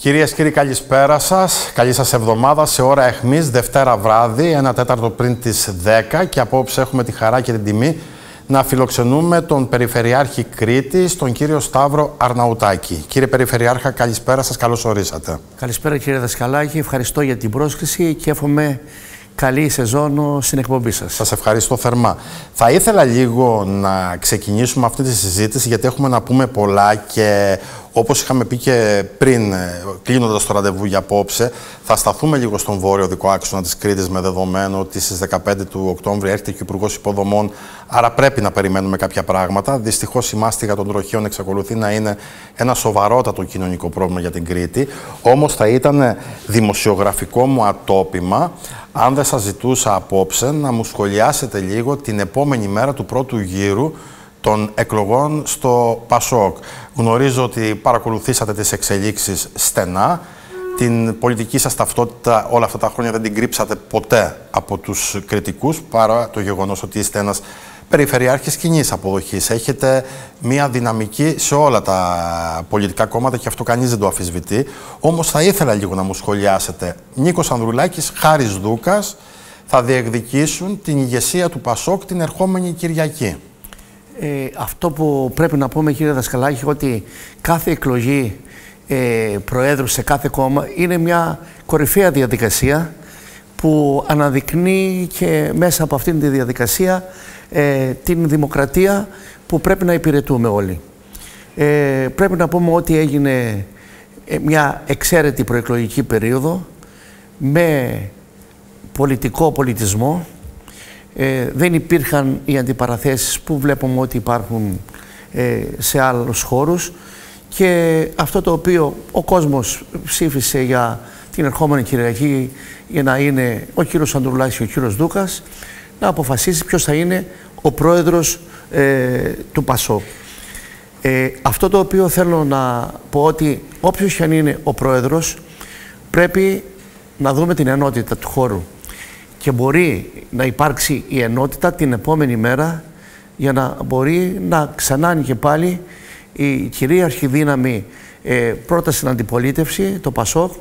Κυρίες και κύριοι, καλησπέρα σας. Καλή σας εβδομάδα σε ώρα αιχμή, Δευτέρα βράδυ, ένα τέταρτο πριν τις 10. Και απόψε έχουμε τη χαρά και την τιμή να φιλοξενούμε τον Περιφερειάρχη Κρήτη, τον κύριο Σταύρο Αρναουτάκη. Κύριε Περιφερειάρχα, καλησπέρα σας, καλώς ορίσατε. Καλησπέρα κύριε Δασκαλάκη, ευχαριστώ για την πρόσκληση και εύχομαι καλή σεζόν στην εκπομπή σας. Σας ευχαριστώ θερμά. Θα ήθελα λίγο να ξεκινήσουμε αυτή τη συζήτηση γιατί έχουμε να πούμε πολλά και όπως είχαμε πει και πριν, ε, κλείνοντας το ραντεβού για απόψε, θα σταθούμε λίγο στον βόρειο δικό άξονα της Κρήτης με δεδομένο ότι στις 15 του Οκτώβρη έρχεται και ο Υπουργός Υποδομών, άρα πρέπει να περιμένουμε κάποια πράγματα. Δυστυχώς η μάστιγα των τροχίων εξακολουθεί να είναι ένα σοβαρότατο κοινωνικό πρόβλημα για την Κρήτη. Όμως θα ήταν δημοσιογραφικό μου ατόπιμα αν δεν σας ζητούσα απόψε να μου σχολιάσετε λίγο την επόμενη μέρα του πρώτου γύρου των εκλογών στο Πασόκ. Γνωρίζω ότι παρακολουθήσατε τις εξελίξεις στενά. Την πολιτική σας ταυτότητα όλα αυτά τα χρόνια δεν την κρύψατε ποτέ από τους κριτικούς, παρά το γεγονός ότι είστε ένας περιφερειάρχης κοινής αποδοχής. Έχετε μία δυναμική σε όλα τα πολιτικά κόμματα και αυτό κανείς δεν το αφισβητεί. Όμως θα ήθελα λίγο να μου σχολιάσετε. Νίκος Ανδρουλάκης, Χάρης Δούκας θα διεκδικήσουν την ηγεσία του Πασόκ την ερχόμενη Κυριακή. Ε, αυτό που πρέπει να πούμε κύριε Δασκαλάκη ότι κάθε εκλογή ε, προέδρου σε κάθε κόμμα είναι μια κορυφαία διαδικασία που αναδεικνύει και μέσα από αυτήν τη διαδικασία ε, την δημοκρατία που πρέπει να υπηρετούμε όλοι. Ε, πρέπει να πούμε ότι έγινε ε, μια εξαίρετη προεκλογική περίοδο με πολιτικό πολιτισμό. Ε, δεν υπήρχαν οι αντιπαραθέσεις που βλέπουμε ότι υπάρχουν σε άλλους χώρους και αυτό το οποίο ο κόσμος ψήφισε για την ερχόμενη Κυριακή για να είναι ο κύριος Αντρουλάκης και ο κύριος Δούκας να αποφασίσει ποιος θα είναι ο πρόεδρος ε, του ΠΑΣΟ. Ε, αυτό το οποίο θέλω να πω ότι όποιος και αν είναι ο πρόεδρος πρέπει να δούμε την ενότητα του χώρου και μπορεί να υπάρξει η ενότητα την επόμενη μέρα για να μπορεί να ξανάνει και πάλι η κυρίαρχη δύναμη ε, πρώτα στην αντιπολίτευση, το ΠΑΣΟΚ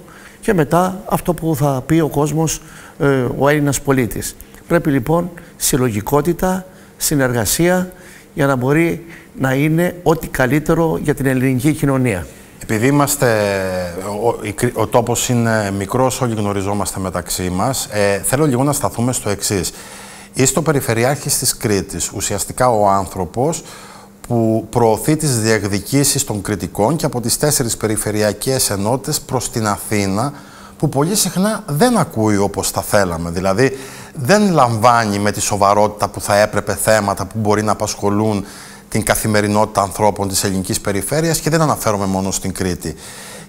και μετά αυτό που θα πει ο κόσμος, ε, ο Έλληνας πολίτης. Πρέπει λοιπόν συλλογικότητα, συνεργασία για να μπορεί να είναι ό,τι καλύτερο για την ελληνική κοινωνία. Επειδή είμαστε, ο, ο τόπος είναι μικρός, όλοι γνωριζόμαστε μεταξύ μας, ε, θέλω λίγο να σταθούμε στο εξής. Είστε ο Περιφερειάρχης της Κρήτης, ουσιαστικά ο άνθρωπος που προωθεί τις διεκδικήσεις των κριτικών και από τις τέσσερις περιφερειακές ενότητες προς την Αθήνα, που πολύ συχνά δεν ακούει όπως θα θέλαμε. Δηλαδή, δεν λαμβάνει με τη σοβαρότητα που θα έπρεπε θέματα που μπορεί να απασχολούν την καθημερινότητα ανθρώπων της ελληνικής περιφέρειας και δεν αναφέρομαι μόνο στην Κρήτη.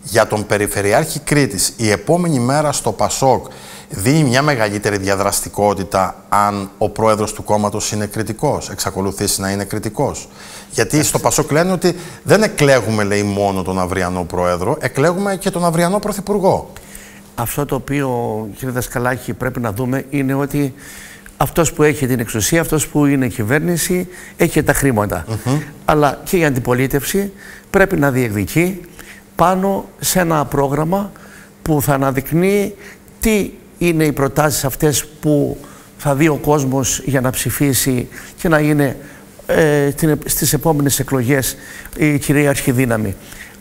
Για τον Περιφερειάρχη Κρήτης, η επόμενη μέρα στο Πασόκ δίνει μια μεγαλύτερη διαδραστικότητα αν ο πρόεδρος του κόμματος είναι κριτικός, εξακολουθήσει να είναι κριτικός. Γιατί στο Πασόκ λένε ότι δεν εκλέγουμε, λέει, μόνο τον αυριανό πρόεδρο, εκλέγουμε και τον αυριανό πρωθυπουργό. Αυτό το οποίο, κύριε Δασκαλάκη, πρέπει να δούμε είναι ότι αυτός που έχει την εξουσία, αυτός που είναι κυβέρνηση, έχει τα χρήματα. Αλλά και η αντιπολίτευση πρέπει να διεκδικεί πάνω σε ένα πρόγραμμα που θα αναδεικνύει τι είναι οι προτάσεις αυτές που θα δει ο κόσμος για να ψηφίσει και να είναι ε, στις επόμενες εκλογές η κυρίαρχη δύναμη.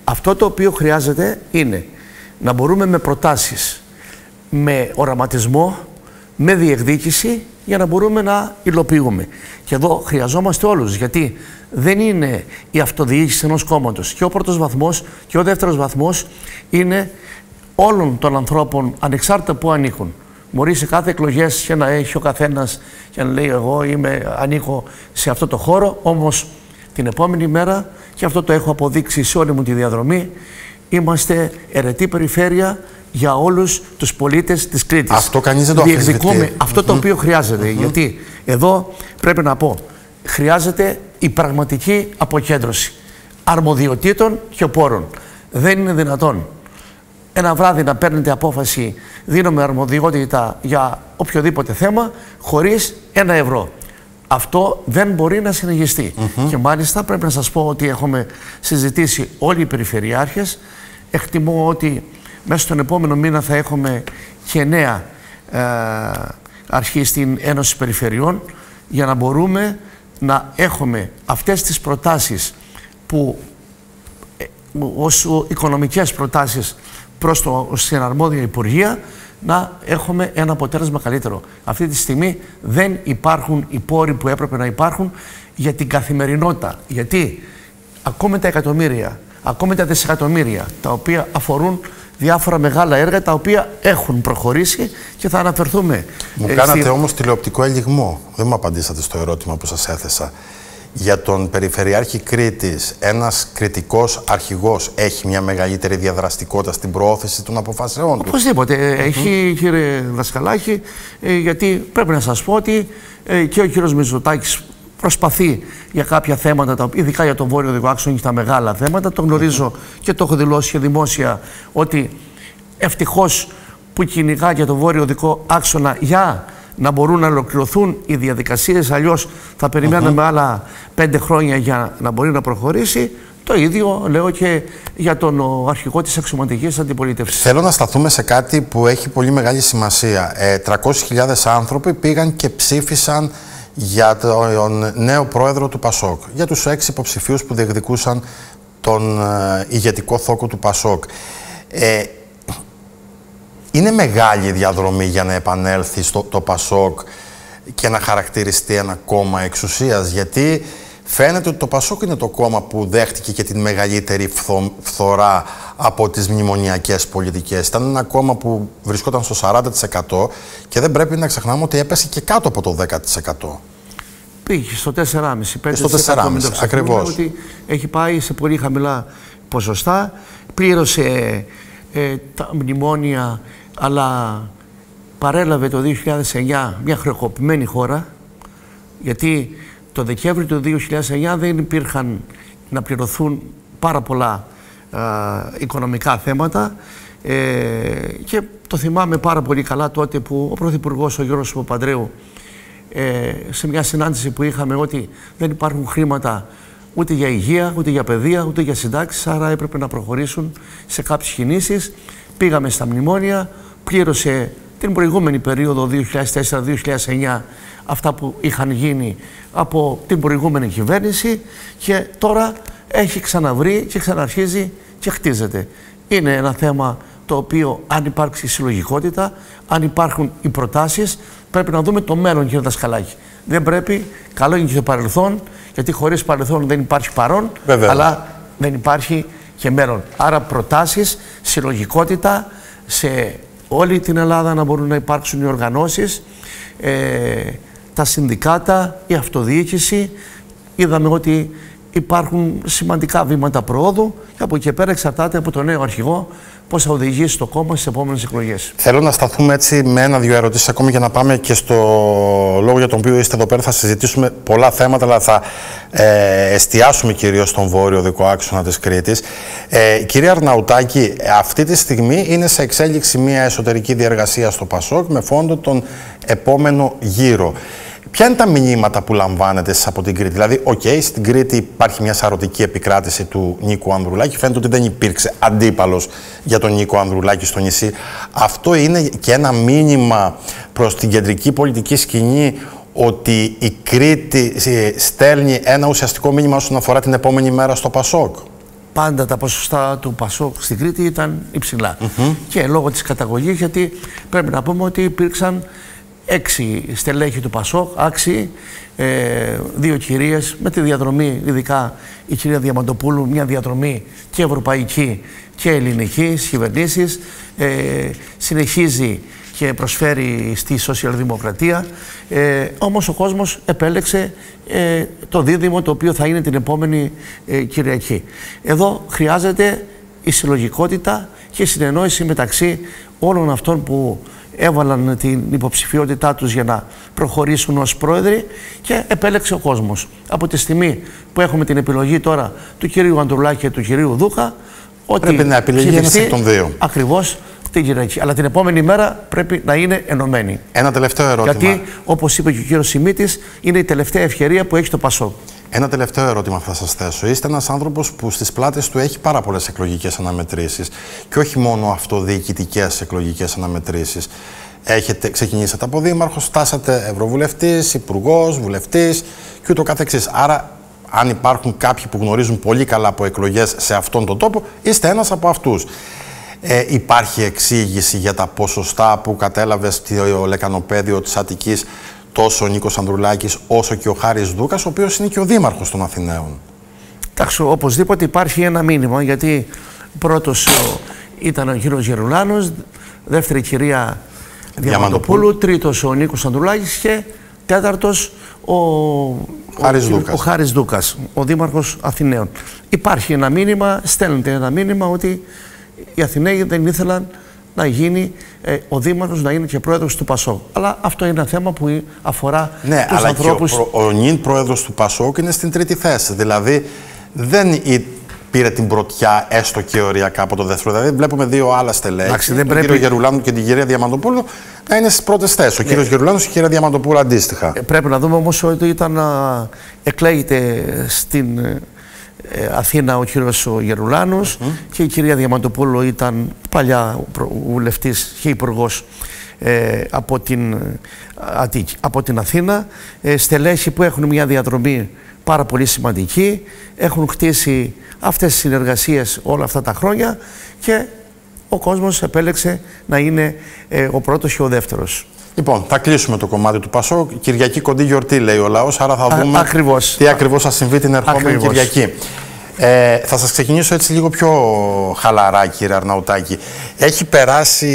Αυτό το οποίο χρειάζεται είναι να μπορούμε με προτάσεις, με οραματισμό, με διεκδίκηση για να μπορούμε να υλοποιούμε. Και εδώ χρειαζόμαστε όλους, γιατί δεν είναι η αυτοδιοίκηση ενός κόμματος. Και ο πρώτος βαθμός και ο δεύτερος βαθμός είναι όλων των ανθρώπων, ανεξάρτητα που ανήκουν. Μπορεί σε κάθε εκλογές και να έχει ο καθένας και να λέει: Εγώ είμαι, ανήκω σε αυτό το χώρο. Όμως την επόμενη μέρα, και αυτό το έχω αποδείξει σε όλη μου τη διαδρομή, Είμαστε ερετή περιφέρεια για όλους τους πολίτες της Κρήτης. Αυτό κανείς δεν το Διεκδικούμε αυτό το οποίο χρειάζεται. Γιατί εδώ πρέπει να πω, χρειάζεται η πραγματική αποκέντρωση αρμοδιοτήτων και πόρων. Δεν είναι δυνατόν ένα βράδυ να παίρνετε απόφαση, δίνουμε αρμοδιότητα για οποιοδήποτε θέμα, χωρίς ένα ευρώ. Αυτό δεν μπορεί να συνεχιστεί. Και μάλιστα πρέπει να σας πω ότι έχουμε συζητήσει όλοι οι περιφερειάρχες Εκτιμώ ότι μέσα στον επόμενο μήνα θα έχουμε και νέα ε, αρχή στην Ένωση Περιφερειών για να μπορούμε να έχουμε αυτές τις προτάσεις που ε, ως οικονομικές προτάσεις προς το συναρμόδια Υπουργεία να έχουμε ένα αποτέλεσμα καλύτερο. Αυτή τη στιγμή δεν υπάρχουν οι πόροι που έπρεπε να υπάρχουν για την καθημερινότητα. Γιατί ακόμη τα εκατομμύρια, ακόμη τα δισεκατομμύρια τα οποία αφορούν διάφορα μεγάλα έργα τα οποία έχουν προχωρήσει και θα αναφερθούμε. Μου ε, κάνατε στη... όμως τηλεοπτικό ελιγμό. Δεν μου απαντήσατε στο ερώτημα που σας έθεσα. Για τον Περιφερειάρχη Κρήτης, ένας κριτικός αρχηγός έχει μια μεγαλύτερη διαδραστικότητα στην προώθηση των αποφάσεών του; Οπωσδήποτε. Έχει, κύριε Δασκαλάκη, ε, γιατί πρέπει να σας πω ότι ε, και ο κύριος Μητσοτάκης προσπαθεί για κάποια θέματα, ειδικά για τον Βόρειο Δικό Άξονα, έχει τα μεγάλα θέματα. Το γνωρίζω και το έχω δηλώσει και δημόσια ότι ευτυχώς που κυνηγά για τον Βόρειο Δικό Άξονα για να μπορούν να ολοκληρωθούν οι διαδικασίες. Αλλιώς θα περιμένουμε άλλα πέντε χρόνια για να μπορεί να προχωρήσει. Το ίδιο λέω και για τον αρχηγό της αξιωματικής αντιπολίτευσης. Θέλω να σταθούμε σε κάτι που έχει πολύ μεγάλη σημασία. Ε, 300.000 άνθρωποι πήγαν και ψήφισαν για τον νέο πρόεδρο του ΠΑΣΟΚ, για τους έξι υποψηφίους που διεκδικούσαν τον ε, ηγετικό θόκο του ΠΑΣΟΚ. Ε, είναι μεγάλη η διαδρομή για να επανέλθει στο το ΠΑΣΟΚ και να χαρακτηριστεί ένα κόμμα εξουσίας, γιατί φαίνεται ότι το ΠΑΣΟΚ είναι το κόμμα που δέχτηκε και την μεγαλύτερη φθορά από τις μνημονιακές πολιτικές. Ήταν ένα κόμμα που βρισκόταν στο 40% και δεν πρέπει να ξεχνάμε ότι έπεσε και κάτω από το 10%. Πήγε στο 4,5%. 5%, στο 4,5% ακριβώς. Ότι έχει πάει σε πολύ χαμηλά ποσοστά. Πλήρωσε ε, τα μνημόνια, αλλά παρέλαβε το 2009 μια χρεοκοπημένη χώρα, γιατί το Δεκέμβριο του 2009 δεν υπήρχαν να πληρωθούν πάρα πολλά οικονομικά θέματα ε, και το θυμάμαι πάρα πολύ καλά τότε που ο Πρωθυπουργός ο Γιώργος Παπαντρέου ε, σε μια συνάντηση που είχαμε ότι δεν υπάρχουν χρήματα ούτε για υγεία, ούτε για παιδεία, ούτε για συντάξεις, άρα έπρεπε να προχωρήσουν σε κάποιες κινήσεις. Πήγαμε στα μνημόνια, πλήρωσε την προηγούμενη περίοδο 2004-2009 αυτά που είχαν γίνει από την προηγούμενη κυβέρνηση και τώρα έχει ξαναβρει και ξαναρχίζει και χτίζεται. Είναι ένα θέμα το οποίο αν υπάρξει συλλογικότητα, αν υπάρχουν οι προτάσεις, πρέπει να δούμε το μέλλον κύριε Δασκαλάκη. Δεν πρέπει, καλό είναι και το παρελθόν, γιατί χωρίς παρελθόν δεν υπάρχει παρόν, αλλά δεν υπάρχει και μέλλον. Άρα προτάσεις, συλλογικότητα, σε όλη την Ελλάδα να μπορούν να υπάρξουν οι οργανώσεις, ε, τα συνδικάτα, η αυτοδιοίκηση. Είδαμε ότι υπάρχουν σημαντικά βήματα προόδου και από εκεί πέρα εξαρτάται από τον νέο αρχηγό πώς θα οδηγήσει το κόμμα στις επόμενες εκλογές. Θέλω να σταθούμε έτσι με ένα-δύο ερωτήσεις ακόμη για να πάμε και στο λόγο για τον οποίο είστε εδώ πέρα. Θα συζητήσουμε πολλά θέματα, αλλά θα ε, εστιάσουμε κυρίως στον βόρειο δικό άξονα της Κρήτης. Ε, κυρία Αρναουτάκη, αυτή τη στιγμή είναι σε εξέλιξη μια εσωτερική διεργασία στο Πασόκ με φόντο τον επόμενο γύρο. Ποια είναι τα μηνύματα που λαμβάνετε από την Κρήτη; Δηλαδή, okay, στην Κρήτη υπάρχει μια σαρωτική επικράτηση του Νίκου Ανδρουλάκη. Φαίνεται ότι δεν υπήρξε αντίπαλος για τον Νίκο Ανδρουλάκη στο νησί. Αυτό είναι και ένα μήνυμα προς την κεντρική πολιτική σκηνή ότι η Κρήτη ε, στέλνει ένα ουσιαστικό μήνυμα όσον αφορά την επόμενη μέρα στο Πασόκ. Πάντα τα ποσοστά του Πασόκ στην Κρήτη ήταν υψηλά. Και λόγω της καταγωγής, γιατί πρέπει να πούμε ότι υπήρξαν έξι στελέχη του Πασόκ, άξιοι, ε, δύο κυρίες με τη διαδρομή, ειδικά η κυρία Διαμαντοπούλου, μια διαδρομή και ευρωπαϊκή και ελληνική στις κυβερνήσεις. Ε, συνεχίζει και προσφέρει στη σοσιαλδημοκρατία. Ε, όμως ο κόσμος επέλεξε ε, το δίδυμο το οποίο θα είναι την επόμενη ε, Κυριακή. Εδώ χρειάζεται η συλλογικότητα και η συνεννόηση μεταξύ όλων αυτών που έβαλαν την υποψηφιότητά τους για να προχωρήσουν ως πρόεδροι και επέλεξε ο κόσμος. Από τη στιγμή που έχουμε την επιλογή τώρα του κυρίου Αντρουλάκη και του κυρίου Δούκα, ότι πρέπει να επιλεγεί ένας εκ των δύο. Ακριβώς την Κυριακή. Αλλά την επόμενη μέρα πρέπει να είναι ενωμένη. Ένα τελευταίο ερώτημα. Γιατί, όπως είπε και ο κύριος Σιμίτης, είναι η τελευταία ευκαιρία που έχει το Πασό. Ένα τελευταίο ερώτημα θα σας θέσω. Είστε ένας άνθρωπος που στις πλάτες του έχει πάρα πολλές εκλογικές αναμετρήσεις και όχι μόνο αυτοδιοικητικές εκλογικές αναμετρήσεις. Έχετε, ξεκινήσατε από δήμαρχος, φτάσατε ευρωβουλευτής, υπουργός, βουλευτής και ούτω καθεξής. Άρα, αν υπάρχουν κάποιοι που γνωρίζουν πολύ καλά από εκλογές σε αυτόν τον τόπο, είστε ένας από αυτούς. Ε, υπάρχει εξήγηση για τα ποσοστά που κατέλαβες στο λεκανοπέδιο της Αττικής τόσο ο Νίκος Ανδρουλάκης όσο και ο Χάρης Δούκας, ο οποίος είναι και ο δήμαρχος των Αθηναίων. Εντάξει, οπωσδήποτε υπάρχει ένα μήνυμα, γιατί πρώτος ήταν ο κύριος Γερουλάνος, δεύτερη κυρία Διαμαντοπούλου, τρίτος ο Νίκος Ανδρουλάκης και τέταρτος ο, Χάρης ο, Δούκας. ο Χάρης Δούκας, ο Δήμαρχος Αθηναίων. Υπάρχει ένα μήνυμα, στέλνεται ένα μήνυμα ότι οι Αθηναίοι δεν ήθελαν να γίνει ε, ο Δήμαρχος να είναι και πρόεδρος του ΠΑΣΟΚ. Αλλά αυτό είναι ένα θέμα που αφορά ναι, τους αλλά ανθρώπους... Και ο, ο, ο νυν πρόεδρος του ΠΑΣΟΚ είναι στην τρίτη θέση. Δηλαδή δεν πήρε την πρωτιά έστω και οριακά από το δεύτερο. Δηλαδή βλέπουμε δύο άλλα στελέχη, τον πρέπει... κύριος Γερουλάνου και την κυρία Διαμαντοπούλου, να είναι στις πρώτες θέσεις. Ο ναι. κύριος Γερουλάνου και η κυρία Διαμαντοπούλου αντίστοιχα. Ε, πρέπει να δούμε όμως ότι ήταν να εκλέγεται στην ε, ε, Αθήνα ο κύριος ο Γερουλάνος και η κυρία Διαμαντοπούλου ήταν παλιά βουλευτής και υπουργός ε, από, την, από την Αθήνα. Ε, στελέχη που έχουν μια διαδρομή πάρα πολύ σημαντική, έχουν χτίσει αυτές τις συνεργασίες όλα αυτά τα χρόνια και ο κόσμος επέλεξε να είναι ε, ο πρώτος και ο δεύτερος. Λοιπόν, θα κλείσουμε το κομμάτι του Πασό. Κυριακή κοντή γιορτή, λέει ο λαός. Άρα θα δούμε ακριβώς. τι ακριβώς θα συμβεί την ερχόμενη ακριβώς. Κυριακή. Ε, θα σας ξεκινήσω έτσι λίγο πιο χαλαρά, κύριε Αρναουτάκη. Έχει περάσει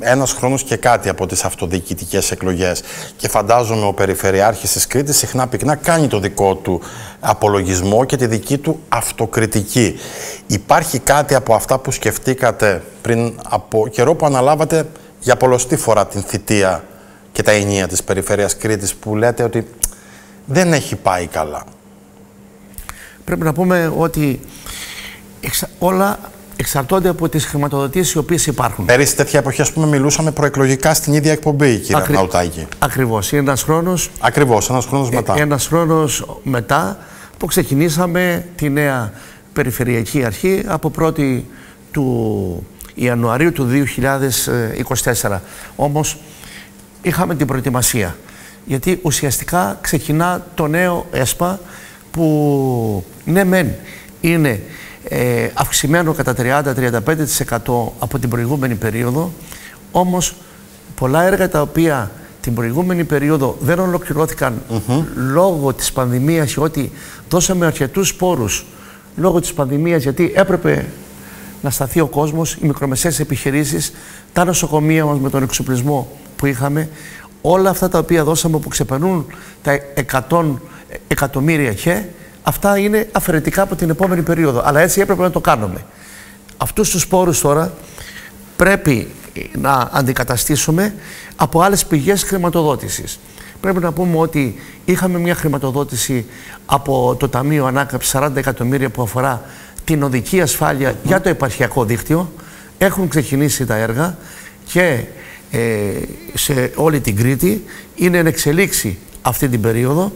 ένας χρόνος και κάτι από τις αυτοδιοικητικές εκλογές και φαντάζομαι ο Περιφερειάρχης της Κρήτης συχνά πυκνά κάνει το δικό του απολογισμό και τη δική του αυτοκριτική. Υπάρχει κάτι από αυτά που σκεφτήκατε πριν από καιρό που αναλάβατε για πολλωστή φορά την θητεία και τα ενία της Περιφέρειας Κρήτης που λέτε ότι δεν έχει πάει καλά. Πρέπει να πούμε ότι όλα εξαρτώνται από τις χρηματοδοτήσεις οι οποίες υπάρχουν. Πέρυσι τέτοια εποχή, ας πούμε, μιλούσαμε προεκλογικά στην ίδια εκπομπή, κύριε Ακρι... Ναουτάκη. Ακριβώς. Είναι ένας χρόνος... Ακριβώς, ένας χρόνος ε, μετά. Ένας χρόνος μετά που ξεκινήσαμε τη νέα Περιφερειακή Αρχή από 1η του Ιανουαρίου του 2024. Όμως είχαμε την προετοιμασία. Γιατί ουσιαστικά ξεκινά το νέο ΕΣΠΑ που ναι μεν είναι ε, αυξημένο κατά 30-35% από την προηγούμενη περίοδο, όμως πολλά έργα τα οποία την προηγούμενη περίοδο δεν ολοκληρώθηκαν λόγω της πανδημίας και ότι δώσαμε αρκετούς πόρους λόγω της πανδημίας γιατί έπρεπε να σταθεί ο κόσμος, οι μικρομεσαίες επιχειρήσεις, τα νοσοκομεία μας με τον εξοπλισμό που είχαμε, όλα αυτά τα οποία δώσαμε που ξεπερνούν τα 100 εκατομμύρια και αυτά είναι αφαιρετικά από την επόμενη περίοδο. Αλλά έτσι έπρεπε να το κάνουμε. Αυτούς τους πόρους τώρα πρέπει να αντικαταστήσουμε από άλλες πηγές χρηματοδότησης. Πρέπει να πούμε ότι είχαμε μια χρηματοδότηση από το Ταμείο Ανάκαψη 40 εκατομμύρια που αφορά την οδική ασφάλεια για το επαρχιακό δίκτυο. Έχουν ξεκινήσει τα έργα και ε, σε όλη την Κρήτη είναι εν εξελίξει αυτή την περίοδο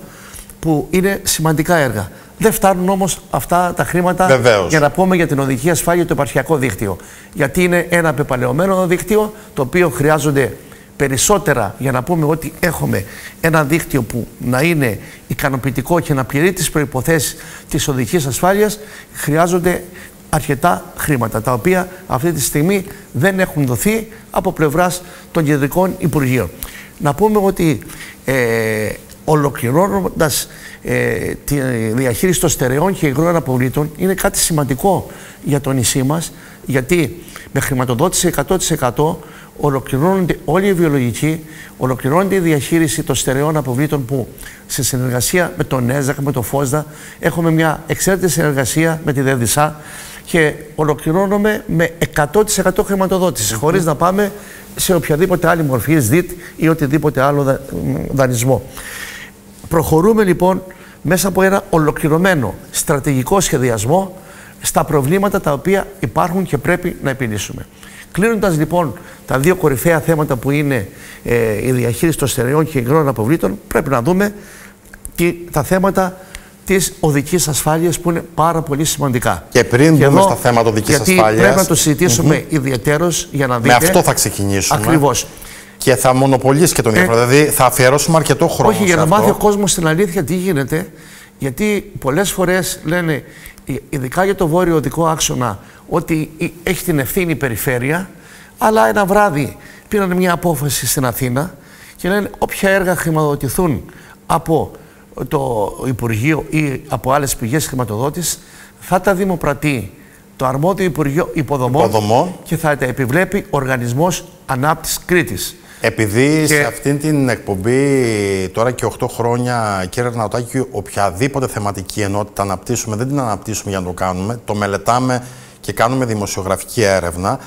που είναι σημαντικά έργα. Δεν φτάνουν όμως αυτά τα χρήματα Βεβαίως. για να πούμε για την οδική ασφάλεια το επαρχιακό δίκτυο. Γιατί είναι ένα πεπαλαιωμένο δίκτυο το οποίο χρειάζονται περισσότερα για να πούμε ότι έχουμε ένα δίκτυο που να είναι ικανοποιητικό και να πληρεί τις προϋποθέσεις της οδικής ασφάλειας χρειάζονται αρκετά χρήματα τα οποία αυτή τη στιγμή δεν έχουν δοθεί από πλευράς των κεντρικών Υπουργείων. Να πούμε ότι ε, ολοκληρώνοντας ε, τη διαχείριση των στερεών και υγρών αποβλήτων είναι κάτι σημαντικό για το νησί μας γιατί με χρηματοδότηση 100% ολοκληρώνονται όλοι οι βιολογικοί, ολοκληρώνεται η διαχείριση των στερεών αποβλήτων που σε συνεργασία με τον ΕΖΑΚ, με το ΦΟΣΔΑ, έχουμε μια εξαίρετη συνεργασία με τη ΔΕΔΙΣΑ και ολοκληρώνουμε με 100% χρηματοδότηση, mm χωρίς να πάμε σε οποιαδήποτε άλλη μορφή ΣΔΙΤ ή οτιδήποτε άλλο δανεισμό. Προχωρούμε λοιπόν μέσα από ένα ολοκληρωμένο στρατηγικό σχεδιασμό στα προβλήματα τα οποία υπάρχουν και πρέπει να επιλύσουμε. Κλείνοντας λοιπόν τα δύο κορυφαία θέματα που είναι ε, η διαχείριση των στερεών και υγρών αποβλήτων, πρέπει να δούμε τι, τα θέματα της οδικής ασφάλειας που είναι πάρα πολύ σημαντικά. Και πριν και μπούμε στα θέματα οδικής ασφάλειας. Πρέπει να το συζητήσουμε mm ιδιαίτερω για να δείτε. Με αυτό θα ξεκινήσουμε. Ακριβώς. Και θα μονοπολίσει και τον ε, Δηλαδή θα αφιερώσουμε αρκετό χρόνο. Όχι, για να μάθει ο κόσμος την αλήθεια τι γίνεται. Γιατί πολλές φορές λένε, ειδικά για το βόρειο οδικό άξονα, ότι έχει την ευθύνη η περιφέρεια, αλλά ένα βράδυ πήραν μια απόφαση στην Αθήνα και λένε όποια έργα χρηματοδοτηθούν από το Υπουργείο ή από άλλες πηγές χρηματοδότης θα τα δημοπρατεί το αρμόδιο Υπουργείο Υποδομών, και θα τα επιβλέπει ο Οργανισμός Ανάπτυξης Κρήτης. Επειδή σε αυτήν την εκπομπή τώρα και 8 χρόνια, κύριε Ρναουτάκη, οποιαδήποτε θεματική ενότητα αναπτύσσουμε, δεν την αναπτύσσουμε για να το κάνουμε, το μελετάμε και κάνουμε δημοσιογραφική έρευνα.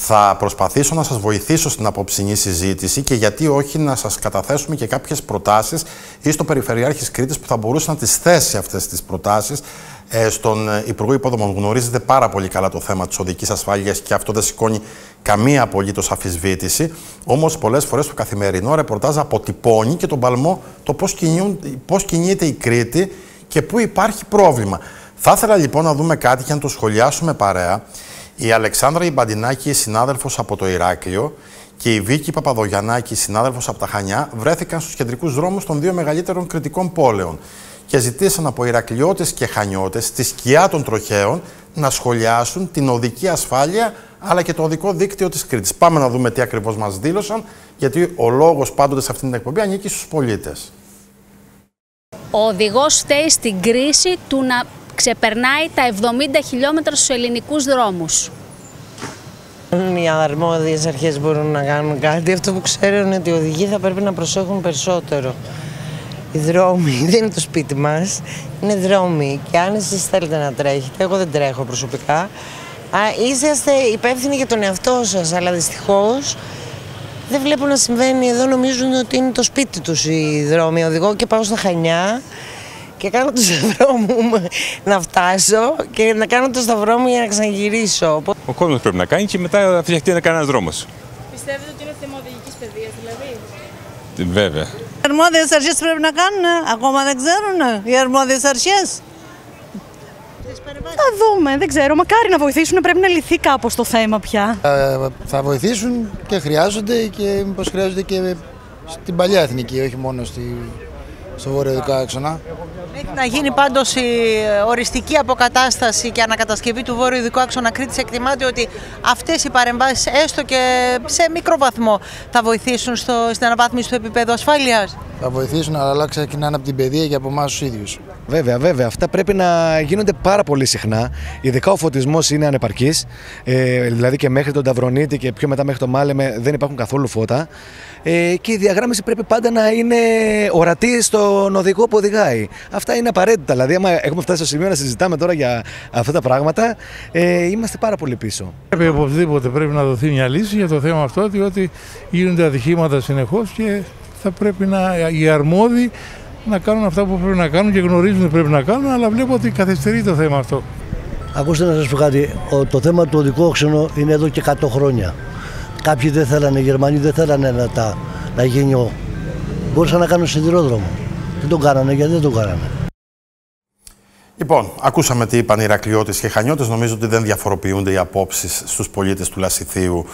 Θα προσπαθήσω να σας βοηθήσω στην απόψινή συζήτηση και γιατί όχι να σας καταθέσουμε και κάποιες προτάσεις ή στο Περιφερειάρχης Κρήτης που θα μπορούσε να τις θέσει αυτές τις προτάσεις ε, στον ε, Υπουργό Υπόδομων. Γνωρίζετε πάρα πολύ καλά το θέμα της οδικής ασφάλειας και αυτό δεν σηκώνει καμία απολύτως αφισβήτηση. Όμως, πολλές φορές το καθημερινό ρεπορτάζ αποτυπώνει και τον παλμό το πώς κινείται η Κρήτη και πού υπάρχει πρόβλημα. Θα ήθελα λοιπόν να δούμε κάτι και να το σχολιάσουμε παρέα. Η Αλεξάνδρα Ιμπαντινάκη, συνάδελφος από το Ηράκλειο, και η Βίκη Παπαδογιαννάκη, συνάδελφος από τα Χανιά, βρέθηκαν στους κεντρικούς δρόμους των δύο μεγαλύτερων κριτικών πόλεων και ζητήσαν από Ηρακλειώτες και Χανιώτες στη σκιά των τροχαίων να σχολιάσουν την οδική ασφάλεια αλλά και το οδικό δίκτυο της Κρήτης. Πάμε να δούμε τι ακριβώς μας δήλωσαν, γιατί ο λόγος πάντοτε σε αυτήν την εκπομπή ανήκει στους πολίτες. Ο οδηγός φταίει στην κρίση του να ξεπερνάει τα 70 χιλιόμετρα στους ελληνικούς δρόμους. Οι αρμόδιες αρχές μπορούν να κάνουν κάτι. Αυτό που ξέρουν είναι ότι οι οδηγοί θα πρέπει να προσέχουν περισσότερο. Οι δρόμοι δεν είναι το σπίτι μας, είναι δρόμοι και αν εσείς θέλετε να τρέχετε, εγώ δεν τρέχω προσωπικά, α, είσαστε υπεύθυνοι για τον εαυτό σας, αλλά δυστυχώς δεν βλέπω να συμβαίνει εδώ, νομίζουν ότι είναι το σπίτι τους οι δρόμοι. Οδηγώ και πάω στα Χανιά και κάνω το σταυρό μου να φτάσω και να κάνω το σταυρό μου για να ξαναγυρίσω. Ο κόσμος πρέπει να κάνει και μετά θα φτιαχτεί να κάνει ένα δρόμος. Πιστεύετε ότι είναι θέμα οδηγικής παιδείας, δηλαδή; Βέβαια. Οι αρμόδιες αρχές πρέπει να κάνουν, ακόμα δεν ξέρουν οι αρμόδιες αρχές. Θα δούμε, δεν ξέρω. Μακάρι να βοηθήσουν, πρέπει να λυθεί κάπως το θέμα πια. Ε, θα βοηθήσουν και χρειάζονται και μήπως χρειάζονται και στην παλιά εθνική, όχι μόνο στη, στο βορειοδικό άξονα. Έχει να γίνει πάντως η οριστική αποκατάσταση και ανακατασκευή του βόρειου ειδικού άξονα Κρήτη. Εκτιμάται ότι αυτές οι παρεμβάσεις, έστω και σε μικρό βαθμό, θα βοηθήσουν στο, στην αναβάθμιση του επίπεδου ασφάλειας. Θα βοηθήσουν, αλλά ξεκινάνε από την παιδεία και από εμάς τους ίδιους. Βέβαια, βέβαια. Αυτά πρέπει να γίνονται πάρα πολύ συχνά. Ειδικά ο φωτισμός είναι ανεπαρκής. Ε, δηλαδή και μέχρι τον Ταυρονίτη και πιο μετά μέχρι το Μάλεμε δεν υπάρχουν καθόλου φώτα. Ε, και η διαγράμμιση πρέπει πάντα να είναι ορατή στον οδηγό που οδηγάει. Αυτά είναι απαραίτητα. Δηλαδή, άμα έχουμε φτάσει στο σημείο να συζητάμε τώρα για αυτά τα πράγματα, ε, είμαστε πάρα πολύ πίσω. Πρέπει οπωσδήποτε πρέπει να δοθεί μια λύση για το θέμα αυτό, διότι γίνονται ατυχήματα συνεχώς και θα πρέπει να, οι αρμόδιοι να κάνουν αυτά που πρέπει να κάνουν και γνωρίζουν ότι πρέπει να κάνουν, αλλά βλέπω ότι καθυστερεί το θέμα αυτό. Ακούστε να σας πω κάτι, το θέμα του οδικού όξενο είναι εδώ και 100 χρόνια. Κάποιοι δεν θέλανε, οι Γερμανοί δεν θέλανε να, τα, να γίνει ο... Μπορούσαν να κάνουν σιδηρόδρομο. Δεν τον κάνανε γιατί δεν τον κάνανε. Λοιπόν, ακούσαμε τι είπαν οι Ηρακλειώτες και Χανιώτες. Νομίζω ότι δεν διαφοροποιούνται οι απόψεις στους πολίτες του Λασιθίου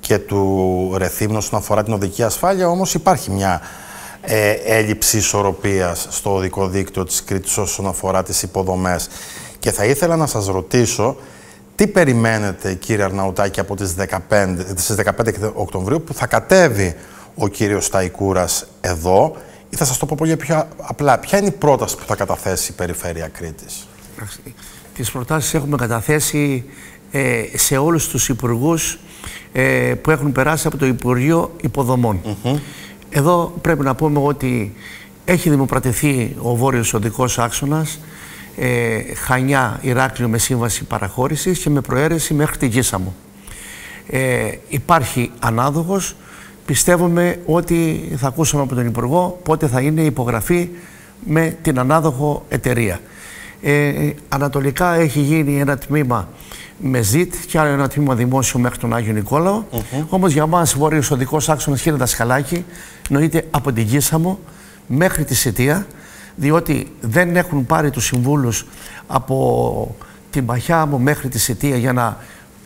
και του Ρεθύμνου όσον αφορά την οδική ασφάλεια. Όμως υπάρχει μια ε, έλλειψη ισορροπίας στο οδικό δίκτυο της Κρήτης όσον αφορά τις υποδομές. Και θα ήθελα να σας ρωτήσω τι περιμένετε, κύριε Αρναουτάκη, από τις 15, στις 15 Οκτωβρίου που θα κατέβει ο κύριος Σταϊκούρας εδώ; Ή θα σας το πω πολύ πιο απλά. Ποια είναι η πρόταση που θα καταθέσει η Περιφέρεια Κρήτης; Τις προτάσεις έχουμε καταθέσει ε, σε όλους τους υπουργούς ε, που έχουν περάσει από το Υπουργείο Υποδομών. Εδώ πρέπει να πούμε ότι έχει δημοπρατηθεί ο βόρειος οδικός άξονας ε, Χανιά Ηράκλειο με σύμβαση παραχώρησης και με προαίρεση μέχρι τη Γίσαμο. Ε, υπάρχει ανάδοχος. Πιστεύουμε ότι θα ακούσαμε από τον Υπουργό πότε θα είναι η υπογραφή με την ανάδοχο εταιρεία. Ε, ανατολικά έχει γίνει ένα τμήμα με ΖΙΤ και άλλο ένα τμήμα δημόσιο μέχρι τον Άγιο Νικόλαο. Mm -hmm. Όμως για μας βόρειος οδικός άξονας κύριε Δασκαλάκη νοείται από την Γίσαμο μέχρι τη Σιτία διότι δεν έχουν πάρει τους συμβούλους από την Παχιά μου μέχρι τη Σιτία για να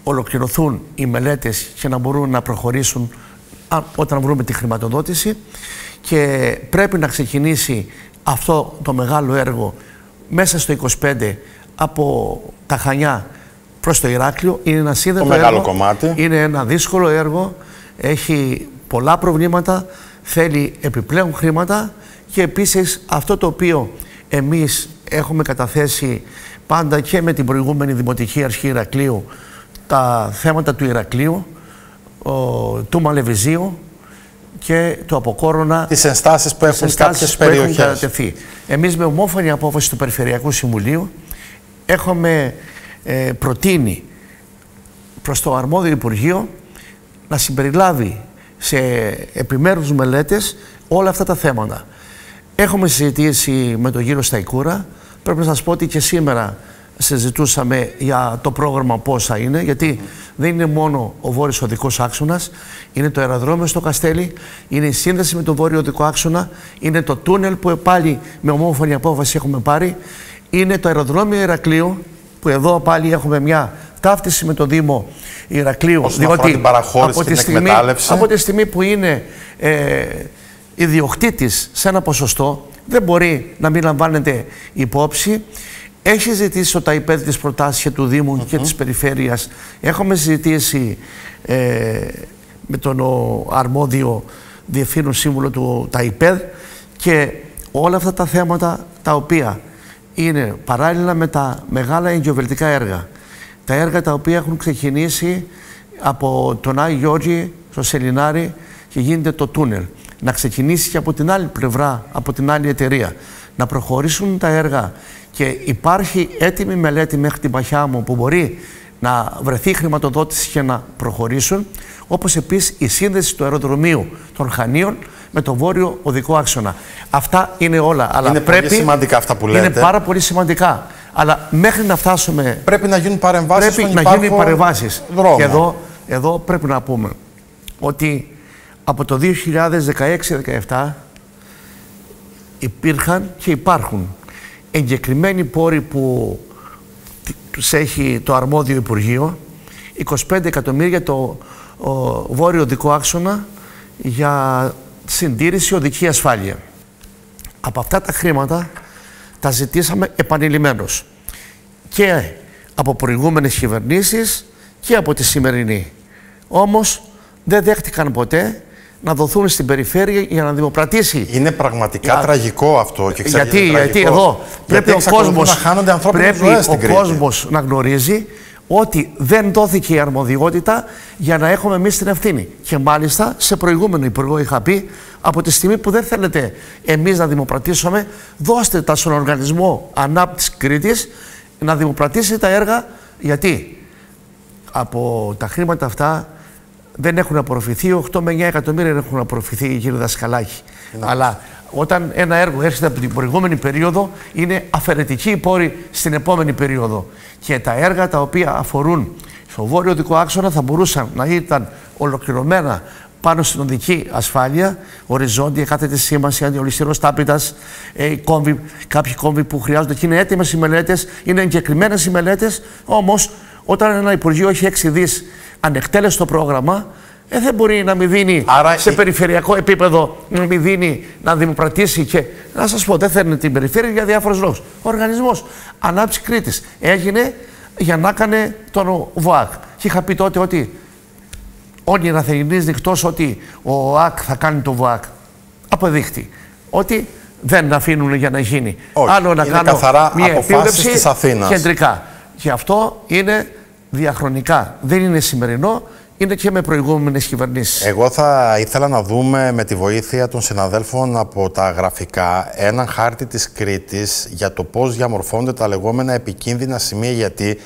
ολοκληρωθούν οι μελέτες και να μπορούν να προχωρήσουν όταν βρούμε τη χρηματοδότηση και πρέπει να ξεκινήσει αυτό το μεγάλο έργο μέσα στο 25 από τα Χανιά προς το Ηράκλειο. Είναι ένα σύνδετο το μεγάλο έργο. κομμάτι. Είναι ένα δύσκολο έργο. Έχει πολλά προβλήματα. Θέλει επιπλέον χρήματα και επίσης αυτό το οποίο εμείς έχουμε καταθέσει πάντα και με την προηγούμενη Δημοτική Αρχή Ηρακλείου τα θέματα του Ηρακλείου, ο, του Μαλεβιζίου και του Αποκόρονα. Τις ενστάσεις που έχουν κάποιες που έχουν περιοχές. κατατεθεί. Εμείς με ομόφωνη απόφαση του Περιφερειακού Συμβουλίου έχουμε ε, προτείνει προς το αρμόδιο Υπουργείο να συμπεριλάβει σε επιμέρους μελέτες όλα αυτά τα θέματα. Έχουμε συζητήσει με τον κύριο Σταϊκούρα. Πρέπει να σας πω ότι και σήμερα συζητούσαμε για το πρόγραμμα πόσα είναι, γιατί δεν είναι μόνο ο βόρειος οδικός άξονας, είναι το αεροδρόμιο στο Καστέλι, είναι η σύνδεση με το βόρειο οδικό άξονα, είναι το τούνελ που πάλι με ομόφωνη απόφαση έχουμε πάρει, είναι το αεροδρόμιο Ηρακλείου, που εδώ πάλι έχουμε μια ταύτιση με το Δήμο Ηρακλείου. Όσον αφορά την παραχώρηση, την στιγμή, εκμετάλλευση. από τη στιγμή που είναι ε, ιδιοκτήτης σε ένα ποσοστό, δεν μπορεί να μην λαμβάνεται υπόψη. Έχει ζητήσει το ΤΑΙΠΕΔ τις προτάσεις και του Δήμου και της Περιφέρειας. Έχουμε συζητήσει ε, με τον ο, αρμόδιο διευθύνων σύμβουλο του ΤΑΙΠΕΔ και όλα αυτά τα θέματα τα οποία είναι παράλληλα με τα μεγάλα εγκυοβελτικά έργα. Τα έργα τα οποία έχουν ξεκινήσει από τον Άι Γιώργη στο Σελινάρι και γίνεται το τούνελ. Να ξεκινήσει και από την άλλη πλευρά, από την άλλη εταιρεία. Να προχωρήσουν τα έργα και υπάρχει έτοιμη μελέτη μέχρι την παχιά μου που μπορεί να βρεθεί χρηματοδότηση και να προχωρήσουν, όπως επίσης η σύνδεση του αεροδρομίου των Χανίων με το βόρειο οδικό άξονα. Αυτά είναι όλα. Αλλά Είναι πολύ πρέπει, σημαντικά αυτά που λέτε. Είναι πάρα πολύ σημαντικά. Αλλά μέχρι να φτάσουμε. Πρέπει να γίνουν παρεμβάσεις Πρέπει στον να γίνουν οι υπάρχον παρεμβάσεις. δρόμο. Και εδώ, εδώ πρέπει να πούμε ότι από το 2016-2017 υπήρχαν και υπάρχουν εγκεκριμένοι πόροι που τους έχει το αρμόδιο Υπουργείο 25 εκατομμύρια το ο, βόρειο οδικό άξονα για συντήρηση οδική ασφάλεια. Από αυτά τα χρήματα τα ζητήσαμε επανειλημμένως και από προηγούμενες κυβερνήσεις και από τη σημερινή. Όμως δεν δέχτηκαν ποτέ να δοθούν στην περιφέρεια για να δημοπρατήσει. Είναι πραγματικά Για- τραγικό αυτό. Και ξέρετε, γιατί, είναι γιατί τραγικό. εδώ πρέπει ο εξακολουθούν κόσμος, να χάνονται ανθρώπινες πρέπει ζωές στην ο Κρήτη. κόσμος να γνωρίζει ότι δεν δόθηκε η αρμοδιότητα για να έχουμε εμείς την ευθύνη. Και μάλιστα σε προηγούμενο υπουργό είχα πει από τη στιγμή που δεν θέλετε εμείς να δημοπρατήσουμε, δώστε τα στον Οργανισμό Ανάπτυξης Κρήτης να δημοπρατήσει τα έργα. Γιατί; Από τα χρήματα αυτά δεν έχουν απορροφηθεί, 8 με 9 εκατομμύρια δεν έχουν απορροφηθεί, κύριε Δασκαλάκη. Αλλά όταν ένα έργο έρχεται από την προηγούμενη περίοδο, είναι αφαιρετική η πόρη στην επόμενη περίοδο. Και τα έργα τα οποία αφορούν στο βόρειο δικό άξονα θα μπορούσαν να ήταν ολοκληρωμένα πάνω στην οδική ασφάλεια, οριζόντια, κάθετη σήμανση, αντιολιστήρο τάπητας, ε, κόμβοι, κάποιοι κόμβοι που χρειάζονται και είναι έτοιμες οι μελέτες, είναι εγκεκριμένες οι μελέτες. Όμως, όταν ένα Υπουργείο έχει 6 δις ανεκτέλεστο πρόγραμμα, ε, δεν μπορεί να μην δίνει Άρα σε η- περιφερειακό επίπεδο να μην δίνει να δημοπρατήσει και να σας πω, δεν θέλουν την περιφέρεια για διάφορους λόγους. Ο Οργανισμός Ανάπτυξη Κρήτης έγινε για να έκανε τον ΒΟΑΚ. Και είχα πει τότε ότι όνειρα θερινής νυχτός ότι ο ΟΑΚ θα κάνει το ΒΟΑΚ. Αποδείχτη. Ότι δεν αφήνουν για να γίνει. Όχι, Άλλο να είναι κάνω καθαρά μια αποφάσεις επίδευση της Αθήνας. κεντρικά. Και αυτό είναι διαχρονικά. Δεν είναι σημερινό, είναι και με προηγούμενες κυβερνήσεις. Εγώ θα ήθελα να δούμε με τη βοήθεια των συναδέλφων από τα γραφικά έναν χάρτη της Κρήτης για το πώς διαμορφώνονται τα λεγόμενα επικίνδυνα σημεία γιατί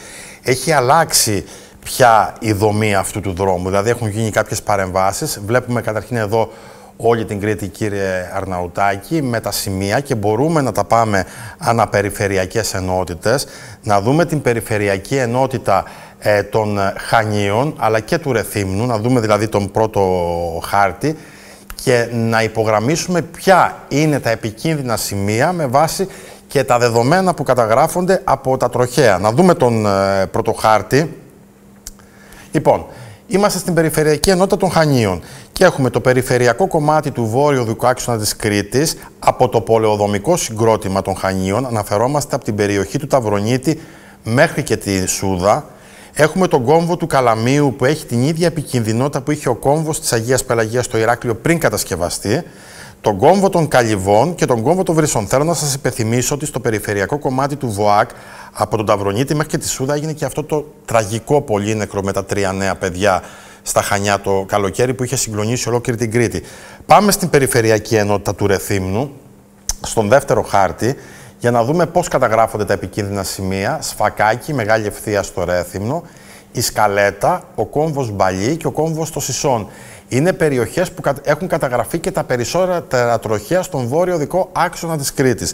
έχει αλλάξει πια η δομή αυτού του δρόμου. Δηλαδή έχουν γίνει κάποιες παρεμβάσεις. Βλέπουμε καταρχήν εδώ όλη την Κρήτη κύριε Αρναουτάκη με τα σημεία και μπορούμε να τα πάμε αναπεριφερειακές ενότητες, να δούμε την περιφερειακή ενότητα ε, των ε, Χανίων αλλά και του Ρεθύμνου, να δούμε δηλαδή τον πρώτο χάρτη και να υπογραμμίσουμε ποια είναι τα επικίνδυνα σημεία με βάση και τα δεδομένα που καταγράφονται από τα τροχέα. Να δούμε τον ε, πρώτο χάρτη. Λοιπόν, είμαστε στην περιφερειακή ενότητα των Χανίων και έχουμε το περιφερειακό κομμάτι του βόρειου οδικού άξονα της Κρήτης από το πολεοδομικό συγκρότημα των Χανίων. Αναφερόμαστε από την περιοχή του Ταυρονίτη μέχρι και τη Σούδα. Έχουμε τον κόμβο του Καλαμίου που έχει την ίδια επικινδυνότητα που είχε ο κόμβος της Αγίας Πελαγίας στο Ηράκλειο πριν κατασκευαστεί τον κόμβο των Καλυβών και τον κόμβο των Βρυσών. Θέλω να σας υπενθυμίσω ότι στο περιφερειακό κομμάτι του ΒΟΑΚ, από τον Ταυρονίτη μέχρι και τη Σούδα, έγινε και αυτό το τραγικό πολύνεκρο με τα τρία νέα παιδιά στα Χανιά το καλοκαίρι που είχε συγκλονίσει ολόκληρη την Κρήτη. Πάμε στην περιφερειακή ενότητα του Ρεθύμνου, στον δεύτερο χάρτη, για να δούμε πώς καταγράφονται τα επικίνδυνα σημεία. Σφακάκι, μεγάλη ευθεία στο Ρέθυμνο, η Σκαλέτα, ο κόμβος Μπαλί και ο κόμβος των Σισών είναι περιοχές που έχουν καταγραφεί και τα περισσότερα τροχέα στον βόρειο δικό άξονα της Κρήτης.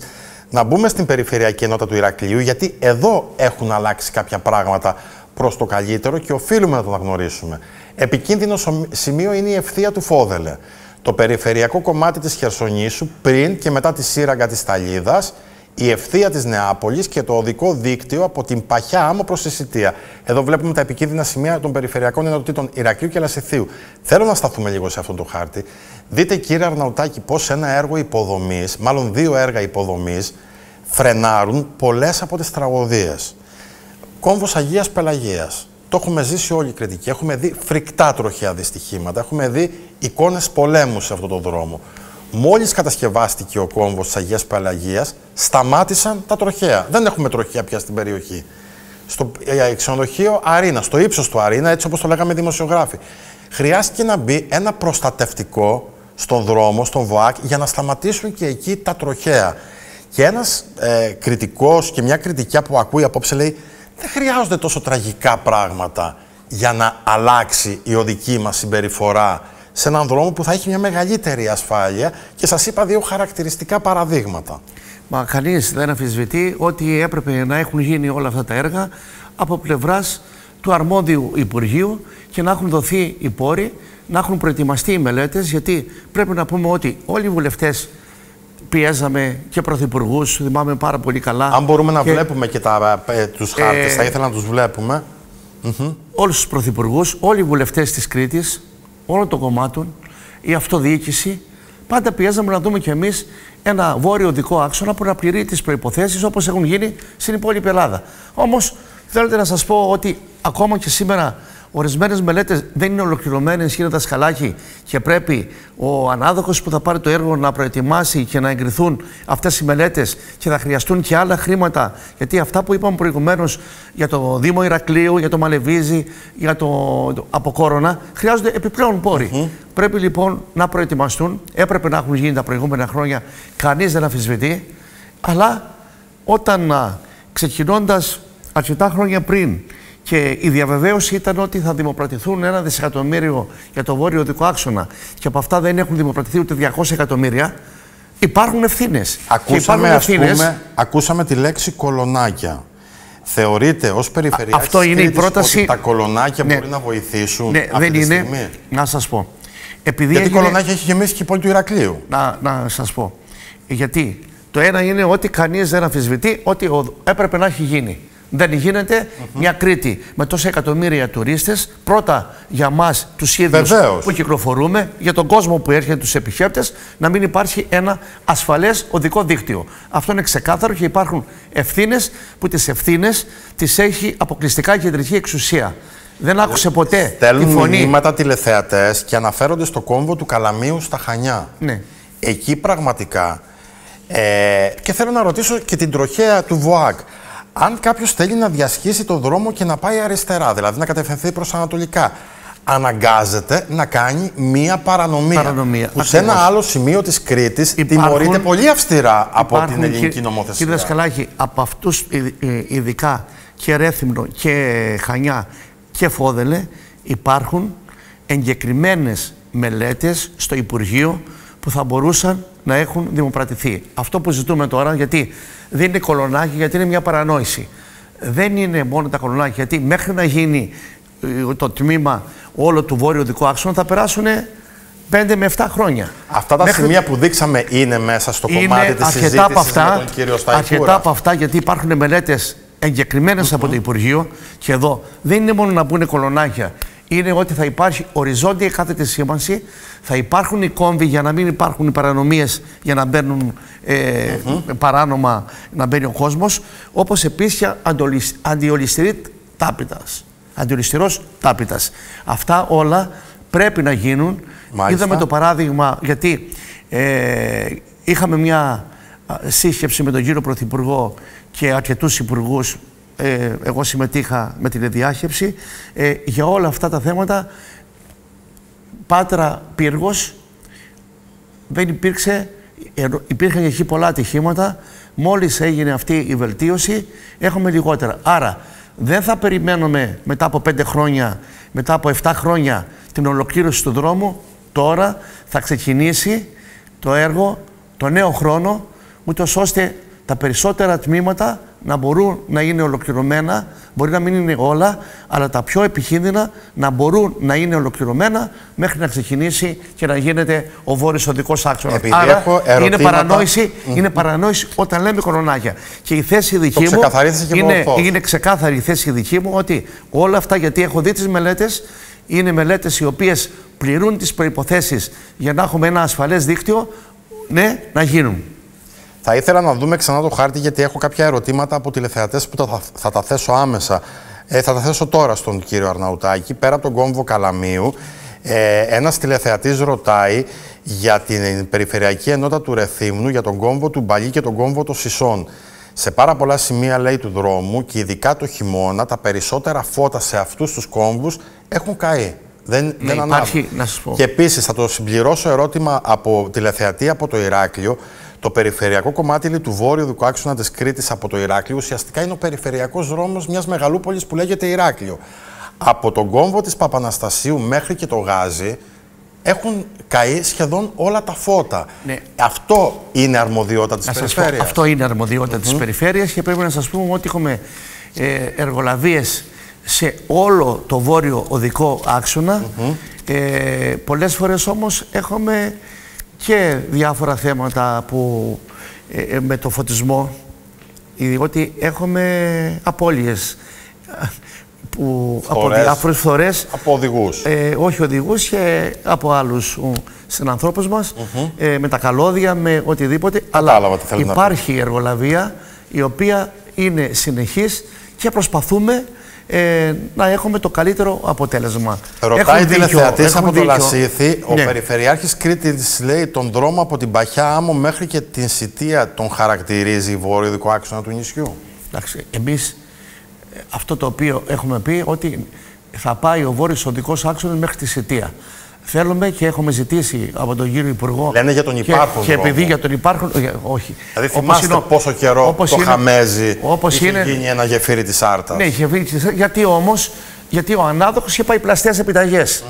Να μπούμε στην περιφερειακή ενότητα του Ηρακλείου, γιατί εδώ έχουν αλλάξει κάποια πράγματα προς το καλύτερο και οφείλουμε να το αναγνωρίσουμε. Επικίνδυνο σημείο είναι η ευθεία του Φόδελε. Το περιφερειακό κομμάτι της Χερσονήσου πριν και μετά τη σύραγγα της Ταλίδας η ευθεία της Νεάπολης και το οδικό δίκτυο από την Παχιά Άμμο προς τη Σιτία. Εδώ βλέπουμε τα επικίνδυνα σημεία των περιφερειακών ενωτήτων Ηρακλείου και Λασιθίου. Θέλω να σταθούμε λίγο σε αυτό το χάρτη. Δείτε, κύριε Αρναουτάκη, πώς ένα έργο υποδομής, μάλλον δύο έργα υποδομής, φρενάρουν πολλές από τις τραγωδίες. Κόμβος Αγίας Πελαγίας. Το έχουμε ζήσει όλοι οι κριτικοί. Έχουμε δει φρικτά τροχαία δυστυχήματα. Έχουμε δει εικόνες πολέμου σε αυτόν τον δρόμο. Μόλις κατασκευάστηκε ο κόμβος της Αγίας Παλαγίας, σταμάτησαν τα τροχαία. Δεν έχουμε τροχαία πια στην περιοχή. Στο ε, ξενοδοχείο Αρίνα, στο ύψος του Αρίνα, έτσι όπως το λέγαμε δημοσιογράφοι. Χρειάστηκε να μπει ένα προστατευτικό στον δρόμο, στον ΒΟΑΚ, για να σταματήσουν και εκεί τα τροχαία. Και ένας ε, κριτικός και μια κριτικιά που ακούει απόψε λέει δεν χρειάζονται τόσο τραγικά πράγματα για να αλλάξει η οδική μας συμπεριφορά σε έναν δρόμο που θα έχει μια μεγαλύτερη ασφάλεια και σας είπα δύο χαρακτηριστικά παραδείγματα. Μα κανείς δεν αμφισβητεί ότι έπρεπε να έχουν γίνει όλα αυτά τα έργα από πλευράς του αρμόδιου Υπουργείου και να έχουν δοθεί οι πόροι, να έχουν προετοιμαστεί οι μελέτες, γιατί πρέπει να πούμε ότι όλοι οι βουλευτές πιέζαμε και πρωθυπουργούς, θυμάμαι πάρα πολύ καλά. Αν μπορούμε να βλέπουμε και τα, ε, τους χάρτες, ε, θα ήθελα να τους βλέπουμε. Όλους τους πρωθυπουργούς, όλοι οι βουλευτές της Κρήτης, όλων των κομμάτων, η αυτοδιοίκηση, πάντα πιέζαμε να δούμε κι εμείς ένα βόρειο δικό άξονα που να πληρεί τις προποθέσει όπως έχουν γίνει στην υπόλοιπη Ελλάδα. Όμως, θέλετε να σας πω ότι ακόμα και σήμερα Ορισμένες μελέτες δεν είναι ολοκληρωμένες, κύριε Δασκαλάκη, και πρέπει ο ανάδοχος που θα πάρει το έργο να προετοιμάσει και να εγκριθούν αυτές οι μελέτες και θα χρειαστούν και άλλα χρήματα. Γιατί αυτά που είπαμε προηγουμένως για το Δήμο Ηρακλείου, για το Μαλεβίζη, για το Αποκόρονα, χρειάζονται επιπλέον πόροι. Πρέπει λοιπόν να προετοιμαστούν. Έπρεπε να έχουν γίνει τα προηγούμενα χρόνια. Κανείς δεν αμφισβητεί. Αλλά όταν ξεκινώντας αρκετά χρόνια πριν και η διαβεβαίωση ήταν ότι θα δημοπρατηθούν ένα δισεκατομμύριο για το βόρειο δικό άξονα και από αυτά δεν έχουν δημοπρατηθεί ούτε 200 εκατομμύρια. Υπάρχουν ευθύνες. Ακούσαμε, ας πούμε, ακούσαμε τη λέξη κολονάκια. Θεωρείτε ως περιφερειακή Αυτό είναι η πρόταση. Ότι τα κολονάκια ναι. μπορεί να βοηθήσουν. Ναι, αυτή δεν τη είναι. Στιγμή; Να σας πω. Επειδή Γιατί έγινε... κολονάκια έχει γεμίσει και η πόλη του Ηρακλείου. Να, να σας πω. Γιατί; Το ένα είναι ότι κανείς δεν αμφισβητεί ότι έπρεπε να έχει γίνει. Δεν γίνεται μια Κρήτη με τόσα εκατομμύρια τουρίστες, πρώτα για μας τους ίδιους που κυκλοφορούμε, για τον κόσμο που έρχεται τους επισκέπτες, να μην υπάρχει ένα ασφαλές οδικό δίκτυο. Αυτό είναι ξεκάθαρο και υπάρχουν ευθύνες που τις ευθύνες τις έχει αποκλειστικά η κεντρική εξουσία. Δεν άκουσε ποτέ Στέλνουν τη φωνή. μηνύματα τηλεθεατές και αναφέρονται στο κόμβο του Καλαμίου στα Χανιά. Ναι. Εκεί πραγματικά... Ε, και θέλω να ρωτήσω και την τροχέα του ΒΟΑΚ αν κάποιος θέλει να διασχίσει τον δρόμο και να πάει αριστερά, δηλαδή να κατευθυνθεί προς ανατολικά, αναγκάζεται να κάνει μία παρανομία. παρανομία. Που σε ένα άλλο σημείο της Κρήτης τιμωρείται πολύ αυστηρά από την ελληνική νομοθεσία. Κύριε Δασκαλάκη, από αυτούς ειδικά και Ρέθυμνο και Χανιά και Φόδελε υπάρχουν εγκεκριμένες μελέτες στο Υπουργείο που θα μπορούσαν να έχουν δημοπρατηθεί. Αυτό που ζητούμε τώρα, γιατί δεν είναι κολονάκι, γιατί είναι μια παρανόηση. Δεν είναι μόνο τα κολονάκια, γιατί μέχρι να γίνει ε, το τμήμα όλο του βόρειο δικού άξονα θα περάσουν 5 με 7 χρόνια. Αυτά τα Μέχρι- σημεία που δείξαμε είναι μέσα στο κομμάτι είναι της αρκετά συζήτησης από αυτά, με τον κύριο Σταϊκούρα. αρκετά από αυτά γιατί υπάρχουν μελέτες εγκεκριμένες από το Υπουργείο και εδώ δεν είναι μόνο να μπουν κολονάκια. Είναι ότι θα υπάρχει οριζόντια κάθετη σήμανση, θα υπάρχουν οι κόμβοι για να μην υπάρχουν οι παρανομίες για να μπαίνουν ε, παράνομα να μπαίνει ο κόσμος, όπως επίσης και αντιολισ- αντιολιστερή τάπητας. Αντιολιστερός τάπητας. Αυτά όλα πρέπει να γίνουν. Μάλιστα. Είδαμε το παράδειγμα, γιατί ε, είχαμε μια α, σύσκεψη με τον κύριο Πρωθυπουργό και αρκετούς υπουργούς. Ε, εγώ συμμετείχα με την διάσκεψη ε, για όλα αυτά τα θέματα. Πάτρα πύργος, δεν υπήρξε, ε, υπήρχαν εκεί πολλά ατυχήματα. Μόλις έγινε αυτή η βελτίωση, έχουμε λιγότερα. Άρα, δεν θα περιμένουμε μετά από πέντε χρόνια, μετά από 7 χρόνια την ολοκλήρωση του δρόμου. Τώρα θα ξεκινήσει το έργο, το νέο χρόνο, ούτως ώστε τα περισσότερα τμήματα να μπορούν να είναι ολοκληρωμένα, μπορεί να μην είναι όλα, αλλά τα πιο επικίνδυνα να μπορούν να είναι ολοκληρωμένα μέχρι να ξεκινήσει και να γίνεται ο βόρειος οδικός άξονας. Επειδή Άρα έχω είναι ερωτήματα- παρανόηση, είναι παρανόηση όταν λέμε κολονάκια. Και η θέση δική μου ξεκαθαρίσατε και είναι, ορθώς. είναι ξεκάθαρη η θέση δική μου ότι όλα αυτά, γιατί έχω δει τις μελέτες, είναι μελέτες οι οποίες πληρούν τις προϋποθέσεις για να έχουμε ένα ασφαλές δίκτυο, ναι, να γίνουν. Θα ήθελα να δούμε ξανά το χάρτη γιατί έχω κάποια ερωτήματα από τηλεθεατές που τα, θα, θα τα θέσω άμεσα. Ε, θα τα θέσω τώρα στον κύριο Αρναουτάκη. Πέρα από τον κόμβο Καλαμίου, ε, ένας τηλεθεατής ρωτάει για την περιφερειακή ενότητα του Ρεθύμνου, για τον κόμβο του Μπαλί και τον κόμβο των Σισών. Σε πάρα πολλά σημεία, λέει, του δρόμου και ειδικά το χειμώνα, τα περισσότερα φώτα σε αυτούς τους κόμβους έχουν καεί. Δεν, δεν ανάβουν. Ναι, υπάρχει, να σας πω. Και επίσης, θα το συμπληρώσω ερώτημα από τηλεθεατή από το Ηράκλειο. Το περιφερειακό κομμάτι λέει, του βόρειου δικού άξονα της Κρήτης από το Ηράκλειο ουσιαστικά είναι ο περιφερειακός δρόμος μιας μεγαλούπολης που λέγεται Ηράκλειο. Από τον κόμβο της Παπαναστασίου μέχρι και το Γάζι έχουν καεί σχεδόν όλα τα φώτα. Ναι. Αυτό είναι αρμοδιότητα της Να σας πω, περιφέρειας. αυτό είναι αρμοδιότητα της περιφέρειας και πρέπει να σας πούμε ότι έχουμε ε, εργολαβίες σε όλο το βόρειο οδικό άξονα. ε, πολλές φορές όμως έχουμε και διάφορα θέματα που, ε, ε, με το φωτισμό διότι έχουμε απώλειες ε, που από Φορές. διάφορες φορές Από οδηγούς. ε, όχι οδηγούς και από άλλους ου, συνανθρώπους μας, ε, με τα καλώδια, με οτιδήποτε. Κατάλαβα τι θέλετε να υπάρχει εργολαβία η οποία είναι συνεχής και προσπαθούμε ε, να έχουμε το καλύτερο αποτέλεσμα. Ρωτάει Έχουν δίκιο, τηλεθεατής έχουν από το δίκιο. Λασίθι, ο Ναι. Περιφερειάρχης Κρήτης λέει τον δρόμο από την Παχιά Άμμο μέχρι και την Σιτία τον χαρακτηρίζει βόρειο δικό άξονα του νησιού. Εντάξει, εμείς ε, αυτό το οποίο έχουμε πει ότι θα πάει ο βόρειος οδικός άξονας μέχρι τη Σιτία. Θέλουμε και έχουμε ζητήσει από τον κύριο Υπουργό. Λένε για τον και- υπάρχον Και, επειδή δρόμο. για τον υπάρχον. ε, Όχι. Δηλαδή Όπως θυμάστε είναι ο- πόσο καιρό όπως το είναι- Χαμέζι όπως είχε είναι- γίνει ένα γεφύρι της Άρτας. Ναι, είχε βγει. Γιατί όμω, γιατί ο ανάδοχος είχε πάει πλαστές επιταγές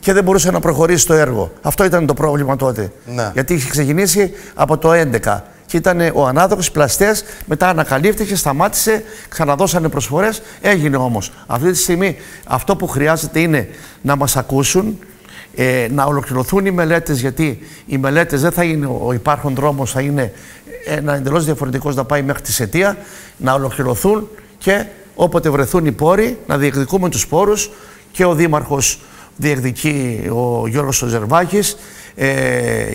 και δεν μπορούσε να προχωρήσει το έργο. Αυτό ήταν το πρόβλημα τότε. Ναι. Γιατί είχε ξεκινήσει από το 11 και ήταν ο ανάδοχος πλαστές, μετά ανακαλύφθηκε, σταμάτησε, ξαναδώσανε προσφορές. Έγινε όμως. Αυτή τη στιγμή αυτό που χρειάζεται είναι να μας ακούσουν, ε, να ολοκληρωθούν οι μελέτες γιατί οι μελέτες δεν θα είναι ο υπάρχον δρόμος, θα είναι ένα εντελώς διαφορετικός να πάει μέχρι τη αιτία, να ολοκληρωθούν και όποτε βρεθούν οι πόροι να διεκδικούμε τους πόρους και ο Δήμαρχος διεκδικεί ο Γιώργος Ζερβάκης ε,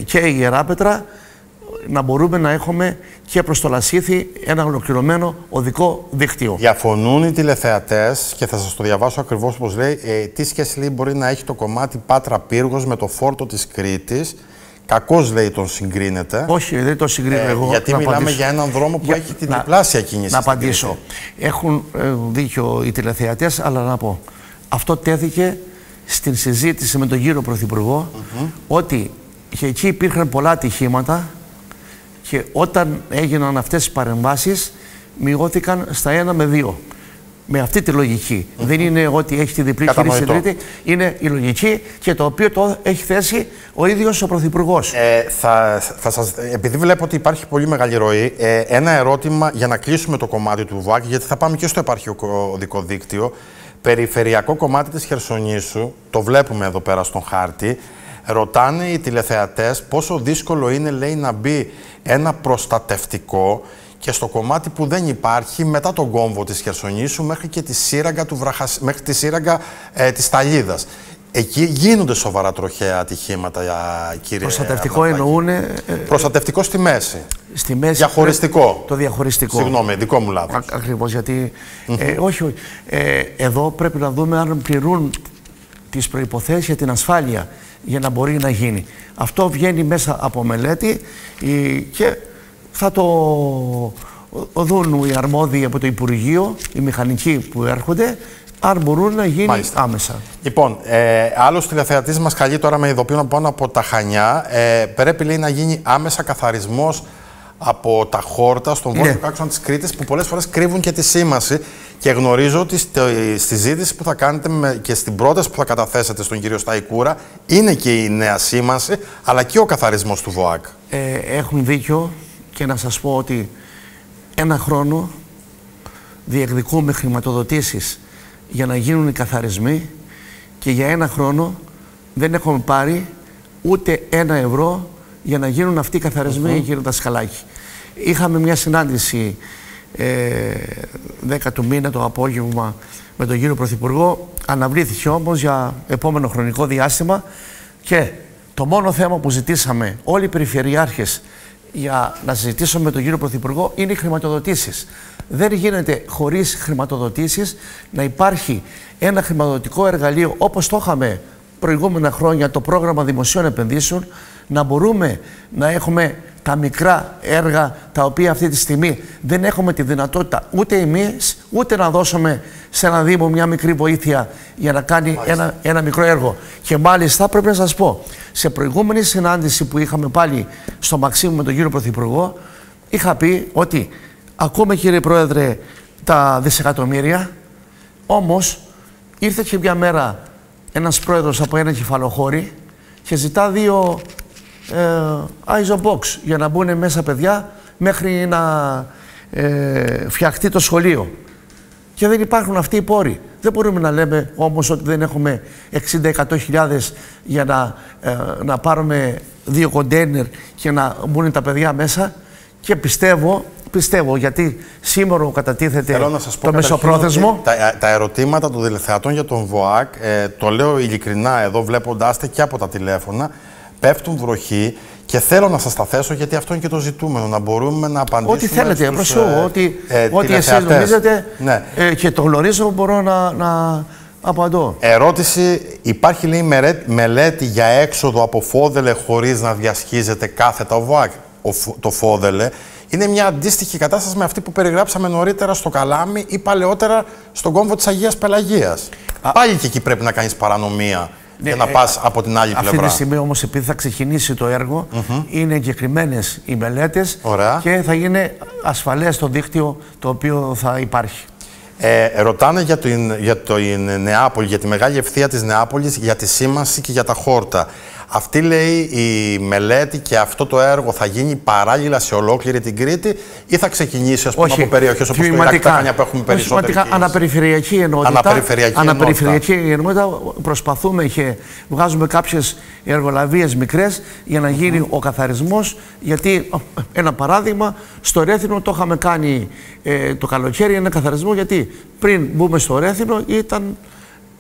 και η Ιεράπετρα να μπορούμε να έχουμε και προς το Λασίθι ένα ολοκληρωμένο οδικό δίκτυο. Διαφωνούν οι τηλεθεατές και θα σας το διαβάσω ακριβώς όπως λέει ε, τι σχέση λέει, μπορεί να έχει το κομμάτι Πάτρα Πύργος με το φόρτο της Κρήτης. Κακώς λέει τον συγκρίνεται. Όχι, δεν το συγκρίνω Ε, εγώ. γιατί να μιλάμε απαντήσω. για έναν δρόμο που Για- έχει την να- διπλάσια κίνηση. Να στην απαντήσω. Έχουν ε, δίκιο οι τηλεθεατές, αλλά να πω. Αυτό τέθηκε στην συζήτηση με τον κύριο Πρωθυπουργό ότι και εκεί υπήρχαν πολλά ατυχήματα και όταν έγιναν αυτές οι παρεμβάσεις μειώθηκαν στα ένα με δύο. Με αυτή τη λογική. Δεν είναι ότι έχει τη διπλή κίνηση στην Κατανοητό. τρίτη. Είναι η λογική και το οποίο το έχει θέσει ο ίδιος ο Πρωθυπουργός. Ε, θα, θα σας, επειδή βλέπω ότι υπάρχει πολύ μεγάλη ροή, ε, ένα ερώτημα για να κλείσουμε το κομμάτι του ΒΟΑΚ, γιατί θα πάμε και στο επαρχικό οδικό δίκτυο. Περιφερειακό κομμάτι της Χερσονήσου, το βλέπουμε εδώ πέρα στον χάρτη, Ρωτάνε οι τηλεθεατές πόσο δύσκολο είναι, λέει, να μπει ένα προστατευτικό και στο κομμάτι που δεν υπάρχει μετά τον κόμβο της Χερσονήσου μέχρι και τη σύραγγα, του Βραχασ... μέχρι τη σύραγγα ε, της Ταλίδας. Εκεί γίνονται σοβαρά τροχαία ατυχήματα, κύριε Προστατευτικό Αμπατάκη. εννοούν. Προστατευτικό στη μέση. Στη μέση. Διαχωριστικό. Το διαχωριστικό. Συγγνώμη, δικό μου λάθος. Ακριβώς. Γιατί. ε, όχι, όχι. Ε, εδώ πρέπει να δούμε αν πληρούν τις προποθέσει για την ασφάλεια για να μπορεί να γίνει. Αυτό βγαίνει μέσα από μελέτη ε, και θα το δουν οι αρμόδιοι από το Υπουργείο, οι μηχανικοί που έρχονται, αν μπορούν να γίνει Μάλιστα. άμεσα. Λοιπόν, ε, άλλος τηλεθεατής μας καλεί τώρα με ειδοποιούν πάνω από τα Χανιά. Ε, πρέπει λέει να γίνει άμεσα καθαρισμός από τα χόρτα στον βόρειο Ναι. άξονα τη Κρήτη που πολλές φορές κρύβουν και τη σήμανση. Και γνωρίζω ότι στη, στη ζήτηση που θα κάνετε με, και στην πρόταση που θα καταθέσετε στον κύριο Σταϊκούρα είναι και η νέα σήμανση αλλά και ο καθαρισμός του ΒΟΑΚ. Ε, έχουν δίκιο και να σας πω ότι ένα χρόνο διεκδικούμε χρηματοδοτήσεις για να γίνουν οι καθαρισμοί και για ένα χρόνο δεν έχουμε πάρει ούτε ένα ευρώ για να γίνουν αυτοί οι καθαρισμοί, Μμμ. κύριε Δασκαλάκη. Είχαμε μια συνάντηση ε, 10 του μήνα το απόγευμα με τον κύριο Πρωθυπουργό. Αναβλήθηκε όμως για επόμενο χρονικό διάστημα και το μόνο θέμα που ζητήσαμε όλοι οι περιφερειάρχες για να συζητήσουμε με τον κύριο Πρωθυπουργό είναι οι χρηματοδοτήσεις. Δεν γίνεται χωρίς χρηματοδοτήσεις να υπάρχει ένα χρηματοδοτικό εργαλείο όπως το είχαμε προηγούμενα χρόνια το πρόγραμμα δημοσίων επενδύσεων να μπορούμε να έχουμε τα μικρά έργα τα οποία αυτή τη στιγμή δεν έχουμε τη δυνατότητα ούτε εμείς ούτε να δώσουμε σε ένα Δήμο μια μικρή βοήθεια για να κάνει ένα, ένα μικρό έργο. Και μάλιστα πρέπει να σας πω, σε προηγούμενη συνάντηση που είχαμε πάλι στο Μαξίμου με τον κύριο Πρωθυπουργό είχα πει ότι ακούμε κύριε Πρόεδρε τα δισεκατομμύρια όμως ήρθε και μια μέρα ένας πρόεδρος από ένα κεφαλοχώρι και ζητά δύο ε, ISO box για να μπουν μέσα παιδιά μέχρι να ε, φτιαχτεί το σχολείο. Και δεν υπάρχουν αυτοί οι πόροι. Δεν μπορούμε να λέμε όμως ότι δεν έχουμε 60-100 χιλιάδες για να, ε, να πάρουμε δύο κοντέινερ και να μπουν τα παιδιά μέσα. Και πιστεύω, πιστεύω γιατί σήμερα κατατίθεται Θέλω να σας πω το καταρχήν μεσοπρόθεσμο. ότι Τα, τα ερωτήματα των τηλεθεατών για τον ΒΟΑΚ, ε, το λέω ειλικρινά εδώ βλέποντάς τα και από τα τηλέφωνα, πέφτουν βροχή και θέλω να σας τα θέσω γιατί αυτό είναι και το ζητούμενο, να μπορούμε να απαντήσουμε Ό,τι θέλετε, στους, προσώ, ε, ό,τι, ε, ό,τι εσείς τηλεθεατές. νομίζετε Ναι. ε, και το γνωρίζω μπορώ να, να απαντώ. Ερώτηση, υπάρχει λέει μερέ- μελέτη για έξοδο από Φόδελε χωρίς να διασχίζεται κάθετα ο ΒΟΑΚ; Ο Φ- το Φόδελε είναι μια αντίστοιχη κατάσταση με αυτή που περιγράψαμε νωρίτερα στο Καλάμι ή παλαιότερα στον κόμβο της Αγίας Πελαγίας. Πάλι και εκεί πρέπει να κάνεις παρανομία για να ε, πας από την άλλη Αυτή πλευρά. τη στιγμή όμως επειδή θα ξεκινήσει το έργο, είναι εγκεκριμένες οι μελέτες Ωραία. και θα γίνει ασφαλές το δίκτυο το οποίο θα υπάρχει. Ε, ρωτάνε για, το, για το Νεάπολη, για τη μεγάλη ευθεία της Νεάπολης, για τη σήμανση και για τα χόρτα. Αυτή λέει η μελέτη και αυτό το έργο θα γίνει παράλληλα σε ολόκληρη την Κρήτη ή θα ξεκινήσει ας πούμε, από περιοχές όπως το Ιράκ, τα Χανιά που έχουμε όχι, περισσότερη τμηματικά, κίνηση. αναπεριφερειακή ενότητα. Αναπεριφερειακή αναπεριφερειακή ενότητα. Προσπαθούμε και βγάζουμε κάποιες εργολαβίες μικρές για να γίνει ο καθαρισμός. Γιατί, ένα παράδειγμα, στο Ρέθινο το είχαμε κάνει ε, το καλοκαίρι ένα καθαρισμό γιατί πριν μπούμε στο Ρέθινο ήταν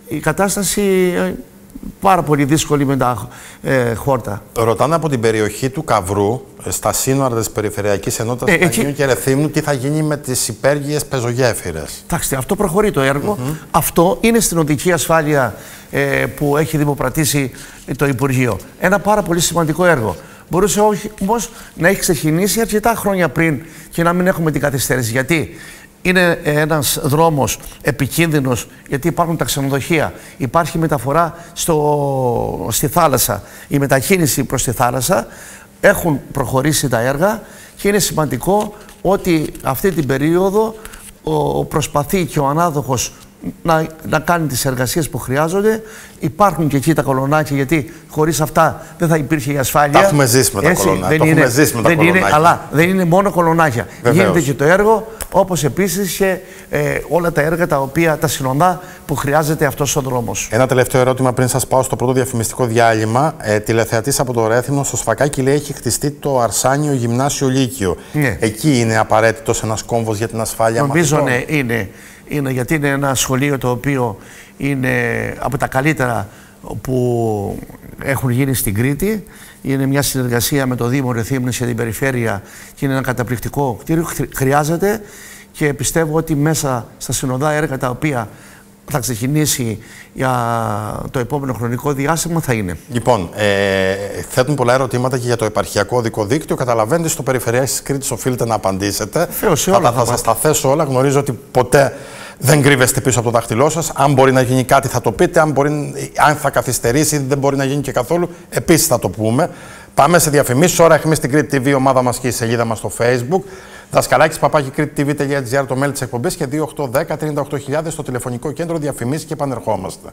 η κατάσταση ε, πάρα πολύ δύσκολη με τα ε, χόρτα. Ρωτάνε από την περιοχή του Καβρού, ε, στα σύνορα της Περιφερειακής Ενότητας Ε, ε, εκεί- και Ρεθύμνου, τι θα γίνει με τις υπέργειες πεζογέφυρες. Εντάξει, αυτό προχωρεί το έργο. Αυτό είναι στην οδική ασφάλεια ε, που έχει δημοπρατήσει το Υπουργείο. Ένα πάρα πολύ σημαντικό έργο. Μπορούσε όχι όμως να έχει ξεκινήσει αρκετά χρόνια πριν και να μην έχουμε την καθυστέρηση. Γιατί; Είναι ένας δρόμος επικίνδυνος, γιατί υπάρχουν τα ξενοδοχεία, υπάρχει μεταφορά στο, στη θάλασσα, η μετακίνηση προς τη θάλασσα, έχουν προχωρήσει τα έργα και είναι σημαντικό ότι αυτή την περίοδο ο, ο προσπαθεί και ο ανάδοχος να, να κάνει τις εργασίες που χρειάζονται. Υπάρχουν και εκεί τα κολονάκια, γιατί χωρίς αυτά δεν θα υπήρχε η ασφάλεια. Τα έχουμε ζήσει με τα κολονάκια. δεν Το είναι, έχουμε ζήσει με τα δεν είναι, κολονάκια. αλλά δεν είναι μόνο κολονάκια. Βεβαίως. Γίνεται και το έργο όπως επίσης και ε, όλα τα έργα τα οποία, τα συνοδά που χρειάζεται αυτός ο δρόμος. Ένα τελευταίο ερώτημα πριν σας πάω στο πρώτο διαφημιστικό διάλειμμα. Ε, τηλεθεατής από το Ρέθυμνο, στο Σφακάκι λέει έχει χτιστεί το Αρσάνιο Γυμνάσιο Λύκειο. Ναι. Εκεί είναι απαραίτητος ένας κόμβος για την ασφάλεια Νομίζω μαθητών. ναι, είναι, είναι, γιατί είναι ένα σχολείο το οποίο είναι από τα καλύτερα που έχουν γίνει στην Κρήτη. Είναι μια συνεργασία με το Δήμο Ρεθύμνης για την περιφέρεια και είναι ένα καταπληκτικό κτίριο. Χρ- Χρειάζεται και πιστεύω ότι μέσα στα συνοδά έργα τα οποία θα ξεκινήσει για το επόμενο χρονικό διάστημα θα είναι. Λοιπόν, ε, θέτουν πολλά ερωτήματα και για το επαρχιακό οδικό δίκτυο. Καταλαβαίνετε, στο Περιφερειάρχη της Κρήτης οφείλετε να απαντήσετε. Βεβαίως, σε θα, όλα τα- θα θα σας τα θέσω όλα. Γνωρίζω ότι ποτέ δεν κρύβεστε πίσω από το δάχτυλό σας. Αν μπορεί να γίνει κάτι, θα το πείτε. Αν, μπορεί, αν θα καθυστερήσει ή δεν μπορεί να γίνει και καθόλου, επίσης θα το πούμε. Πάμε σε διαφημίσεις. Ώρα έχουμε στην Κρήτη TV, ομάδα μας και η σελίδα μας στο Facebook. Δασκαλάκης παπάκι κρήτη.tv.gr το mail της εκπομπής και 2810-38000 στο τηλεφωνικό κέντρο διαφημίσεις και επανερχόμαστε.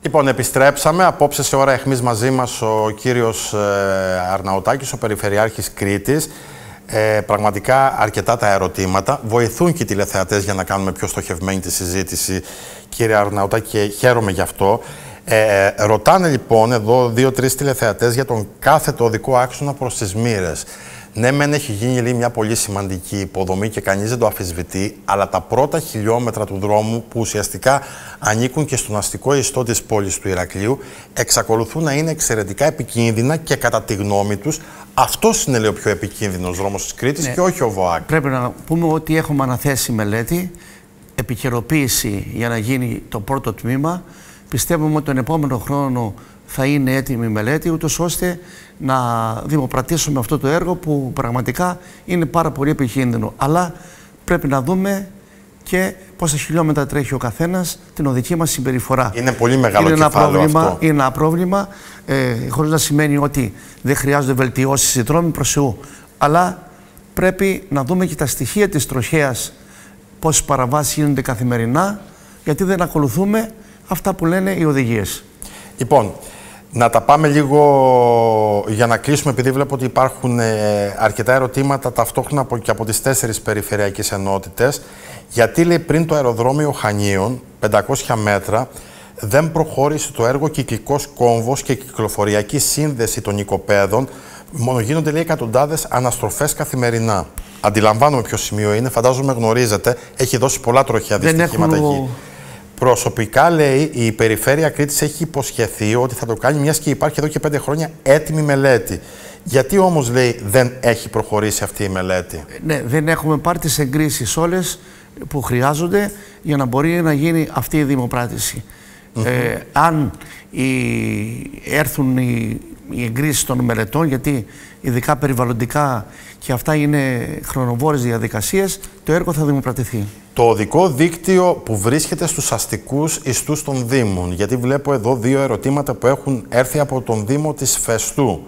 Λοιπόν, επιστρέψαμε. Απόψε σε ώρα εχμής μαζί μας ο κύριος ε, Αρναουτάκης, ο Περιφερειάρχης Κρήτης. Ε, πραγματικά αρκετά τα ερωτήματα. Βοηθούν και οι τηλεθεατές για να κάνουμε πιο στοχευμένη τη συζήτηση, κύριε Αρναουτάκη, και χαίρομαι γι' αυτό. Ε, ρωτάνε λοιπόν εδώ δύο-τρεις τηλεθεατές για τον κάθετο οδικό άξονα προς τις Μύρες. Ναι, μεν έχει γίνει λέει, μια πολύ σημαντική υποδομή και κανείς δεν το αφισβητεί, αλλά τα πρώτα χιλιόμετρα του δρόμου που ουσιαστικά ανήκουν και στον αστικό ιστό της πόλης του Ηρακλείου εξακολουθούν να είναι εξαιρετικά επικίνδυνα και κατά τη γνώμη τους αυτός είναι λέει, ο πιο επικίνδυνος δρόμος της Κρήτης Ναι. και όχι ο ΒΟΑΚ. Πρέπει να πούμε ότι έχουμε αναθέσει μελέτη, επικαιροποίηση για να γίνει το πρώτο τμήμα. Πιστεύουμε ότι τον επόμενο χρόνο θα είναι έτοιμη η μελέτη, ούτως ώστε να δημοπρατήσουμε αυτό το έργο που πραγματικά είναι πάρα πολύ επικίνδυνο. Αλλά πρέπει να δούμε και πόσα χιλιόμετρα τρέχει ο καθένας, την οδική μας συμπεριφορά. Είναι πολύ μεγάλο είναι ένα κεφάλαιο πρόβλημα, αυτό. Είναι ένα πρόβλημα, ε, χωρίς να σημαίνει ότι δεν χρειάζονται βελτιώσεις οι δρόμοι προς Θεού. Αλλά πρέπει να δούμε και τα στοιχεία της τροχέας, πόσες παραβάσεις γίνονται καθημερινά, γιατί δεν ακολουθούμε αυτά που λένε οι οδηγίες. Λοιπόν, να τα πάμε λίγο για να κλείσουμε, επειδή βλέπω ότι υπάρχουν ε, αρκετά ερωτήματα ταυτόχρονα από, και από τις τέσσερις περιφερειακές ενότητες. Γιατί λέει πριν το αεροδρόμιο Χανίων, 500 μέτρα, δεν προχώρησε το έργο κυκλικός κόμβος και κυκλοφοριακή σύνδεση των οικοπαίδων, μόνο γίνονται λέει εκατοντάδες αναστροφές καθημερινά. Αντιλαμβάνομαι ποιο σημείο είναι, φαντάζομαι γνωρίζετε, έχει δώσει πολλά τροχιά Δεν δυστυχήματα έχουν- εκεί. Προσωπικά λέει η Περιφέρεια Κρήτης έχει υποσχεθεί ότι θα το κάνει μιας και υπάρχει εδώ και πέντε χρόνια έτοιμη μελέτη. Γιατί όμως λέει δεν έχει προχωρήσει αυτή η μελέτη; Ναι, δεν έχουμε πάρει τις εγκρίσεις όλες που χρειάζονται για να μπορεί να γίνει αυτή η δημοπράτηση. Ε, αν οι, έρθουν οι, οι εγκρίσεις των μελετών, γιατί ειδικά περιβαλλοντικά και αυτά είναι χρονοβόρες διαδικασίες, το έργο θα δημοπρατηθεί. Το οδικό δίκτυο που βρίσκεται στους αστικούς ιστούς των Δήμων. Γιατί βλέπω εδώ δύο ερωτήματα που έχουν έρθει από τον Δήμο της Φεστού.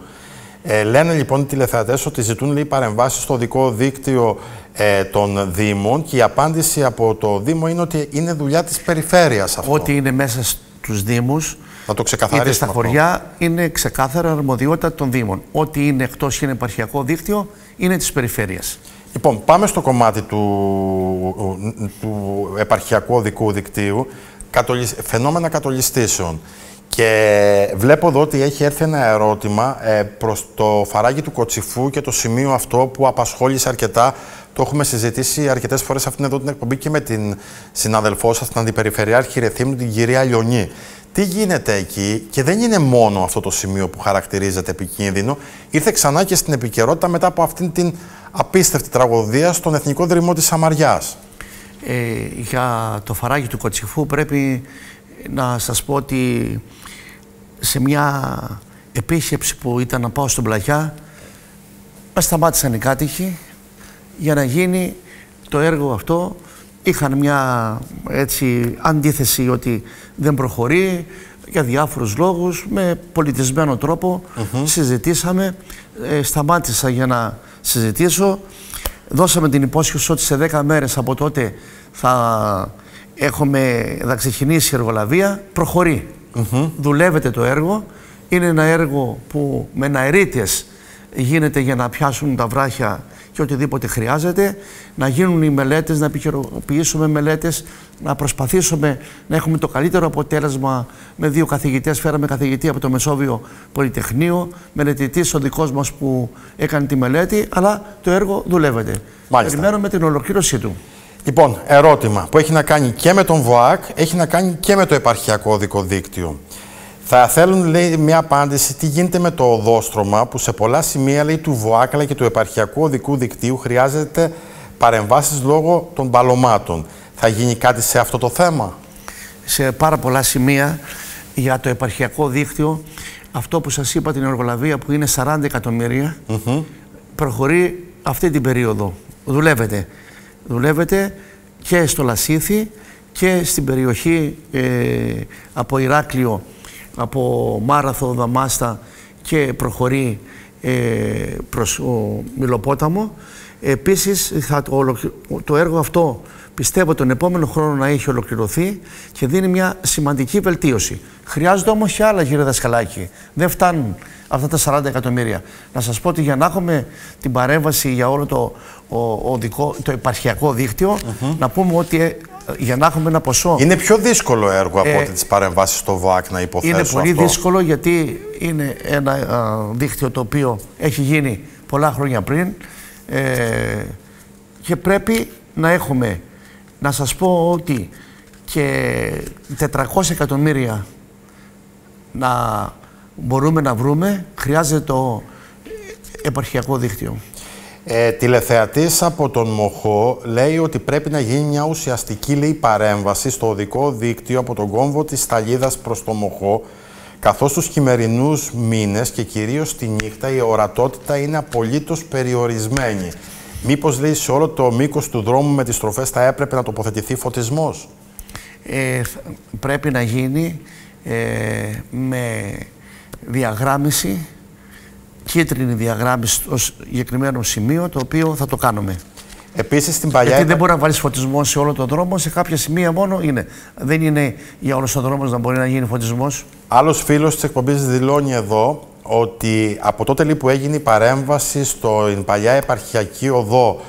Ε, λένε λοιπόν οι τηλεθεατές ότι ζητούν λέει, παρεμβάσεις στο οδικό δίκτυο ε, των Δήμων και η απάντηση από το Δήμο είναι ότι είναι δουλειά της περιφέρειας αυτό. Ό,τι είναι μέσα στους Δήμους, Να το είτε ξεκαθαρίσουμε στα αυτό. χωριά, είναι ξεκάθαρα αρμοδιότητα των Δήμων. Ό,τι είναι εκτός και είναι επαρχιακό δίκτυο, είναι της περιφέρειας. Λοιπόν, πάμε στο κομμάτι του, του επαρχιακού οδικού δικτύου, κατολισ- φαινόμενα κατολιστήσεων. Και βλέπω εδώ ότι έχει έρθει ένα ερώτημα ε, προς το φαράγγι του Κοτσιφού και το σημείο αυτό που απασχόλησε αρκετά. Το έχουμε συζητήσει αρκετές φορές αυτήν εδώ την εκπομπή και με την συναδελφό σας, την Αντιπεριφερειάρχη Ρεθύμνου, την κυρία Λιονή. Τι γίνεται εκεί και δεν είναι μόνο αυτό το σημείο που χαρακτηρίζεται επικίνδυνο. Ήρθε ξανά και στην επικαιρότητα μετά από αυτήν την απίστευτη τραγωδία στον Εθνικό Δρυμό της Σαμαριάς. Ε, για το φαράγγι του Κοτσιφού πρέπει να σας πω ότι σε μια επίσκεψη που ήταν να πάω στον Πλαγιά με σταμάτησαν οι κάτοικοι για να γίνει το έργο αυτό. Είχαν μια έτσι αντίθεση ότι δεν προχωρεί για διάφορους λόγους, με πολιτισμένο τρόπο συζητήσαμε, ε, σταμάτησα για να συζητήσω. Δώσαμε την υπόσχεση ότι σε 10 μέρες από τότε θα, έχουμε, θα ξεκινήσει η εργολαβία. Προχωρεί. Δουλεύεται το έργο. Είναι ένα έργο που με ναερίτες γίνεται για να πιάσουν τα βράχια και οτιδήποτε χρειάζεται, να γίνουν οι μελέτες, να επικαιροποιήσουμε μελέτες, να προσπαθήσουμε να έχουμε το καλύτερο αποτέλεσμα με δύο καθηγητές. Φέραμε καθηγητή από το Μεσόβιο Πολυτεχνείο, μελετητής ο δικός μας που έκανε τη μελέτη, αλλά το έργο δουλεύεται. Μάλιστα. Περιμένουμε την ολοκλήρωσή του. Λοιπόν, ερώτημα που έχει να κάνει και με τον ΒΟΑΚ, έχει να κάνει και με το επαρχιακό οδικό δίκτυο. Θα θέλουν, λέει, μια απάντηση τι γίνεται με το οδόστρωμα που σε πολλά σημεία λέει, του ΒΟΑΚ αλλά και του επαρχιακού οδικού δικτύου χρειάζεται παρεμβάσεις λόγω των παλωμάτων. Θα γίνει κάτι σε αυτό το θέμα; Σε πάρα πολλά σημεία για το επαρχιακό δίκτυο αυτό που σας είπα την εργολαβία που είναι 40 εκατομμύρια προχωρεί αυτή την περίοδο. Δουλεύεται. Δουλεύεται και στο Λασίθι και στην περιοχή ε, από Ηράκλειο, από Μάραθο, Δαμάστα και προχωρεί ε, προς ο Μιλοπόταμο. Επίσης θα το, το έργο αυτό πιστεύω τον επόμενο χρόνο να έχει ολοκληρωθεί και δίνει μια σημαντική βελτίωση. Χρειάζονται όμως και άλλα γύρω δασκαλάκι. Δεν φτάνουν αυτά τα 40 εκατομμύρια. Να σας πω ότι για να έχουμε την παρέμβαση για όλο το, ο, το επαρχιακό δίκτυο, να πούμε ότι ε, για να έχουμε ένα ποσό... Είναι πιο δύσκολο έργο από ε, ότι τις παρεμβάσεις στο ΒΟΑΚ να υποθέσω Είναι πολύ δύσκολο γιατί είναι ένα δίκτυο το οποίο έχει γίνει πολλά χρόνια πριν ε, και πρέπει να έχουμε, να σας πω ότι και 400 εκατομμύρια να μπορούμε να βρούμε, χρειάζεται το επαρχιακό δίκτυο. Ε, τηλεθεατής από τον Μοχό λέει ότι πρέπει να γίνει μια ουσιαστική λέει, παρέμβαση στο οδικό δίκτυο από τον κόμβο της Σταλίδας προς το Μοχό καθώς τους χειμερινούς μήνες και κυρίως τη νύχτα η ορατότητα είναι απολύτως περιορισμένη. Μήπως λέει σε όλο το μήκος του δρόμου με τις στροφές θα έπρεπε να τοποθετηθεί φωτισμός; Ε, πρέπει να γίνει ε, με διαγράμμιση, κίτρινη διαγράμμιση στο συγκεκριμένο σημείο, το οποίο θα το κάνουμε. Επίσης στην παλιά... Γιατί δεν μπορεί να βάλεις φωτισμό σε όλο τον δρόμο, σε κάποια σημεία μόνο είναι. Δεν είναι για όλος τον δρόμος να μπορεί να γίνει φωτισμός. Άλλος φίλος της εκπομπής δηλώνει εδώ ότι από τότε που έγινε η παρέμβαση στην παλιά επαρχιακή οδό,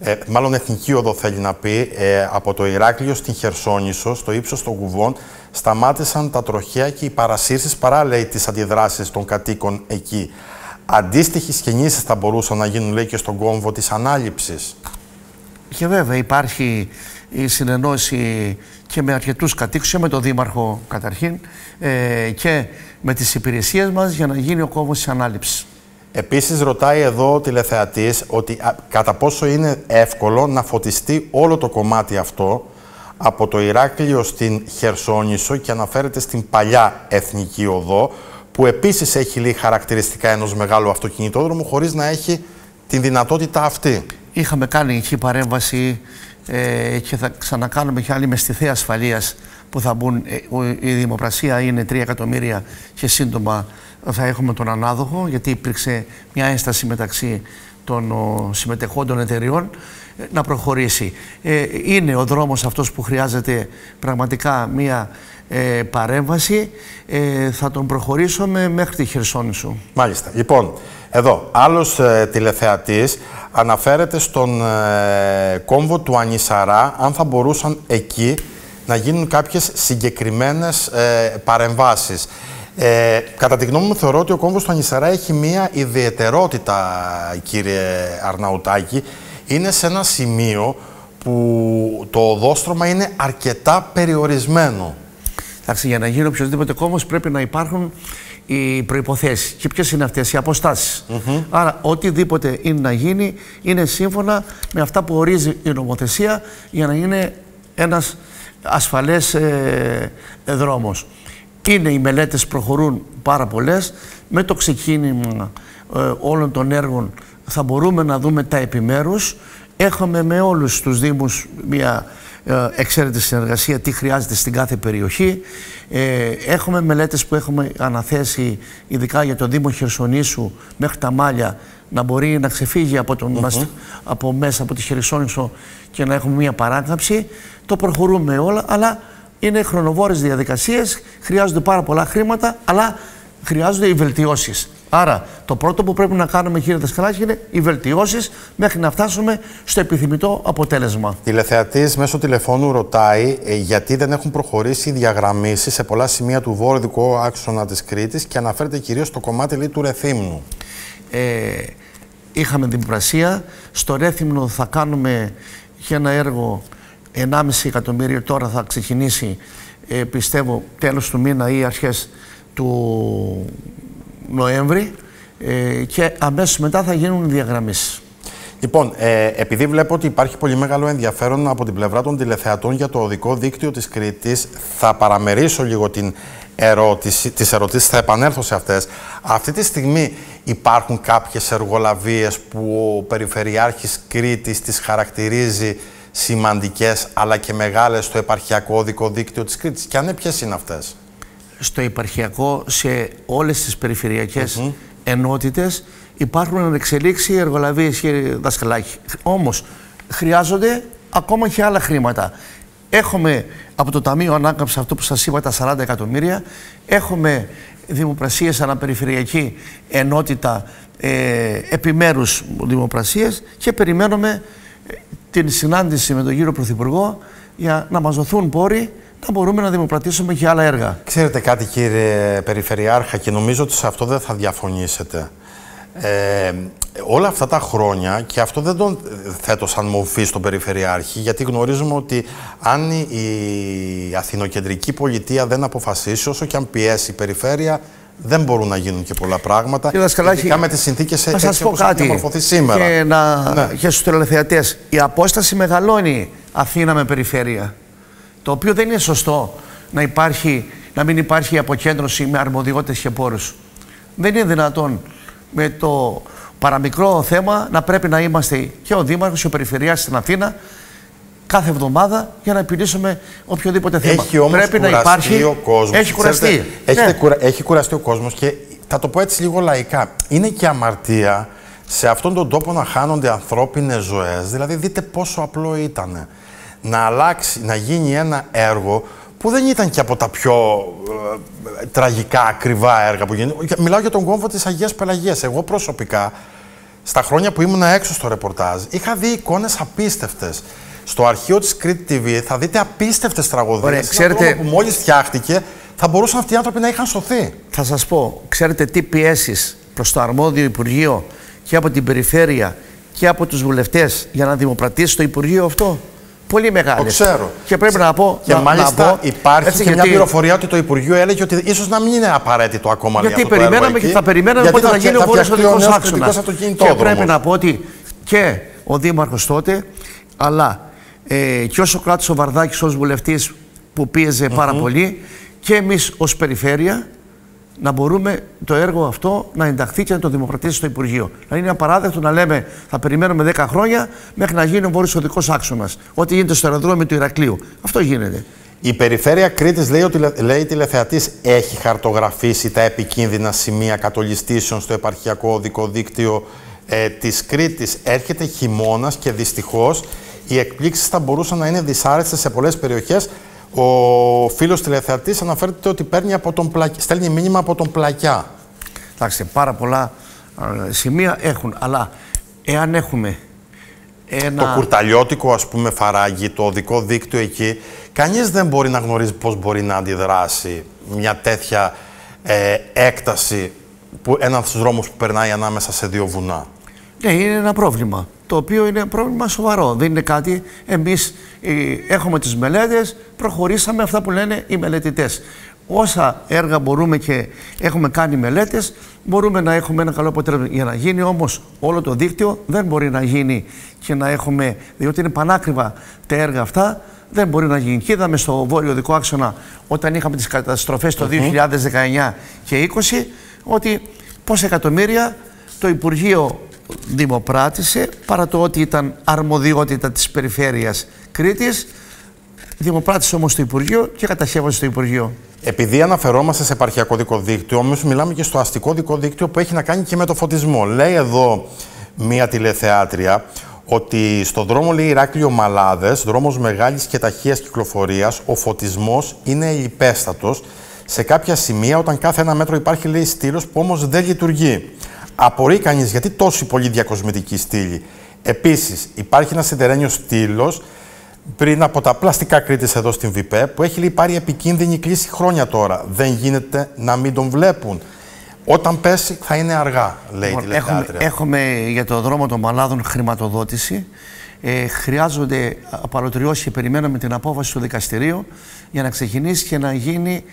ε, μάλλον εθνική οδό θέλει να πει, ε, από το Ηράκλειο στην Χερσόνησο, στο ύψος των κουβών, σταμάτησαν τα τροχαία και οι παρασύρσεις παρά λέει τις αντιδράσεις των κατοίκων εκεί. Αντίστοιχες κινήσεις θα μπορούσαν να γίνουν λέει και στον κόμβο της ανάληψης. Και βέβαια υπάρχει η συνεννόηση και με αρκετούς κατοίκους και με τον Δήμαρχο καταρχήν ε, και με τις υπηρεσίες μας για να γίνει ο κόμβος της ανάληψης. Επίσης ρωτάει εδώ ο τηλεθεατής ότι κατά πόσο είναι εύκολο να φωτιστεί όλο το κομμάτι αυτό από το Ηράκλειο στην Χερσόνησο και αναφέρεται στην παλιά Εθνική Οδό, που επίσης έχει λίγα χαρακτηριστικά ενός μεγάλου αυτοκινητόδρομου, χωρίς να έχει την δυνατότητα αυτή. Είχαμε κάνει εκεί παρέμβαση ε, και θα ξανακάνουμε και άλλη με στη θέα ασφαλείας που θα μπουν. Ε, η δημοπρασία είναι 3 εκατομμύρια και σύντομα θα έχουμε τον ανάδοχο, γιατί υπήρξε μια ένσταση μεταξύ των συμμετεχόντων εταιριών να προχωρήσει. Ε, είναι ο δρόμος αυτός που χρειάζεται πραγματικά μία ε, παρέμβαση. Ε, θα τον προχωρήσουμε μέχρι τη Χερσόνησο. Μάλιστα. Λοιπόν, εδώ, άλλος ε, τηλεθεατής αναφέρεται στον ε, κόμβο του Ανισαρά, αν θα μπορούσαν εκεί να γίνουν κάποιες συγκεκριμένες ε, παρεμβάσεις. Ε, κατά τη γνώμη μου θεωρώ ότι ο κόμβος του Ανισαρά έχει μία ιδιαιτερότητα, κύριε Αρναουτάκη, είναι σε ένα σημείο που το οδόστρωμα είναι αρκετά περιορισμένο. Εντάξει, για να γίνει οποιοδήποτε κόμμα πρέπει να υπάρχουν οι προποθέσει. Και ποιες είναι αυτές, οι αποστάσεις. Άρα, οτιδήποτε είναι να γίνει είναι σύμφωνα με αυτά που ορίζει η νομοθεσία για να είναι ένας ασφαλές ε, δρόμος. Είναι οι μελέτες προχωρούν πάρα πολλές. Με το ξεκίνημα ε, όλων των έργων θα μπορούμε να δούμε τα επιμέρους. Έχουμε με όλους τους Δήμους μια ε, εξαίρετη συνεργασία τι χρειάζεται στην κάθε περιοχή. Ε, έχουμε μελέτες που έχουμε αναθέσει ειδικά για το Δήμο Χερσονήσου μέχρι τα Μάλια να μπορεί να ξεφύγει από, τον, από μέσα από τη Χερσόνησο και να έχουμε μια παράκαψη. Το προχωρούμε όλα, αλλά είναι χρονοβόρες διαδικασίες, χρειάζονται πάρα πολλά χρήματα, αλλά χρειάζονται οι βελτιώσεις. Άρα, το πρώτο που πρέπει να κάνουμε, κύριε Δασκαλάκη, είναι οι βελτιώσεις μέχρι να φτάσουμε στο επιθυμητό αποτέλεσμα. Τηλεθεατής μέσω τηλεφώνου ρωτάει ε, γιατί δεν έχουν προχωρήσει οι διαγραμμίσεις σε πολλά σημεία του βόρειο άξονα της Κρήτης και αναφέρεται κυρίως στο κομμάτι λέει, του Ρεθύμνου. Ε, είχαμε δημοπρασία. Στο Ρέθυμνο θα κάνουμε και ένα έργο 1,5 εκατομμύριο. Τώρα θα ξεκινήσει, ε, πιστεύω, τέλος του μήνα ή αρχές του Νοέμβρη ε, και αμέσως μετά θα γίνουν οι διαγραμμίσεις. Λοιπόν, ε, επειδή βλέπω ότι υπάρχει πολύ μεγάλο ενδιαφέρον από την πλευρά των τηλεθεατών για το οδικό δίκτυο της Κρήτης, θα παραμερίσω λίγο την ερώτηση, τις ερωτήσεις, θα επανέλθω σε αυτές. Αυτή τη στιγμή υπάρχουν κάποιες εργολαβίες που ο Περιφερειάρχης Κρήτης τις χαρακτηρίζει σημαντικές αλλά και μεγάλες στο επαρχιακό οδικό δίκτυο της Κρήτης. Και αν είναι ποιες είναι αυτές; Στο επαρχιακό, σε όλες τις περιφερειακές mm -hmm. ενότητες υπάρχουν εξελίξει εργολαβίες και δασκαλάκι. Όμως χρειάζονται ακόμα και άλλα χρήματα. Έχουμε από το Ταμείο Ανάκαμψη αυτό που σας είπα τα 40 εκατομμύρια. Έχουμε δημοπρασίες αναπεριφερειακή ενότητα ε, επιμέρους δημοπρασίες και περιμένουμε ε, την συνάντηση με τον κύριο Πρωθυπουργό για να μας δοθούν πόροι να μπορούμε να δημοπρατήσουμε και άλλα έργα. Ξέρετε κάτι κύριε Περιφερειάρχα και νομίζω ότι σε αυτό δεν θα διαφωνήσετε. Ε, όλα αυτά τα χρόνια, και αυτό δεν τον θέτω σαν μορφή στον Περιφερειάρχη, γιατί γνωρίζουμε ότι αν η αθηνοκεντρική πολιτεία δεν αποφασίσει, όσο και αν πιέσει η Περιφέρεια, δεν μπορούν να γίνουν και πολλά πράγματα. Κύριε Δασκαλάκη, με τις συνθήκες έτσι σας πω όπως κάτι, διαμορφωθεί σήμερα. Και, να, ναι. και στους τηλεθεατές. Η απόσταση μεγαλώνει Αθήνα με Περιφέρεια. Το οποίο δεν είναι σωστό να, υπάρχει, να μην υπάρχει αποκέντρωση με αρμοδιότητες και πόρους. Δεν είναι δυνατόν με το παραμικρό θέμα να πρέπει να είμαστε και ο Δήμαρχος και ο Περιφερειάς στην Αθήνα κάθε εβδομάδα για να επιλύσουμε οποιοδήποτε θέμα. Έχει όμως πρέπει να υπάρχει. Ο κόσμος. Έχει κουραστεί. Ξέρετε, ναι. Έχει κουραστεί ο κόσμος και θα το πω έτσι λίγο λαϊκά. Είναι και αμαρτία σε αυτόν τον τόπο να χάνονται ανθρώπινες ζωές. Δηλαδή δείτε πόσο απλό ήταν να αλλάξει, να γίνει ένα έργο που δεν ήταν και από τα πιο ε, τραγικά, ακριβά έργα που γίνονται. Μιλάω για τον κόμβο της Αγίας Πελαγίας. Εγώ προσωπικά, στα χρόνια που ήμουν έξω στο ρεπορτάζ, είχα δει εικόνες απίστευτες. Στο αρχείο της Κρήτη TV θα δείτε απίστευτες τραγωδίες. Ωραία, ξέρετε... που μόλις φτιάχτηκε, θα μπορούσαν αυτοί οι άνθρωποι να είχαν σωθεί. Θα σας πω, ξέρετε τι πιέσεις προς το αρμόδιο Υπουργείο και από την Περιφέρεια και από τους βουλευτές για να δημοπρατήσει το Υπουργείο αυτό; Πολύ μεγάλες. Το ξέρω. Και πρέπει να πω. Και να, μάλιστα να πω, υπάρχει έτσι, και γιατί... μια πληροφορία ότι το Υπουργείο έλεγε ότι ίσως να μην είναι απαραίτητο ακόμα γιατί αυτό περιμέναμε και θα περιμέναμε πότε θα, γίνει ο βόρειος οδικός άξονας. Και πρέπει να πω ότι και ο Δήμαρχος τότε, αλλά ε, και όσο κράτησε ο Βαρδάκης ως βουλευτής που πίεζε mm -hmm. πάρα πολύ, και εμείς ως περιφέρεια να μπορούμε το έργο αυτό να ενταχθεί και να το δημοκρατήσει στο Υπουργείο. Να είναι απαράδεκτο να λέμε θα περιμένουμε 10 χρόνια μέχρι να γίνει ο βόρειο οδικός άξονας. Ό,τι γίνεται στο αεροδρόμιο του Ηρακλείου. Αυτό γίνεται. Η Περιφέρεια Κρήτης, λέει, ότι, λέει τηλεθεατής, έχει χαρτογραφήσει τα επικίνδυνα σημεία κατολιστήσεων στο επαρχιακό οδικό δίκτυο ε, της Κρήτης. Έρχεται χειμώνας και δυστυχώς οι εκπλήξεις θα μπορούσαν να είναι δυσάρεστες σε πολλές περιοχές ο φίλος τηλεθεατής αναφέρεται ότι παίρνει από τον πλα... στέλνει μήνυμα από τον πλακιά. Εντάξει, πάρα πολλά ε, σημεία έχουν, αλλά εάν έχουμε ένα... Το κουρταλιώτικο, ας πούμε, φαράγγι, το οδικό δίκτυο εκεί, κανείς δεν μπορεί να γνωρίζει πώς μπορεί να αντιδράσει μια τέτοια ε, έκταση, που, ένας δρόμος που περνάει ανάμεσα σε δύο βουνά. Ναι, είναι ένα πρόβλημα το οποίο είναι πρόβλημα σοβαρό. Δεν είναι κάτι. Εμείς ε, έχουμε τις μελέτες, προχωρήσαμε αυτά που λένε οι μελετητές. Όσα έργα μπορούμε και έχουμε κάνει μελέτες, μπορούμε να έχουμε ένα καλό αποτέλεσμα. Για να γίνει όμως όλο το δίκτυο, δεν μπορεί να γίνει και να έχουμε. διότι είναι πανάκριβα τα έργα αυτά, δεν μπορεί να γίνει. Και είδαμε στο βόρειο δικό άξονα, όταν είχαμε τις καταστροφές το 2019 και 2020, ότι πόσα εκατομμύρια το Υπουργείο δημοπράτησε παρά το ότι ήταν αρμοδιότητα της περιφέρειας Κρήτης δημοπράτησε όμως το Υπουργείο και καταχέβασε το Υπουργείο. Επειδή αναφερόμαστε σε επαρχιακό δικό δίκτυο, όμως μιλάμε και στο αστικό δικό δίκτυο που έχει να κάνει και με το φωτισμό. Λέει εδώ μία τηλεθεάτρια ότι στο δρόμο λέει Ηράκλειο Μαλάδες, δρόμος μεγάλης και ταχείας κυκλοφορίας, ο φωτισμός είναι υπέστατος Σε κάποια σημεία, όταν κάθε ένα μέτρο υπάρχει, λέει στήλος που όμως δεν λειτουργεί. Απορεί κανείς γιατί τόσο πολύ διακοσμητική στήλη. Επίσης, υπάρχει ένας σιδερένιο στήλος πριν από τα πλαστικά κρίτη εδώ στην ΒΙΠΕ που έχει λέει, πάρει επικίνδυνη κλίση χρόνια τώρα. Δεν γίνεται να μην τον βλέπουν. Όταν πέσει θα είναι αργά, λέει Λοιπόν, τη έχουμε, λεπτάτρια. έχουμε για το δρόμο των Μαλάδων χρηματοδότηση. Ε, χρειάζονται απαλωτριώσει και περιμένουμε την απόφαση του δικαστηρίου για να ξεκινήσει και να γίνει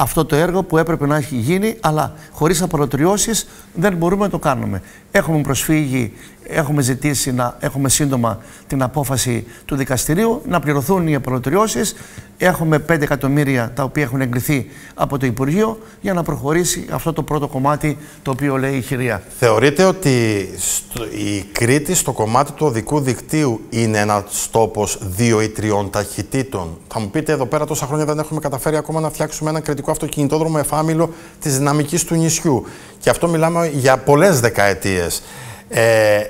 αυτό το έργο που έπρεπε να έχει γίνει, αλλά χωρίς απαλωτριώσεις δεν μπορούμε να το κάνουμε. Έχουμε προσφύγει, έχουμε ζητήσει να έχουμε σύντομα την απόφαση του δικαστηρίου, να πληρωθούν οι απαλωτριώσεις. Έχουμε 5 εκατομμύρια τα οποία έχουν εγκριθεί από το Υπουργείο για να προχωρήσει αυτό το πρώτο κομμάτι το οποίο λέει η χειρία. Θεωρείτε ότι στο- η Κρήτη στο κομμάτι του οδικού δικτύου είναι ένας τόπος δύο ή τριών ταχυτήτων; Θα μου πείτε εδώ πέρα τόσα χρόνια δεν έχουμε καταφέρει ακόμα να φτιάξουμε ένα κριτικό αυτοκινητόδρομο εφάμιλο της δυναμικής του νησιού. Και αυτό μιλάμε για πολλές δεκαετίες. Ε,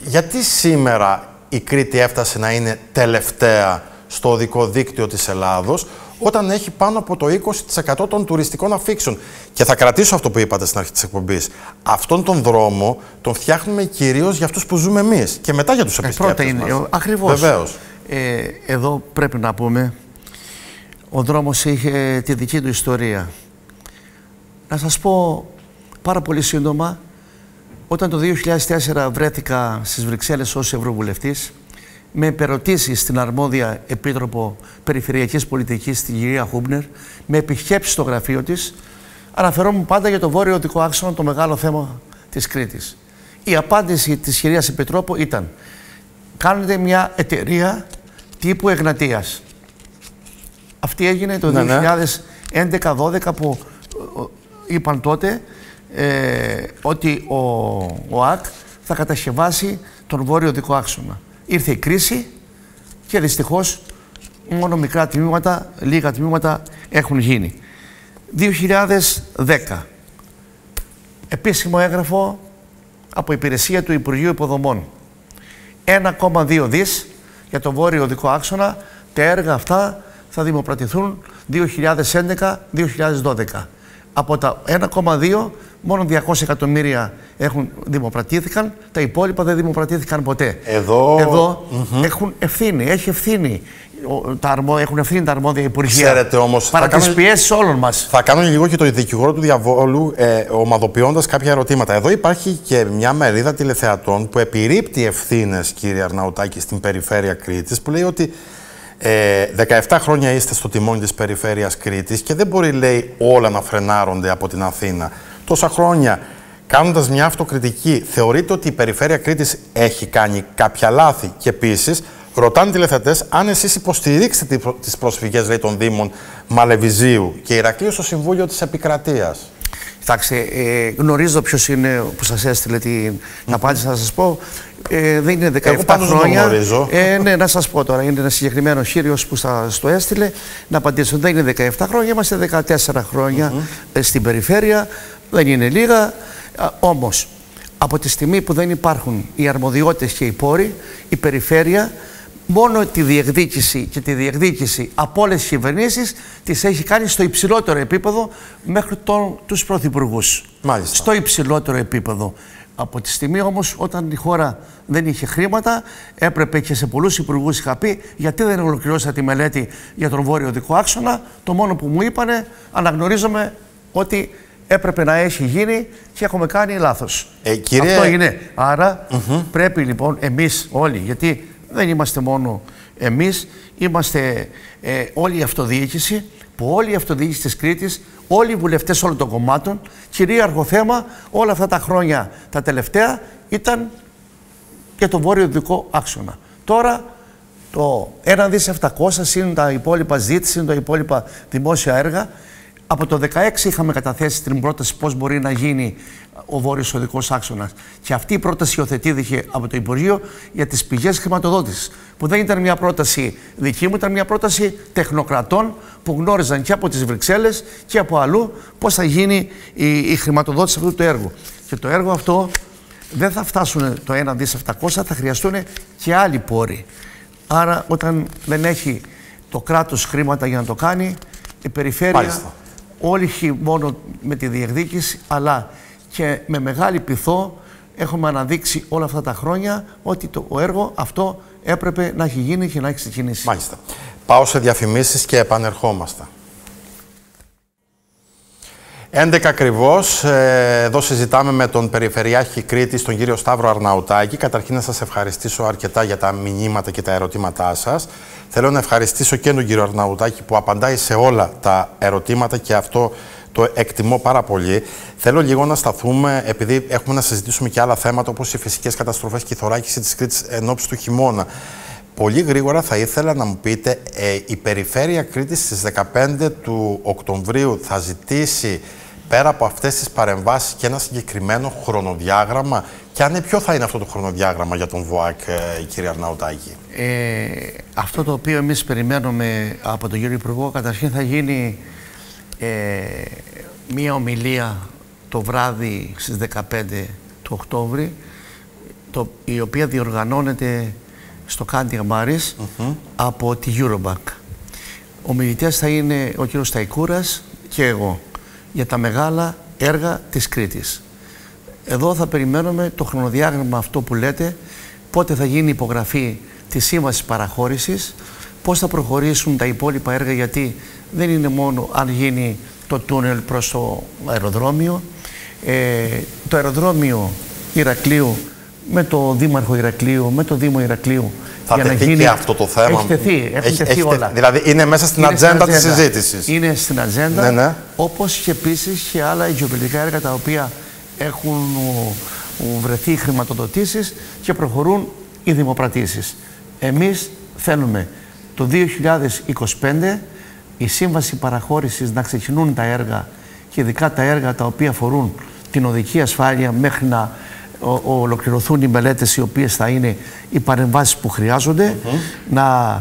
γιατί σήμερα η Κρήτη έφτασε να είναι τελευταία στο οδικό δίκτυο της Ελλάδος όταν έχει πάνω από το 20% των τουριστικών αφήξεων; Και θα κρατήσω αυτό που είπατε στην αρχή της εκπομπής. Αυτόν τον δρόμο τον φτιάχνουμε κυρίως για αυτούς που ζούμε εμείς και μετά για τους Ε, επισκέπτες Πρώτα είναι, μας. ε, ακριβώς. Βεβαίως. Ε, εδώ πρέπει να πούμε, ο δρόμος είχε τη δική του ιστορία. Να σας πω πάρα πολύ σύντομα, όταν το 2004 βρέθηκα στις Βρυξέλλες ως Ευρωβουλευτής, με επερωτήσεις στην αρμόδια Επίτροπο Περιφερειακής Πολιτικής, την κυρία Χούμπνερ, με επισκέψεις στο γραφείο της, αναφερόμουν πάντα για το βόρειο οδικό άξονα, το μεγάλο θέμα της Κρήτης. Η απάντηση της κυρίας Επιτρόπου ήταν κάνετε μια εταιρεία τύπου Εγνατίας. Αυτή έγινε το Ναι, ναι. 2011-12 που ε, είπαν τότε ε, ότι ο, ο ΑΚ θα κατασκευάσει τον βόρειο δικό άξονα. Ήρθε η κρίση και δυστυχώς μόνο μικρά τμήματα, λίγα τμήματα έχουν γίνει. 2010 επίσημο έγγραφο από υπηρεσία του Υπουργείου Υποδομών. 1,2 δις για το βόρειο οδικό άξονα. Τα έργα αυτά θα δημοπρατηθούν 2011-2012. Από τα 1,2 μόνο 200 εκατομμύρια έχουν δημοπρατήθηκαν, τα υπόλοιπα δεν δημοπρατήθηκαν ποτέ. Εδώ- Εδώ έχουν ευθύνη, έχει ευθύνη. Ο- Τα αρμο, έχουν ευθύνη τα αρμόδια υπουργεία. Ξέρετε όμως, Παρά θα τις κάνω- πιέσεις όλων μας. Θα κάνω λίγο και το δικηγόρο του διαβόλου, ε, ομαδοποιώντας κάποια ερωτήματα. Εδώ υπάρχει και μια μερίδα τηλεθεατών που επιρρύπτει ευθύνες, κύριε Αρναουτάκη, στην περιφέρεια Κρήτης, που λέει ότι ε, 17 χρόνια είστε στο τιμόνι της περιφέρειας Κρήτης και δεν μπορεί, λέει, όλα να φρενάρονται από την Αθήνα. Τόσα χρόνια κάνοντας μια αυτοκριτική, θεωρείτε ότι η περιφέρεια Κρήτης έχει κάνει κάποια λάθη; Και επίσης. Ρωτάνε τηλεθεατές αν εσείς υποστηρίξετε τις προσφυγές των Δήμων Μαλεβιζίου και Ηρακλείου στο Συμβούλιο της Επικρατείας. Κοιτάξτε, ε, γνωρίζω ποιος είναι που σας έστειλε την απάντηση, να σας πω. Ε, δεν είναι 17 Εγώ πάντως δεν τον χρόνια. γνωρίζω. Ε, ναι, να σας πω τώρα. Είναι ένα συγκεκριμένο κύριο που σα το έστειλε. Να απαντήσω. Δεν είναι 17 χρόνια, είμαστε 14 χρόνια ε, στην περιφέρεια. Δεν είναι λίγα. Όμως, από τη στιγμή που δεν υπάρχουν οι αρμοδιότητες και οι πόροι, η περιφέρεια μόνο τη διεκδίκηση και τη διεκδίκηση από όλες τις κυβερνήσεις τις έχει κάνει στο υψηλότερο επίπεδο μέχρι τον, τους πρωθυπουργούς. Μάλιστα. Στο υψηλότερο επίπεδο. Από τη στιγμή όμως, όταν η χώρα δεν είχε χρήματα, έπρεπε και σε πολλούς υπουργούς είχα πει γιατί δεν ολοκληρώσα τη μελέτη για τον βόρειο δικό άξονα; Το μόνο που μου είπανε, αναγνωρίζομαι ότι έπρεπε να έχει γίνει και έχουμε κάνει λάθος. Ε, κύριε- Αυτό είναι. Άρα πρέπει λοιπόν εμείς όλοι, γιατί δεν είμαστε μόνο εμείς, είμαστε ε, όλη η αυτοδιοίκηση, που όλη η αυτοδιοίκηση της Κρήτης, όλοι οι βουλευτές όλων των κομμάτων, κυρίαρχο θέμα όλα αυτά τα χρόνια τα τελευταία ήταν και το βόρειο δικό άξονα. Τώρα το 1 δις 700 είναι τα υπόλοιπα ζήτηση, είναι τα υπόλοιπα δημόσια έργα. Από το 2016 είχαμε καταθέσει την πρόταση πώς μπορεί να γίνει ο βόρειος οδικός άξονας. Και αυτή η πρόταση υιοθετήθηκε από το Υπουργείο για τις πηγές χρηματοδότησης. Που δεν ήταν μια πρόταση δική μου, ήταν μια πρόταση τεχνοκρατών που γνώριζαν και από τις Βρυξέλλες και από αλλού πώς θα γίνει η, η χρηματοδότηση αυτού του έργου. Και το έργο αυτό δεν θα φτάσουν το 1 δις 700, θα χρειαστούν και άλλοι πόροι. Άρα όταν δεν έχει το κράτος χρήματα για να το κάνει, η περιφέρεια Μάλιστα. Όχι μόνο με τη διεκδίκηση, αλλά και με μεγάλη πειθό έχουμε αναδείξει όλα αυτά τα χρόνια ότι το έργο αυτό έπρεπε να έχει γίνει και να έχει ξεκινήσει. Μάλιστα. Πάω σε διαφημίσεις και επανερχόμαστε. 11 ακριβώς. Ε, εδώ συζητάμε με τον Περιφερειάρχη Κρήτη, τον κύριο Σταύρο Αρναουτάκη. Καταρχήν να σας ευχαριστήσω αρκετά για τα μηνύματα και τα ερωτήματά σας. Θέλω να ευχαριστήσω και τον κύριο Αρναουτάκη που απαντάει σε όλα τα ερωτήματα και αυτό το εκτιμώ πάρα πολύ. Θέλω λίγο να σταθούμε, επειδή έχουμε να συζητήσουμε και άλλα θέματα όπως οι φυσικές καταστροφές και η θωράκιση της Κρήτης εν ώψη του χειμώνα. Πολύ γρήγορα θα ήθελα να μου πείτε, ε, η Περιφέρεια Κρήτης στις 15 του Οκτωβρίου θα ζητήσει πέρα από αυτές τις παρεμβάσεις και ένα συγκεκριμένο χρονοδιάγραμμα και αν είναι ποιο θα είναι αυτό το χρονοδιάγραμμα για τον ΒΟΑΚ, ε, κύριε Αρναουτάκη; Ε, αυτό το οποίο εμείς περιμένουμε από τον κύριο Υπουργό, καταρχήν θα γίνει ε, μία ομιλία το βράδυ στις 15 του Οκτώβρη, το, η οποία διοργανώνεται στο Κάντι Αμάρης από τη Eurobank. Ο μιλητές θα είναι ο κύριος Σταϊκούρας και εγώ για τα μεγάλα έργα της Κρήτης. Εδώ θα περιμένουμε το χρονοδιάγραμμα αυτό που λέτε, πότε θα γίνει η υπογραφή της σύμβασης παραχώρησης, πώς θα προχωρήσουν τα υπόλοιπα έργα, γιατί δεν είναι μόνο αν γίνει το τούνελ προς το αεροδρόμιο. Ε, το αεροδρόμιο Ηρακλείου με το Δήμαρχο Ηρακλείου, με το Δήμο Ηρακλείου. Θα για τεθεί να γίνει... και αυτό το θέμα. Έχει τεθεί, έχουν τεθεί όλα. Δηλαδή είναι μέσα στην είναι ατζέντα της συζήτησης. Είναι στην ατζέντα, ναι, ναι. όπως και επίσης και άλλα γεωπολιτικά έργα τα οποία έχουν βρεθεί χρηματοδοτήσεις και προχωρούν οι δημοπρατήσεις. Εμείς θέλουμε το 2025 η σύμβαση παραχώρησης να ξεκινούν τα έργα και ειδικά τα έργα τα οποία αφορούν την οδική ασφάλεια μέχρι να ολοκληρωθούν οι μελέτες οι οποίες θα είναι οι παρεμβάσεις που χρειάζονται, να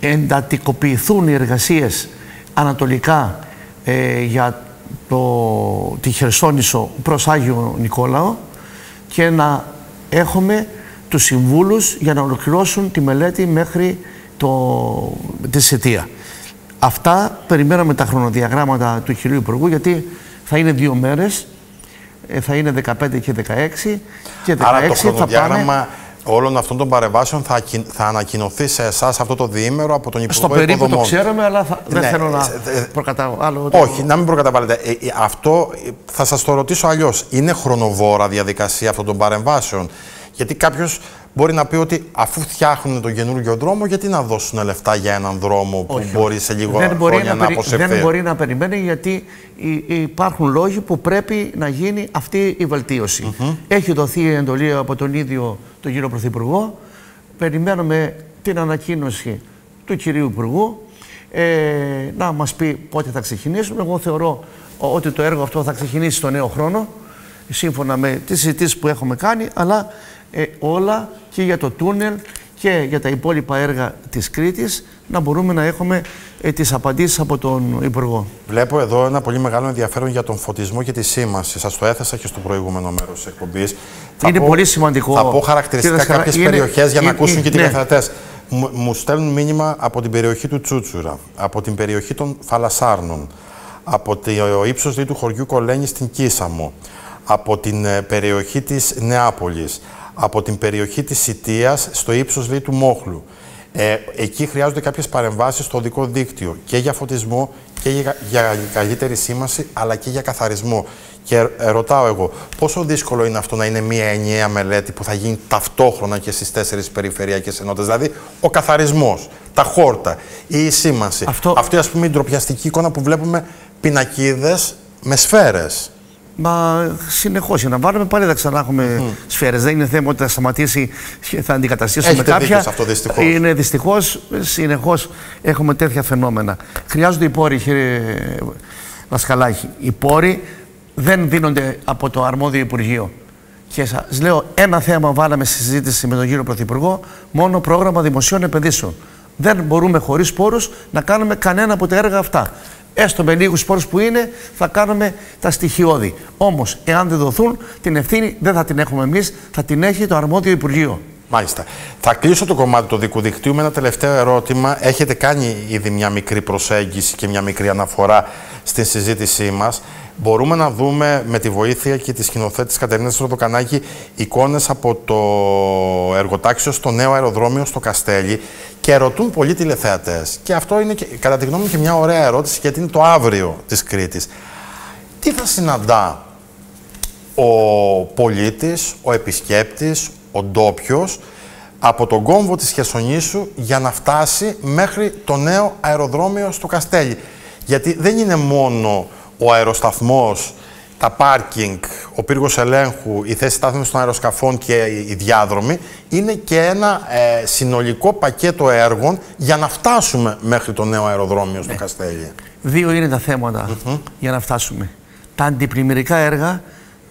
εντατικοποιηθούν οι εργασίες ανατολικά ε, για το, τη Χερσόνησο προς Άγιο Νικόλαο και να έχουμε τους συμβούλους για να ολοκληρώσουν τη μελέτη μέχρι το, τη Σετία. Αυτά περιμέναμε τα χρονοδιαγράμματα του κυρίου Υπουργού γιατί θα είναι δύο μέρες ε, θα είναι 15 και 16 και 16 Άρα το χρονοδιάγραμμα θα πάνε... όλων αυτών των παρεμβάσεων θα, θα ανακοινωθεί σε εσάς αυτό το διήμερο από τον Υπουργό Στο περίπου το ξέρουμε, αλλά θα... δεν ναι, θέλω να ε, ε, προκαταβάλω. Άλλο... Όχι, να μην προκαταβάλλετε. αυτό θα σας το ρωτήσω αλλιώς. Είναι χρονοβόρα διαδικασία αυτών των παρεμβάσεων; Γιατί κάποιος μπορεί να πει ότι αφού φτιάχνουν τον καινούργιο δρόμο, γιατί να δώσουν λεφτά για έναν δρόμο που όχι, μπορεί σε λίγο δεν μπορεί να, να αποσυρθεί; Δεν μπορεί να περιμένει γιατί υπάρχουν λόγοι που πρέπει να γίνει αυτή η βελτίωση. Έχει δοθεί η εντολή από τον ίδιο τον κύριο Πρωθυπουργό. Περιμένουμε την ανακοίνωση του κυρίου Υπουργού ε, να μας πει πότε θα ξεκινήσουμε. Εγώ θεωρώ ότι το έργο αυτό θα ξεκινήσει στο νέο χρόνο σύμφωνα με τις συζητήσεις που έχουμε κάνει, αλλά ε, όλα και για το τούνελ και για τα υπόλοιπα έργα της Κρήτης να μπορούμε να έχουμε ε, τις απαντήσεις από τον Υπουργό. Βλέπω εδώ ένα πολύ μεγάλο ενδιαφέρον για τον φωτισμό και τη σήμανση. Σας το έθεσα και στο προηγούμενο μέρος της εκπομπής. Είναι πολύ σημαντικό. Θα πω χαρακτηριστικά κάποιες είναι, περιοχές για να ακούσουν και οι ναι. Μου, μου στέλνουν μήνυμα από την περιοχή του Τσούτσουρα, από την περιοχή των Φαλασάρνων, από το ύψος του χωριού Κολένης στην Κίσαμο, από την ε, περιοχή της Νεάπολης, από την περιοχή της Σιτίας στο ύψος λέει, του Μόχλου. Ε, εκεί χρειάζονται κάποιες παρεμβάσεις στο οδικό δίκτυο και για φωτισμό και για, για καλύτερη σήμανση αλλά και για καθαρισμό. Και ε, ρωτάω εγώ, πόσο δύσκολο είναι αυτό να είναι μια ενιαία μελέτη που θα γίνει ταυτόχρονα και στις τέσσερις περιφερειακές ενότητες; Δηλαδή, ο καθαρισμός, τα χόρτα, η σήμανση. Αυτό... Αυτή, ας πούμε, η ντροπιαστική εικόνα που βλέπουμε πινακίδες με σφαίρες. Μα συνεχώς για να βάλουμε πάλι θα ξανά έχουμε mm. σφαίρες. Δεν είναι θέμα ότι θα σταματήσει και θα αντικαταστήσουμε Έχετε κάποια. αυτό δυστυχώς. Είναι δυστυχώς, συνεχώς έχουμε τέτοια φαινόμενα. Χρειάζονται οι πόροι, κύριε Βασκαλάκη. Οι πόροι δεν δίνονται από το αρμόδιο Υπουργείο. Και σας λέω, ένα θέμα βάλαμε στη συζήτηση με τον κύριο Πρωθυπουργό, μόνο πρόγραμμα δημοσίων επενδύσεων. Δεν μπορούμε χωρίς πόρους να κάνουμε κανένα από τα έργα αυτά έστω με λίγους πόρου που είναι, θα κάνουμε τα στοιχειώδη. Όμως, εάν δεν δοθούν, την ευθύνη δεν θα την έχουμε εμείς, θα την έχει το αρμόδιο Υπουργείο. Μάλιστα. Θα κλείσω το κομμάτι του δικού δικτύου με ένα τελευταίο ερώτημα. Έχετε κάνει ήδη μια μικρή προσέγγιση και μια μικρή αναφορά στην συζήτησή μας. Μπορούμε να δούμε με τη βοήθεια και της σκηνοθέτης Κατερίνας Ροδοκανάκη εικόνες από το εργοτάξιο στο νέο αεροδρόμιο στο Καστέλι και ρωτούν πολλοί τηλεθεατές. Και αυτό είναι και, κατά τη γνώμη μου και μια ωραία ερώτηση γιατί είναι το αύριο της Κρήτης. Τι θα συναντά ο πολίτης, ο επισκέπτης, ο ντόπιος από τον κόμβο της Χερσονήσου για να φτάσει μέχρι το νέο αεροδρόμιο στο Καστέλι; Γιατί δεν είναι μόνο ο αεροσταθμός, τα πάρκινγκ, ο πύργος ελέγχου, η θέση στάθμης των αεροσκαφών και οι διάδρομοι, είναι και ένα ε, συνολικό πακέτο έργων για να φτάσουμε μέχρι το νέο αεροδρόμιο στο ναι. Καστέλι. Δύο είναι τα θέματα για να φτάσουμε. Τα αντιπλημμυρικά έργα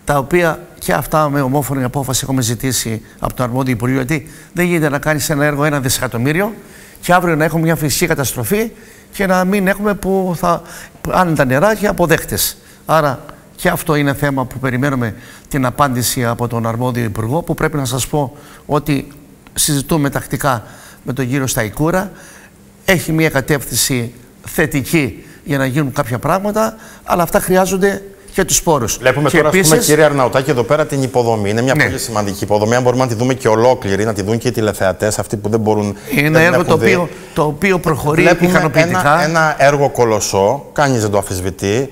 τα οποία και αυτά με ομόφωνη απόφαση έχουμε ζητήσει από το αρμόδιο Υπουργείο. Γιατί δεν γίνεται να κάνεις ένα έργο ένα δισεκατομμύριο και αύριο να έχουμε μια φυσική καταστροφή και να μην έχουμε που θα πάνε τα νερά και αποδέχτες. Άρα και αυτό είναι θέμα που περιμένουμε την απάντηση από τον αρμόδιο Υπουργό που πρέπει να σας πω ότι συζητούμε τακτικά με τον κύριο Σταϊκούρα. Έχει μια κατεύθυνση θετική για να γίνουν κάποια πράγματα, αλλά αυτά χρειάζονται και τους σπόρους. Βλέπουμε και τώρα, επίσης... πούμε, κύριε Αρναουτάκη, εδώ πέρα την υποδομή. Είναι μια ναι. πολύ σημαντική υποδομή. Αν μπορούμε να τη δούμε και ολόκληρη, να τη δουν και οι τηλεθεατές, αυτοί που δεν μπορούν. Είναι ένα έργο το οποίο, το οποίο προχωρεί Βλέπουμε ικανοποιητικά. Ένα, ένα έργο κολοσσό, κανείς δεν το αφισβητεί.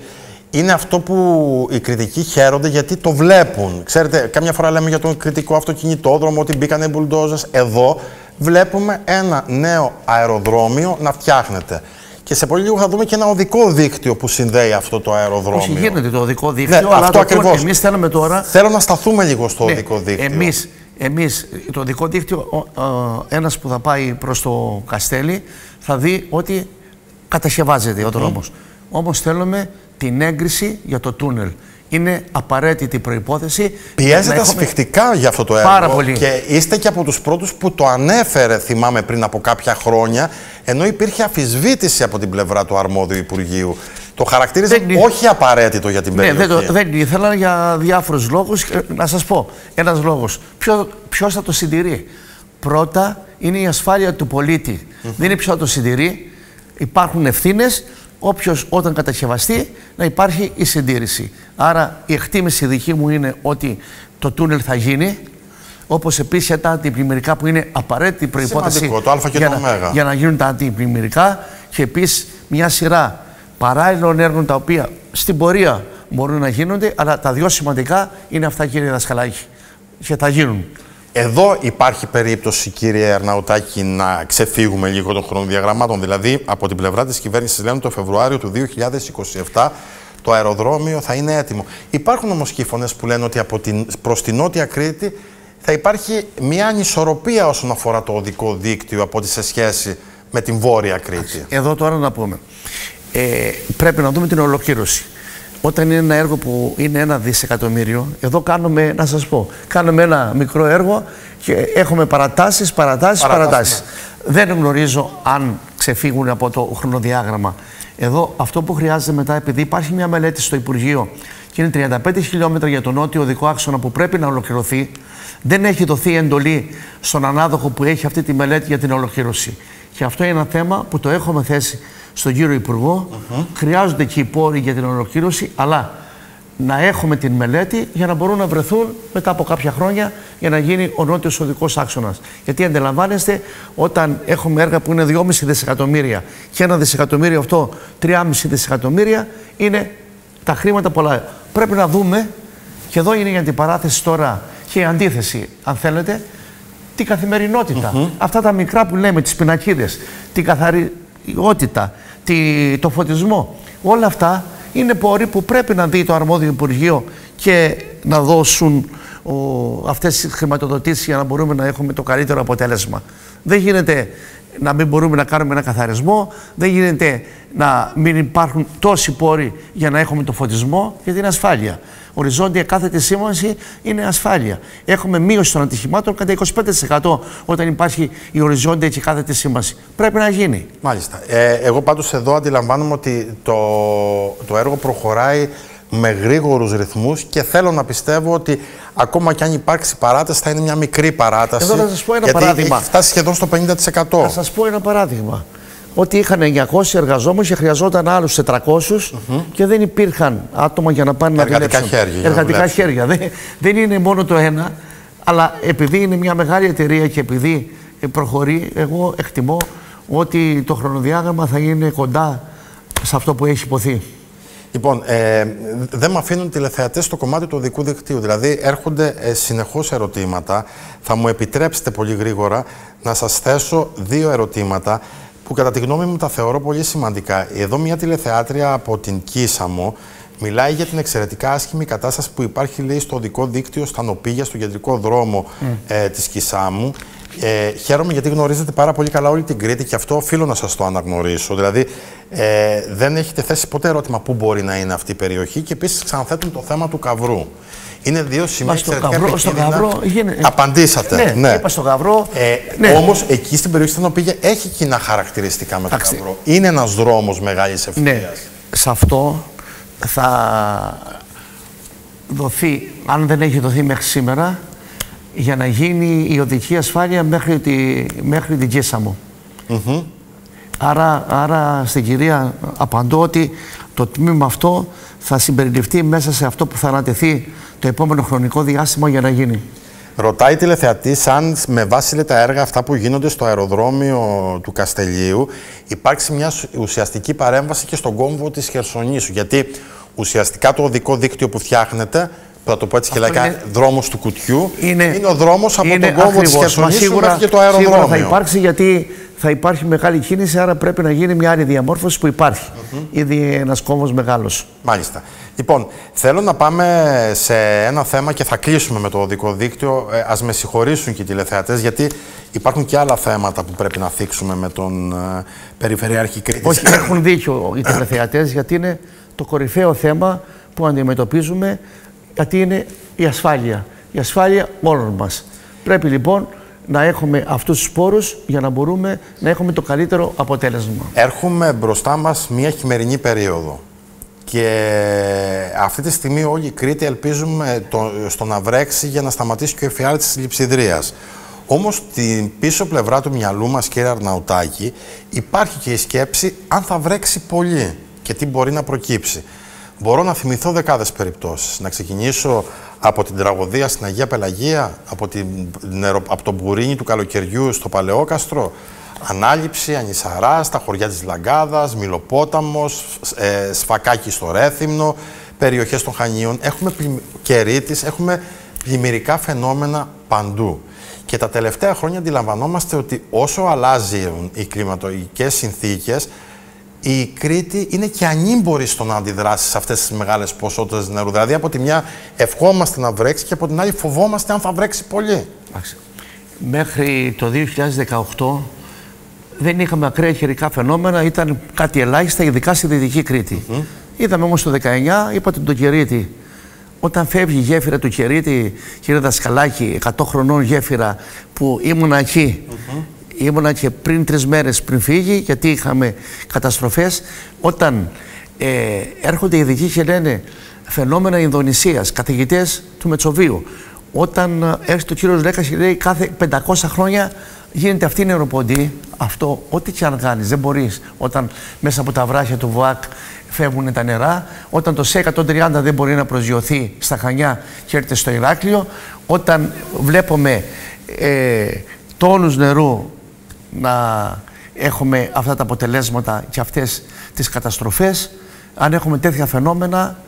Είναι αυτό που οι κριτικοί χαίρονται γιατί το βλέπουν. Ξέρετε, κάμια φορά λέμε για τον κριτικό αυτοκινητόδρομο ότι μπήκανε μπουλντόζες. Εδώ βλέπουμε ένα νέο αεροδρόμιο να φτιάχνεται. Και σε πολύ λίγο θα δούμε και ένα οδικό δίκτυο που συνδέει αυτό το αεροδρόμιο. Όχι, γίνεται το οδικό δίκτυο, ναι, αλλά αυτό ακριβώς. Εμείς θέλουμε τώρα. Θέλω να σταθούμε λίγο στο ναι, οδικό δίκτυο. Εμείς, εμείς, το οδικό δίκτυο, ένας που θα πάει προς το Καστέλι θα δει ότι κατασκευάζεται ο δρόμος. Mm. Όμως θέλουμε την έγκριση για το τούνελ είναι απαραίτητη προπόθεση. Πιέζεται έχουμε... σφιχτικά για αυτό το έργο. Πάρα πολύ. Και είστε και από τους πρώτους που το ανέφερε, θυμάμαι πριν από κάποια χρόνια, ενώ υπήρχε αφισβήτηση από την πλευρά του αρμόδιου Υπουργείου. Το χαρακτήριζε δεν... όχι απαραίτητο για την περιοχή. Ναι, δεν, το, δεν ήθελα για διάφορους λόγους. Να σας πω, ένας λόγος. Ποιος θα το συντηρεί; Πρώτα είναι η ασφάλεια του πολίτη. Δεν είναι ποιο θα το συντηρεί. Υπάρχουν ευθύνες όποιος όταν κατασκευαστεί να υπάρχει η συντήρηση. Άρα η εκτίμηση δική μου είναι ότι το τούνελ θα γίνει, όπως επίσης τα αντιπλημμυρικά που είναι απαραίτητη προϋπόθεση για, να, για να γίνουν τα αντιπλημμυρικά και επίσης μια σειρά παράλληλων έργων τα οποία στην πορεία μπορούν να γίνονται, αλλά τα δυο σημαντικά είναι αυτά κύριε Δασκαλάκη και θα γίνουν. Εδώ υπάρχει περίπτωση, κύριε Αρναουτάκη, να ξεφύγουμε λίγο των χρονοδιαγραμμάτων. Δηλαδή, από την πλευρά της κυβέρνησης λένε το Φεβρουάριο του 2027 το αεροδρόμιο θα είναι έτοιμο. Υπάρχουν όμως και φωνές που λένε ότι από την, προς την Νότια Κρήτη θα υπάρχει μια ανισορροπία όσον αφορά το οδικό δίκτυο από ό,τι σε σχέση με την Βόρεια Κρήτη. Εδώ τώρα να πούμε. Ε, πρέπει να δούμε την ολοκλήρωση. Όταν είναι ένα έργο που είναι ένα δισεκατομμύριο, εδώ κάνουμε, να σας πω, κάνουμε ένα μικρό έργο και έχουμε παρατάσεις, παρατάσεις, παρατάσεις. Ναι. Δεν γνωρίζω αν ξεφύγουν από το χρονοδιάγραμμα. Εδώ αυτό που χρειάζεται μετά, επειδή υπάρχει μια μελέτη στο Υπουργείο και είναι 35 χιλιόμετρα για τον νότιο οδικό άξονα που πρέπει να ολοκληρωθεί, δεν έχει δοθεί εντολή στον ανάδοχο που έχει αυτή τη μελέτη για την ολοκλήρωση. Και αυτό είναι ένα θέμα που το έχουμε θέσει στον κύριο Υπουργό. Χρειάζονται και οι πόροι για την ολοκλήρωση, αλλά να έχουμε την μελέτη για να μπορούν να βρεθούν μετά από κάποια χρόνια για να γίνει ο νότιος οδικός άξονας. Γιατί αντιλαμβάνεστε όταν έχουμε έργα που είναι 2,5 δισεκατομμύρια και ένα δισεκατομμύριο αυτό 3,5 δισεκατομμύρια είναι τα χρήματα πολλά. Πρέπει να δούμε και εδώ είναι η αντιπαράθεση τώρα και η αντίθεση αν θέλετε την καθημερινότητα. Αυτά τα μικρά που λέμε, τις πινακίδες, την καθαριότητα, το φωτισμό. Όλα αυτά είναι πόροι που πρέπει να δει το αρμόδιο Υπουργείο και να δώσουν ο, αυτές τις χρηματοδοτήσεις για να μπορούμε να έχουμε το καλύτερο αποτέλεσμα. Δεν γίνεται να μην μπορούμε να κάνουμε ένα καθαρισμό, δεν γίνεται να μην υπάρχουν τόσοι πόροι για να έχουμε το φωτισμό για την ασφάλεια. Οριζόντια κάθετη σήμανση είναι ασφάλεια. Έχουμε μείωση των ατυχημάτων κατά 25% όταν υπάρχει η οριζόντια και κάθετη σήμανση. Πρέπει να γίνει. Μάλιστα. Ε, εγώ πάντως εδώ αντιλαμβάνομαι ότι το, το έργο προχωράει με γρήγορους ρυθμούς και θέλω να πιστεύω ότι ακόμα και αν υπάρξει παράταση θα είναι μια μικρή παράταση. Εδώ να σας πω ένα γιατί παράδειγμα. Έχει φτάσει σχεδόν στο 50%. Να σας πω ένα παράδειγμα. Ότι είχαν 900 εργαζόμενους και χρειαζόταν άλλους 400 και δεν υπήρχαν άτομα για να πάνε να Εργατικά δουλέψουν. χέρια για να Εργατικά δουλέψουν. χέρια. Δεν, δεν είναι μόνο το ένα, αλλά επειδή είναι μια μεγάλη εταιρεία και επειδή ε, προχωρεί, εγώ εκτιμώ ότι το χρονοδιάγραμμα θα είναι κοντά σε αυτό που έχει υποθεί. Λοιπόν, ε, δεν με αφήνουν τηλεθεατές στο κομμάτι του οδικού δικτύου. Δηλαδή, έρχονται ε, συνεχώς ερωτήματα. Θα μου επιτρέψετε πολύ γρήγορα να σας θέσω δύο ερωτήματα που κατά τη γνώμη μου τα θεωρώ πολύ σημαντικά. Εδώ μια τηλεθεάτρια από την Κίσαμο μιλάει για την εξαιρετικά άσχημη κατάσταση που υπάρχει, λέει, στο οδικό δίκτυο στα Νοπίγια, στο κεντρικό δρόμο ε, της Κισάμου. Ε, χαίρομαι γιατί γνωρίζετε πάρα πολύ καλά όλη την Κρήτη και αυτό οφείλω να σας το αναγνωρίσω. Δηλαδή, ε, δεν έχετε θέσει ποτέ ερώτημα πού μπορεί να είναι αυτή η περιοχή και επίσης ξαναθέτουν το θέμα του καυρού. Είναι δύο σημεία Μα στο εξαιρετικά Γαυρό- στο επικίνδυνα. Γαυρό γίνεται- Απαντήσατε. Ναι, είπα στο Γαυρό. Ε, Ναι. Όμως εκεί στην περιοχή στην οποία έχει κοινά χαρακτηριστικά με τον Εντάξει. Γαυρό. Είναι ένας δρόμος μεγάλης ευθείας. Ναι, σε αυτό θα δοθεί, αν δεν έχει δοθεί μέχρι σήμερα, για να γίνει η οδική ασφάλεια μέχρι, τη, μέχρι την Κίσαμο. Άρα, άρα στην κυρία απαντώ ότι το τμήμα αυτό θα συμπεριληφθεί μέσα σε αυτό που θα ανατεθεί το επόμενο χρονικό διάστημα για να γίνει. Ρωτάει η τηλεθεατή αν με βάση λέει, τα έργα αυτά που γίνονται στο αεροδρόμιο του Καστελίου υπάρξει μια σ- ουσιαστική παρέμβαση και στον κόμβο της Χερσονήσου. Γιατί ουσιαστικά το οδικό δίκτυο που φτιάχνεται, θα το πω έτσι και Αυτό λαϊκά, είναι- δρόμος του κουτιού, Είναι, είναι ο δρόμος από είναι τον κόμβο της ακριβώς. Μα Χερσονήσου σίγουρα, μέχρι και το Σίγουρα θα αεροδρόμιο. υπάρξει γιατί θα υπάρχει μεγάλη κίνηση, άρα πρέπει να γίνει μια άλλη διαμόρφωση που υπάρχει. Ήδη ένας κόμβος μεγάλος. Μάλιστα. Λοιπόν, θέλω να πάμε σε ένα θέμα και θα κλείσουμε με το οδικό δίκτυο. Ε, ας με συγχωρήσουν και οι τηλεθεατές, γιατί υπάρχουν και άλλα θέματα που πρέπει να θίξουμε με τον ε, Περιφερειάρχη Κρήτης. Όχι, έχουν δίκιο οι τηλεθεατές γιατί είναι το κορυφαίο θέμα που αντιμετωπίζουμε γιατί είναι η ασφάλεια. Η ασφάλεια όλων μας. Πρέπει λοιπόν να έχουμε αυτούς τους πόρους για να μπορούμε να έχουμε το καλύτερο αποτέλεσμα. Έχουμε μπροστά μας μία χειμερινή περίοδο. Και αυτή τη στιγμή όλη η Κρήτη ελπίζουμε το, στο να βρέξει για να σταματήσει και ο εφιάλτης της λειψιδρίας. Όμως στην πίσω πλευρά του μυαλού μας, κύριε Αρναουτάκη, υπάρχει και η σκέψη αν θα βρέξει πολύ και τι μπορεί να προκύψει. Μπορώ να θυμηθώ δεκάδες περιπτώσεις. Να ξεκινήσω από την τραγωδία στην Αγία Πελαγία, από, την, νερο- από το μπουρίνι του καλοκαιριού στο Παλαιόκαστρο, Ανάληψη, Ανισαρά, στα χωριά της Λαγκάδας, Μιλοπόταμος, ε, Σφακάκι στο Ρέθυμνο, περιοχές των Χανίων. Έχουμε πλημ... Κερίτης, έχουμε πλημμυρικά φαινόμενα παντού. Και τα τελευταία χρόνια αντιλαμβανόμαστε ότι όσο αλλάζουν οι κλιματολογικές συνθήκες, η Κρήτη είναι και ανήμπορη στο να αντιδράσει σε αυτές τις μεγάλες ποσότητες νερού. Δηλαδή, από τη μια ευχόμαστε να βρέξει και από την άλλη φοβόμαστε αν θα βρέξει πολύ. Εντάξει. Μέχρι το 2018 δεν είχαμε ακραία καιρικά φαινόμενα, ήταν κάτι ελάχιστα, ειδικά στη Δυτική Κρήτη. Είδαμε όμως το 19, είπατε τον Κερίτη, όταν φεύγει η γέφυρα του Κερίτη, κύριε Δασκαλάκη, 100 χρονών γέφυρα που ήμουνα εκεί, ήμουνα και πριν τρεις μέρες πριν φύγει, γιατί είχαμε καταστροφές, όταν ε, έρχονται οι ειδικοί και λένε φαινόμενα Ινδονησίας, καθηγητές του Μετσοβίου, όταν ε, έρχεται ο κύριος Λέκας και λέει κάθε 500 χρόνια γίνεται αυτή η νεροποντή, αυτό ό,τι και αν κάνεις δεν μπορείς. Όταν μέσα από τα βράχια του ΒΟΑΚ φεύγουν τα νερά, όταν το ΣΕ130 δεν μπορεί να προσγειωθεί στα Χανιά και έρχεται στο Ηράκλειο, όταν βλέπουμε ε, τόνους νερού να έχουμε αυτά τα αποτελέσματα και αυτές τις καταστροφές, αν έχουμε τέτοια φαινόμενα,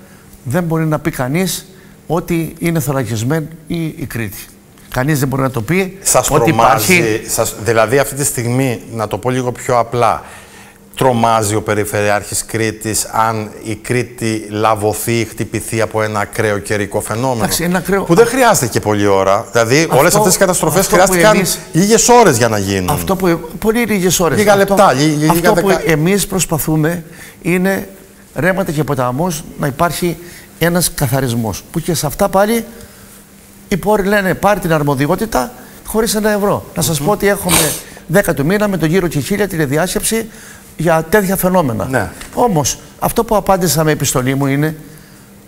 δεν μπορεί να πει κανείς ότι είναι θωρακισμένη η, η Κρήτη. Κανείς δεν μπορεί να το πει Σας ότι τρομάζει, υπάρχει... σας, δηλαδή αυτή τη στιγμή, να το πω λίγο πιο απλά, τρομάζει ο Περιφερειάρχης Κρήτης αν η Κρήτη λαβωθεί ή χτυπηθεί από ένα ακραίο καιρικό φαινόμενο. Εντάξει, ένα ακραίο- Που δεν χρειάζεται και πολλή ώρα. Δηλαδή Αυτό- όλες αυτές οι καταστροφές αυτό που χρειάστηκαν εμείς- λίγες ώρες για να γίνουν. Αυτό που πολύ λίγες ώρες. Λίγα Αυτό- λεπτά, λί- λίγα Αυτό που δεκα- εμείς προσπαθούμε είναι ρέματα και ποταμούς να υπάρχει ένας καθαρισμός. Που και σε αυτά πάλι οι πόροι λένε πάρει την αρμοδιότητα χωρίς ένα ευρώ. Να σας πω ότι έχουμε 10 του μήνα με τον κύριο Κιχίλια τηλεδιάσκεψη για τέτοια φαινόμενα. Ναι. Όμως αυτό που απάντησα με επιστολή μου είναι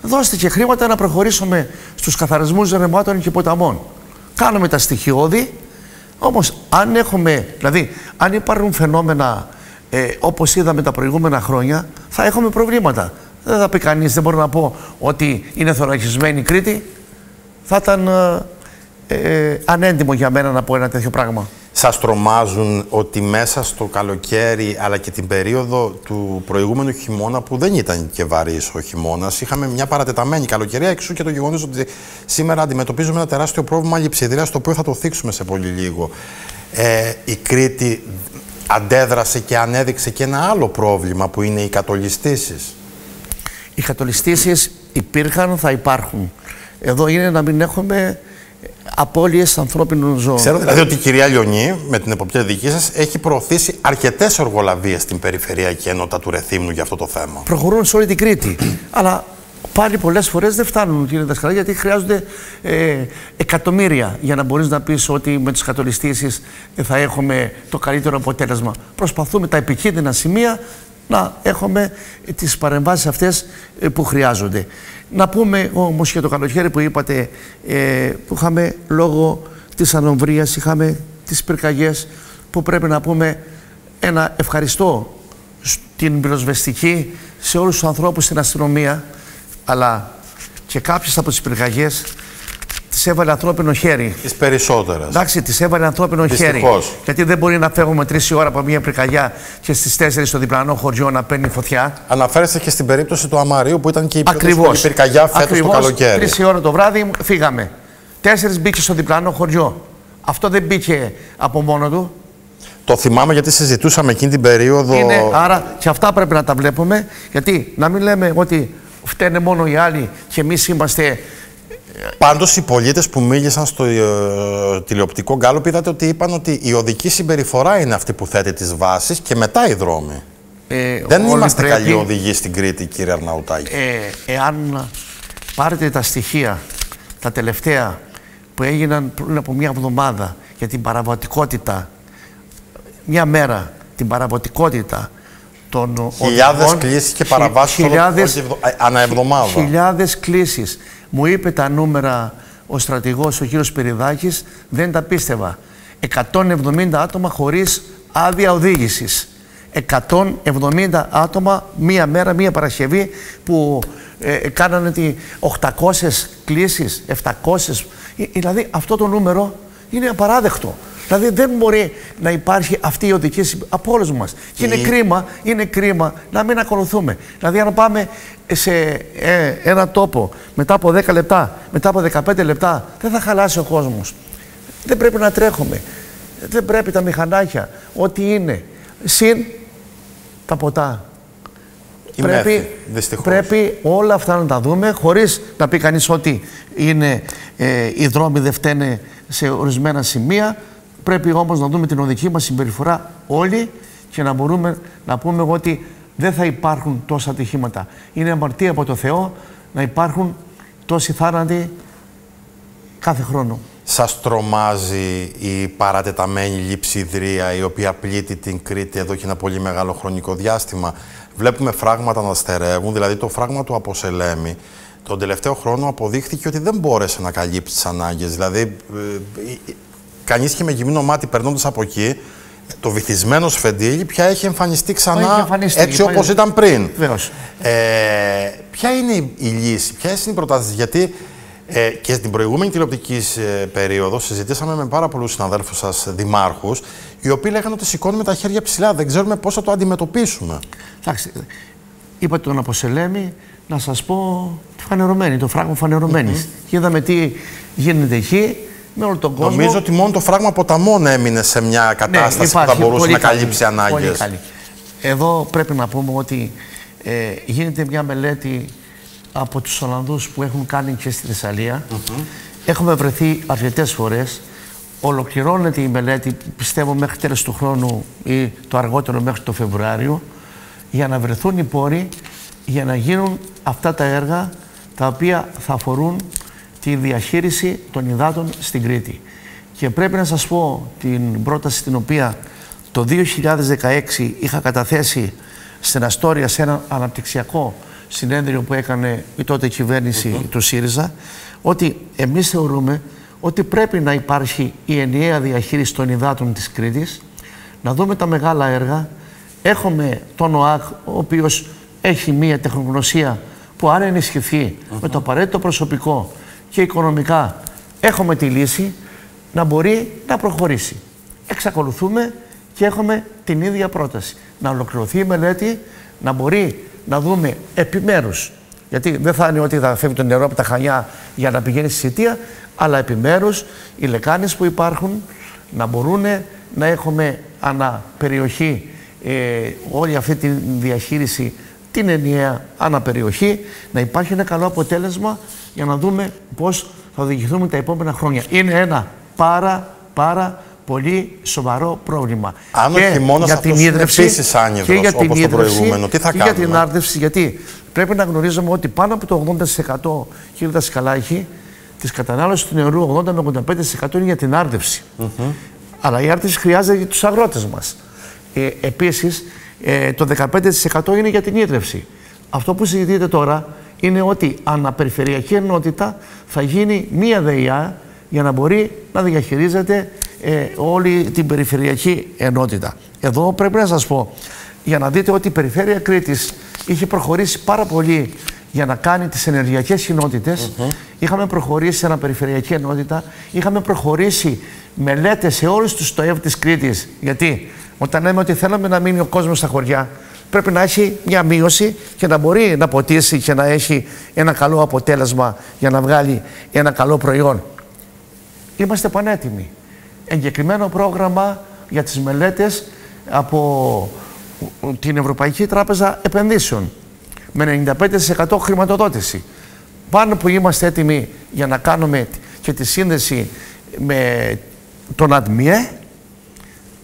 δώστε και χρήματα να προχωρήσουμε στους καθαρισμούς ρεμάτων και ποταμών. Κάνουμε τα στοιχειώδη, όμως αν έχουμε, δηλαδή αν υπάρχουν φαινόμενα ε, όπως είδαμε τα προηγούμενα χρόνια, θα έχουμε προβλήματα. Δεν θα πει κανείς, δεν μπορώ να πω ότι είναι θωρακισμένη η Κρήτη. Θα ήταν ε, ε, ανέντιμο για μένα να πω ένα τέτοιο πράγμα. Σας τρομάζουν ότι μέσα στο καλοκαίρι αλλά και την περίοδο του προηγούμενου χειμώνα που δεν ήταν και βαρύς ο χειμώνας είχαμε μια παρατεταμένη καλοκαιρία εξού και το γεγονός ότι σήμερα αντιμετωπίζουμε ένα τεράστιο πρόβλημα λειψιδρίας το οποίο θα το θίξουμε σε πολύ λίγο. Ε, η Κρήτη αντέδρασε και ανέδειξε και ένα άλλο πρόβλημα που είναι οι κατολιστήσεις. Οι κατολιστήσεις υπήρχαν, θα υπάρχουν. Εδώ είναι να μην έχουμε απώλειες ανθρώπινων ζώων. Ξέρω δηλαδή ότι η κυρία Λιονή, με την εποπτεία δική σας, έχει προωθήσει αρκετές οργολαβίες στην περιφερειακή ενότητα του Ρεθύμνου για αυτό το θέμα. Προχωρούν σε όλη την Κρήτη. Αλλά πάλι πολλές φορές δεν φτάνουν, κύριε Δασκαλά, γιατί χρειάζονται ε, εκατομμύρια για να μπορείς να πεις ότι με τι κατολιστήσει θα έχουμε το καλύτερο αποτέλεσμα. Προσπαθούμε τα επικίνδυνα σημεία να έχουμε τις παρεμβάσεις αυτές ε, που χρειάζονται. Να πούμε όμως για το καλοκαίρι που είπατε, ε, που είχαμε λόγω της ανομβρίας, είχαμε τις πυρκαγιές, που πρέπει να πούμε ένα ευχαριστώ στην πυροσβεστική, σε όλους τους ανθρώπους στην αστυνομία, αλλά και κάποιες από τις πυρκαγιές τι έβαλε ανθρώπινο χέρι. Τι περισσότερε. Εντάξει, τι έβαλε ανθρώπινο χέρι. Γιατί δεν μπορεί να φεύγουμε τρεις ώρα από μια πυρκαγιά και στις 4 στο διπλανό χωριό να παίρνει φωτιά. Αναφέρεστε και στην περίπτωση του Αμαρίου που ήταν και η πιο πυρκαγιά φέτος το καλοκαίρι. Τρεις ώρα το βράδυ φύγαμε. Τέσσερις μπήκε στο διπλανό χωριό. Αυτό δεν μπήκε από μόνο του. Το θυμάμαι γιατί συζητούσαμε εκείνη την περίοδο. Είναι, άρα και αυτά πρέπει να τα βλέπουμε. Γιατί να μην λέμε ότι φταίνε μόνο οι άλλοι και εμείς είμαστε Πάντως οι πολίτες που μίλησαν στο ε, τηλεοπτικό γκάλωπ είδατε ότι είπαν ότι η οδική συμπεριφορά είναι αυτή που θέτει τις βάσεις και μετά οι δρόμοι. Ε, Δεν είμαστε πρέπει... καλοί οδηγοί στην Κρήτη, κύριε Αρναουτάκη. Ε, εάν πάρετε τα στοιχεία, τα τελευταία που έγιναν πριν από μια εβδομάδα για την παραβατικότητα, μια μέρα, την παραβατικότητα των Χιλιάδες κλήσεις και παραβάσεις χιλιάδες, ανά εβδομάδα. Χιλιάδες κλήσεις μου είπε τα νούμερα ο στρατηγός, ο κύριος Περιδάκης, δεν τα πίστευα. 170 άτομα χωρίς άδεια οδήγησης. 170 άτομα μία μέρα, μία Παρασκευή που ε, κάνανε τι 800 κλήσεις, 700. Ε, δηλαδή αυτό το νούμερο είναι απαράδεκτο. Δηλαδή δεν μπορεί να υπάρχει αυτή η οδική από όλους μας. Και είναι κρίμα, είναι κρίμα να μην ακολουθούμε. Δηλαδή, αν πάμε σε ε, ένα τόπο μετά από 10 λεπτά, μετά από 15 λεπτά, δεν θα χαλάσει ο κόσμος. Δεν πρέπει να τρέχουμε. Δεν πρέπει τα μηχανάκια, ό,τι είναι. Συν τα ποτά. πρέπει, πρέπει όλα αυτά να τα δούμε χωρίς να πει κανείς ότι είναι, ε, οι δρόμοι δεν φταίνε σε ορισμένα σημεία. Πρέπει όμως να δούμε την οδική μας συμπεριφορά όλοι και να μπορούμε να πούμε ότι δεν θα υπάρχουν τόσα ατυχήματα. Είναι αμαρτία από το Θεό να υπάρχουν τόσοι θάνατοι κάθε χρόνο. Σας τρομάζει η παρατεταμένη λειψιδρία η οποία πλήττει την Κρήτη εδώ και ένα πολύ μεγάλο χρονικό διάστημα. Βλέπουμε φράγματα να στερεύουν, δηλαδή το φράγμα του Αποσελέμη τον τελευταίο χρόνο αποδείχθηκε ότι δεν μπόρεσε να καλύψει τις ανάγκες. Δηλαδή, ε, ε, κανείς και με γυμνό μάτι περνώντας από εκεί, το βυθισμένο σφεντήλι πια έχει εμφανιστεί ξανά εμφανιστεί, έτσι όπως ήταν πριν. Ε, ποια είναι η, λύση, ποιες είναι οι προτάσεις, γιατί ε, και στην προηγούμενη τηλεοπτική ε, περίοδο συζητήσαμε με πάρα πολλούς συναδέλφους σας, δημάρχους, οι οποίοι λέγανε ότι σηκώνουμε τα χέρια ψηλά, δεν ξέρουμε πώς θα το αντιμετωπίσουμε. Εντάξει, είπατε τον Αποσελέμη, να σας πω φανερωμένη, το φράγμα φανερωμένης. Mm -hmm. Και είδαμε τι γίνεται εκεί με όλο τον κόσμο. Νομίζω ότι μόνο το φράγμα ποταμών έμεινε σε μια κατάσταση ναι, που θα μπορούσε να καλύψει ανάγκες. Εδώ πρέπει να πούμε ότι ε, γίνεται μια μελέτη από τους Ολλανδούς που έχουν κάνει και στη Θεσσαλία. Έχουμε βρεθεί αρκετές φορές. Ολοκληρώνεται η μελέτη, πιστεύω, μέχρι τέλος του χρόνου ή το αργότερο μέχρι το Φεβρουάριο, για να βρεθούν οι πόροι για να γίνουν αυτά τα έργα τα οποία θα αφορούν τη διαχείριση των υδάτων στην Κρήτη. Και πρέπει να σας πω την πρόταση την οποία το 2016 είχα καταθέσει στην Αστόρια σε ένα αναπτυξιακό συνέδριο που έκανε η τότε κυβέρνηση του ΣΥΡΙΖΑ, ότι εμείς θεωρούμε ότι πρέπει να υπάρχει η ενιαία διαχείριση των υδάτων της Κρήτης, να δούμε τα μεγάλα έργα. Έχουμε τον ΟΑΚ, ο οποίος έχει μία τεχνογνωσία που αν ενισχυθει με το απαραίτητο προσωπικό και οικονομικά έχουμε τη λύση να μπορεί να προχωρήσει. Εξακολουθούμε και έχουμε την ίδια πρόταση. Να ολοκληρωθεί η μελέτη, να μπορεί να δούμε επιμέρους. Γιατί δεν θα είναι ότι θα φεύγει το νερό από τα χανιά για να πηγαίνει στη σιτία, αλλά επιμέρους οι λεκάνες που υπάρχουν να μπορούν να έχουμε ανά περιοχή ε, όλη αυτή τη διαχείριση την ενιαία αναπεριοχή, να υπάρχει ένα καλό αποτέλεσμα για να δούμε πώς θα οδηγηθούμε τα επόμενα χρόνια. Είναι ένα πάρα πάρα πολύ σοβαρό πρόβλημα. Αν και όχι μόνο για την ίδρυυση και για την όπως το προηγούμενο, τι θα και κάνουμε; για την άρδευση, γιατί πρέπει να γνωρίζουμε ότι πάνω από το 80% κύριε Δασκαλάκη της κατανάλωσης του νερού 80 με 85% είναι για την άρδευση. Αλλά η άρδευση χρειάζεται για τους αγρότες μας. Ε, επίσης, ε, το 15% είναι για την ίδρυυση. Αυτό που συζητείτε τώρα είναι ότι αναπεριφερειακή ενότητα θα γίνει μία ΔΕΙΑ για να μπορεί να διαχειρίζεται ε, όλη την περιφερειακή ενότητα. Εδώ πρέπει να σας πω, για να δείτε ότι η Περιφέρεια Κρήτης είχε προχωρήσει πάρα πολύ για να κάνει τις ενεργειακές κοινότητες. Είχαμε προχωρήσει σε ένα περιφερειακή ενότητα, είχαμε προχωρήσει μελέτες σε όλους τους στοεύ της Κρήτης. Γιατί; Όταν λέμε ότι θέλαμε να μείνει ο κόσμος στα χωριά, πρέπει να έχει μια μείωση και να μπορεί να ποτίσει και να έχει ένα καλό αποτέλεσμα για να βγάλει ένα καλό προϊόν. Είμαστε πανέτοιμοι. Εγκεκριμένο πρόγραμμα για τις μελέτες από την Ευρωπαϊκή Τράπεζα Επενδύσεων με 95% χρηματοδότηση. Πάνω που είμαστε έτοιμοι για να κάνουμε και τη σύνδεση με τον ΑΔΜΙΕ,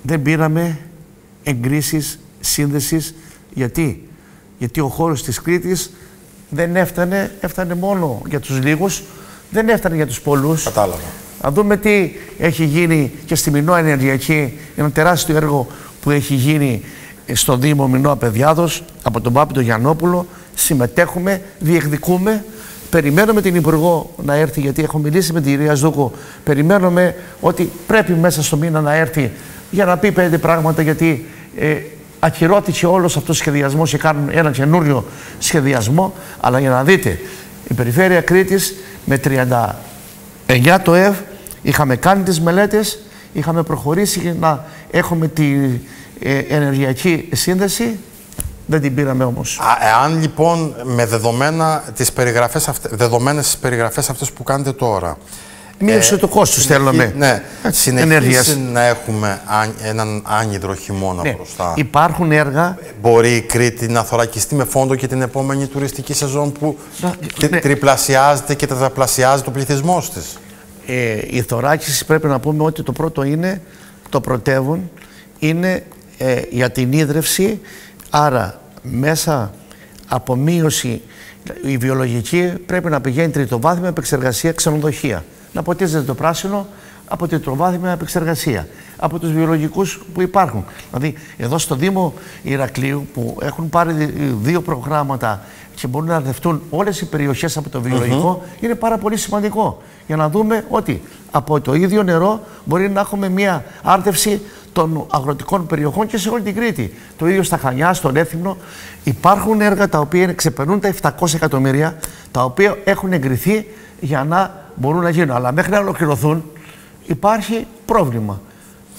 δεν πήραμε εγκρίσεις σύνδεσης. Γιατί; Γιατί ο χώρος της Κρήτης δεν έφτανε, έφτανε μόνο για τους λίγους, δεν έφτανε για τους πολλούς. Κατάλαβα. Να δούμε τι έχει γίνει και στη Μινώα Ενεργειακή, ένα τεράστιο έργο που έχει γίνει στο Δήμο Μινώα Παιδιάδος από τον Πάπη τον Γιαννόπουλο. Συμμετέχουμε, διεκδικούμε. Περιμένουμε την Υπουργό να έρθει, γιατί έχω μιλήσει με την κυρία Ζούκο. Περιμένουμε ότι πρέπει μέσα στο μήνα να έρθει για να πει πέντε πράγματα, γιατί ε, ακυρώθηκε όλος αυτός ο σχεδιασμός και κάνουν ένα καινούριο σχεδιασμό. Αλλά για να δείτε, η Περιφέρεια Κρήτης με 39 το ΕΒ είχαμε κάνει τις μελέτες, είχαμε προχωρήσει για να έχουμε τη ε, ενεργειακή σύνδεση. Δεν την πήραμε όμως. Α, εάν λοιπόν με δεδομένα τις περιγραφές, αυτε, δεδομένες τις περιγραφές αυτές που κάνετε τώρα Μείωσε το κόστος θέλουμε. Ναι, ενέργειας. συνεχίσει να έχουμε αν- έναν άνυδρο χειμώνα Ναι. μπροστά. Υπάρχουν έργα Μπορεί η Κρήτη να θωρακιστεί με φόντο και την επόμενη τουριστική σεζόν που Να- τρι- ναι. τριπλασιάζεται και τετραπλασιάζεται ο πληθυσμός της. ε, η θωράκιση πρέπει να πούμε ότι το πρώτο είναι, το πρωτεύον, είναι ε, για την ίδρυυση, άρα μέσα από μείωση η βιολογική πρέπει να πηγαίνει τριτοβάθμια επεξεργασία ξενοδοχεία. Να ποτίζεται το πράσινο από τριτοβάθμια επεξεργασία. Από τους βιολογικούς που υπάρχουν. Δηλαδή εδώ στο Δήμο Ηρακλείου που έχουν πάρει δι- δύο προγράμματα και μπορούν να δευτούν όλες οι περιοχές από το βιολογικό είναι πάρα πολύ σημαντικό για να δούμε ότι από το ίδιο νερό μπορεί να έχουμε μια άρτευση των αγροτικών περιοχών και σε όλη την Κρήτη. Το ίδιο στα Χανιά, στον Έθιμνο. Υπάρχουν έργα τα οποία είναι- ξεπερνούν τα 700 εκατομμύρια, τα οποία έχουν εγκριθεί για να μπορούν να γίνουν. Αλλά μέχρι να ολοκληρωθούν υπάρχει πρόβλημα.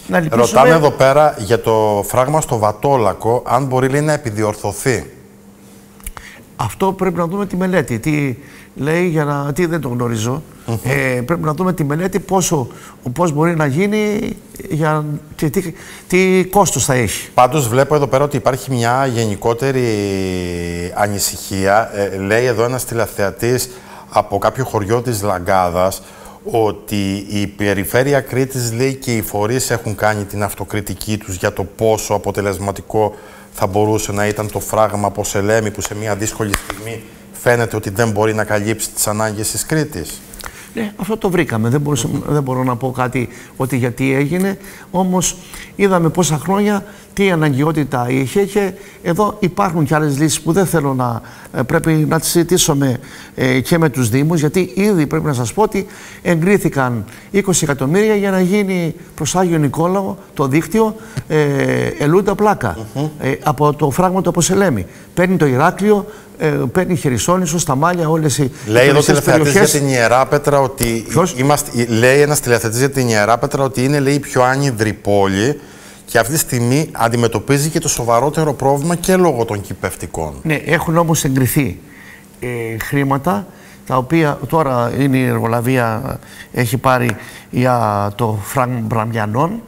Να ελπίσουμε- Ρωτάμε εδώ πέρα για το φράγμα στο Βατόλακο, αν μπορεί λέει, να επιδιορθωθεί. Αυτό πρέπει να δούμε τη μελέτη. Τι λέει για να. Τι δεν το γνωριζω Ε, πρέπει να δούμε τη μελέτη πόσο, πώς μπορεί να γίνει για, και τι, τι κόστος θα έχει. Πάντως βλέπω εδώ πέρα ότι υπάρχει μια γενικότερη ανησυχία. Ε, λέει εδώ ένας τηλεθεατής από κάποιο χωριό της Λαγκάδας ότι η περιφέρεια Κρήτης λέει και οι φορείς έχουν κάνει την αυτοκριτική τους για το πόσο αποτελεσματικό θα μπορούσε να ήταν το φράγμα από Σελέμη που σε μια δύσκολη στιγμή φαίνεται ότι δεν μπορεί να καλύψει τις ανάγκες της Κρήτης. Ναι, αυτό το βρήκαμε. Δεν, μπορούσα- δεν μπορώ να πω κάτι ότι γιατί έγινε. Όμως είδαμε πόσα χρόνια τι αναγκαιότητα είχε και εδώ υπάρχουν και άλλες λύσεις που δεν θέλω να ε, πρέπει να τις συζητήσουμε ε, και με τους Δήμους γιατί ήδη πρέπει να σας πω ότι εγκρίθηκαν 20 εκατομμύρια για να γίνει προς Άγιο Νικόλαο το δίκτυο ε, Ελούντα Πλάκα ε, από το φράγμα του Αποσελέμη. Παίρνει το Ηράκλειο, ε, παίρνει Χερσόνησο, στα Μάλια, όλες οι Λέει εδώ τουριστικές τηλεθεατής για περιοχές. την Ιερά Πέτρα ότι. Είμαστε, λέει ένας τηλεθεατής για την Ιερά Πέτρα ότι είναι λέει, η πιο άνυδρη πόλη και αυτή τη στιγμή αντιμετωπίζει και το σοβαρότερο πρόβλημα και λόγω των κυπευτικών. Ναι, έχουν όμως εγκριθεί ε, χρήματα τα οποία τώρα είναι η εργολαβία έχει πάρει για το φράγ Μπραμιανών,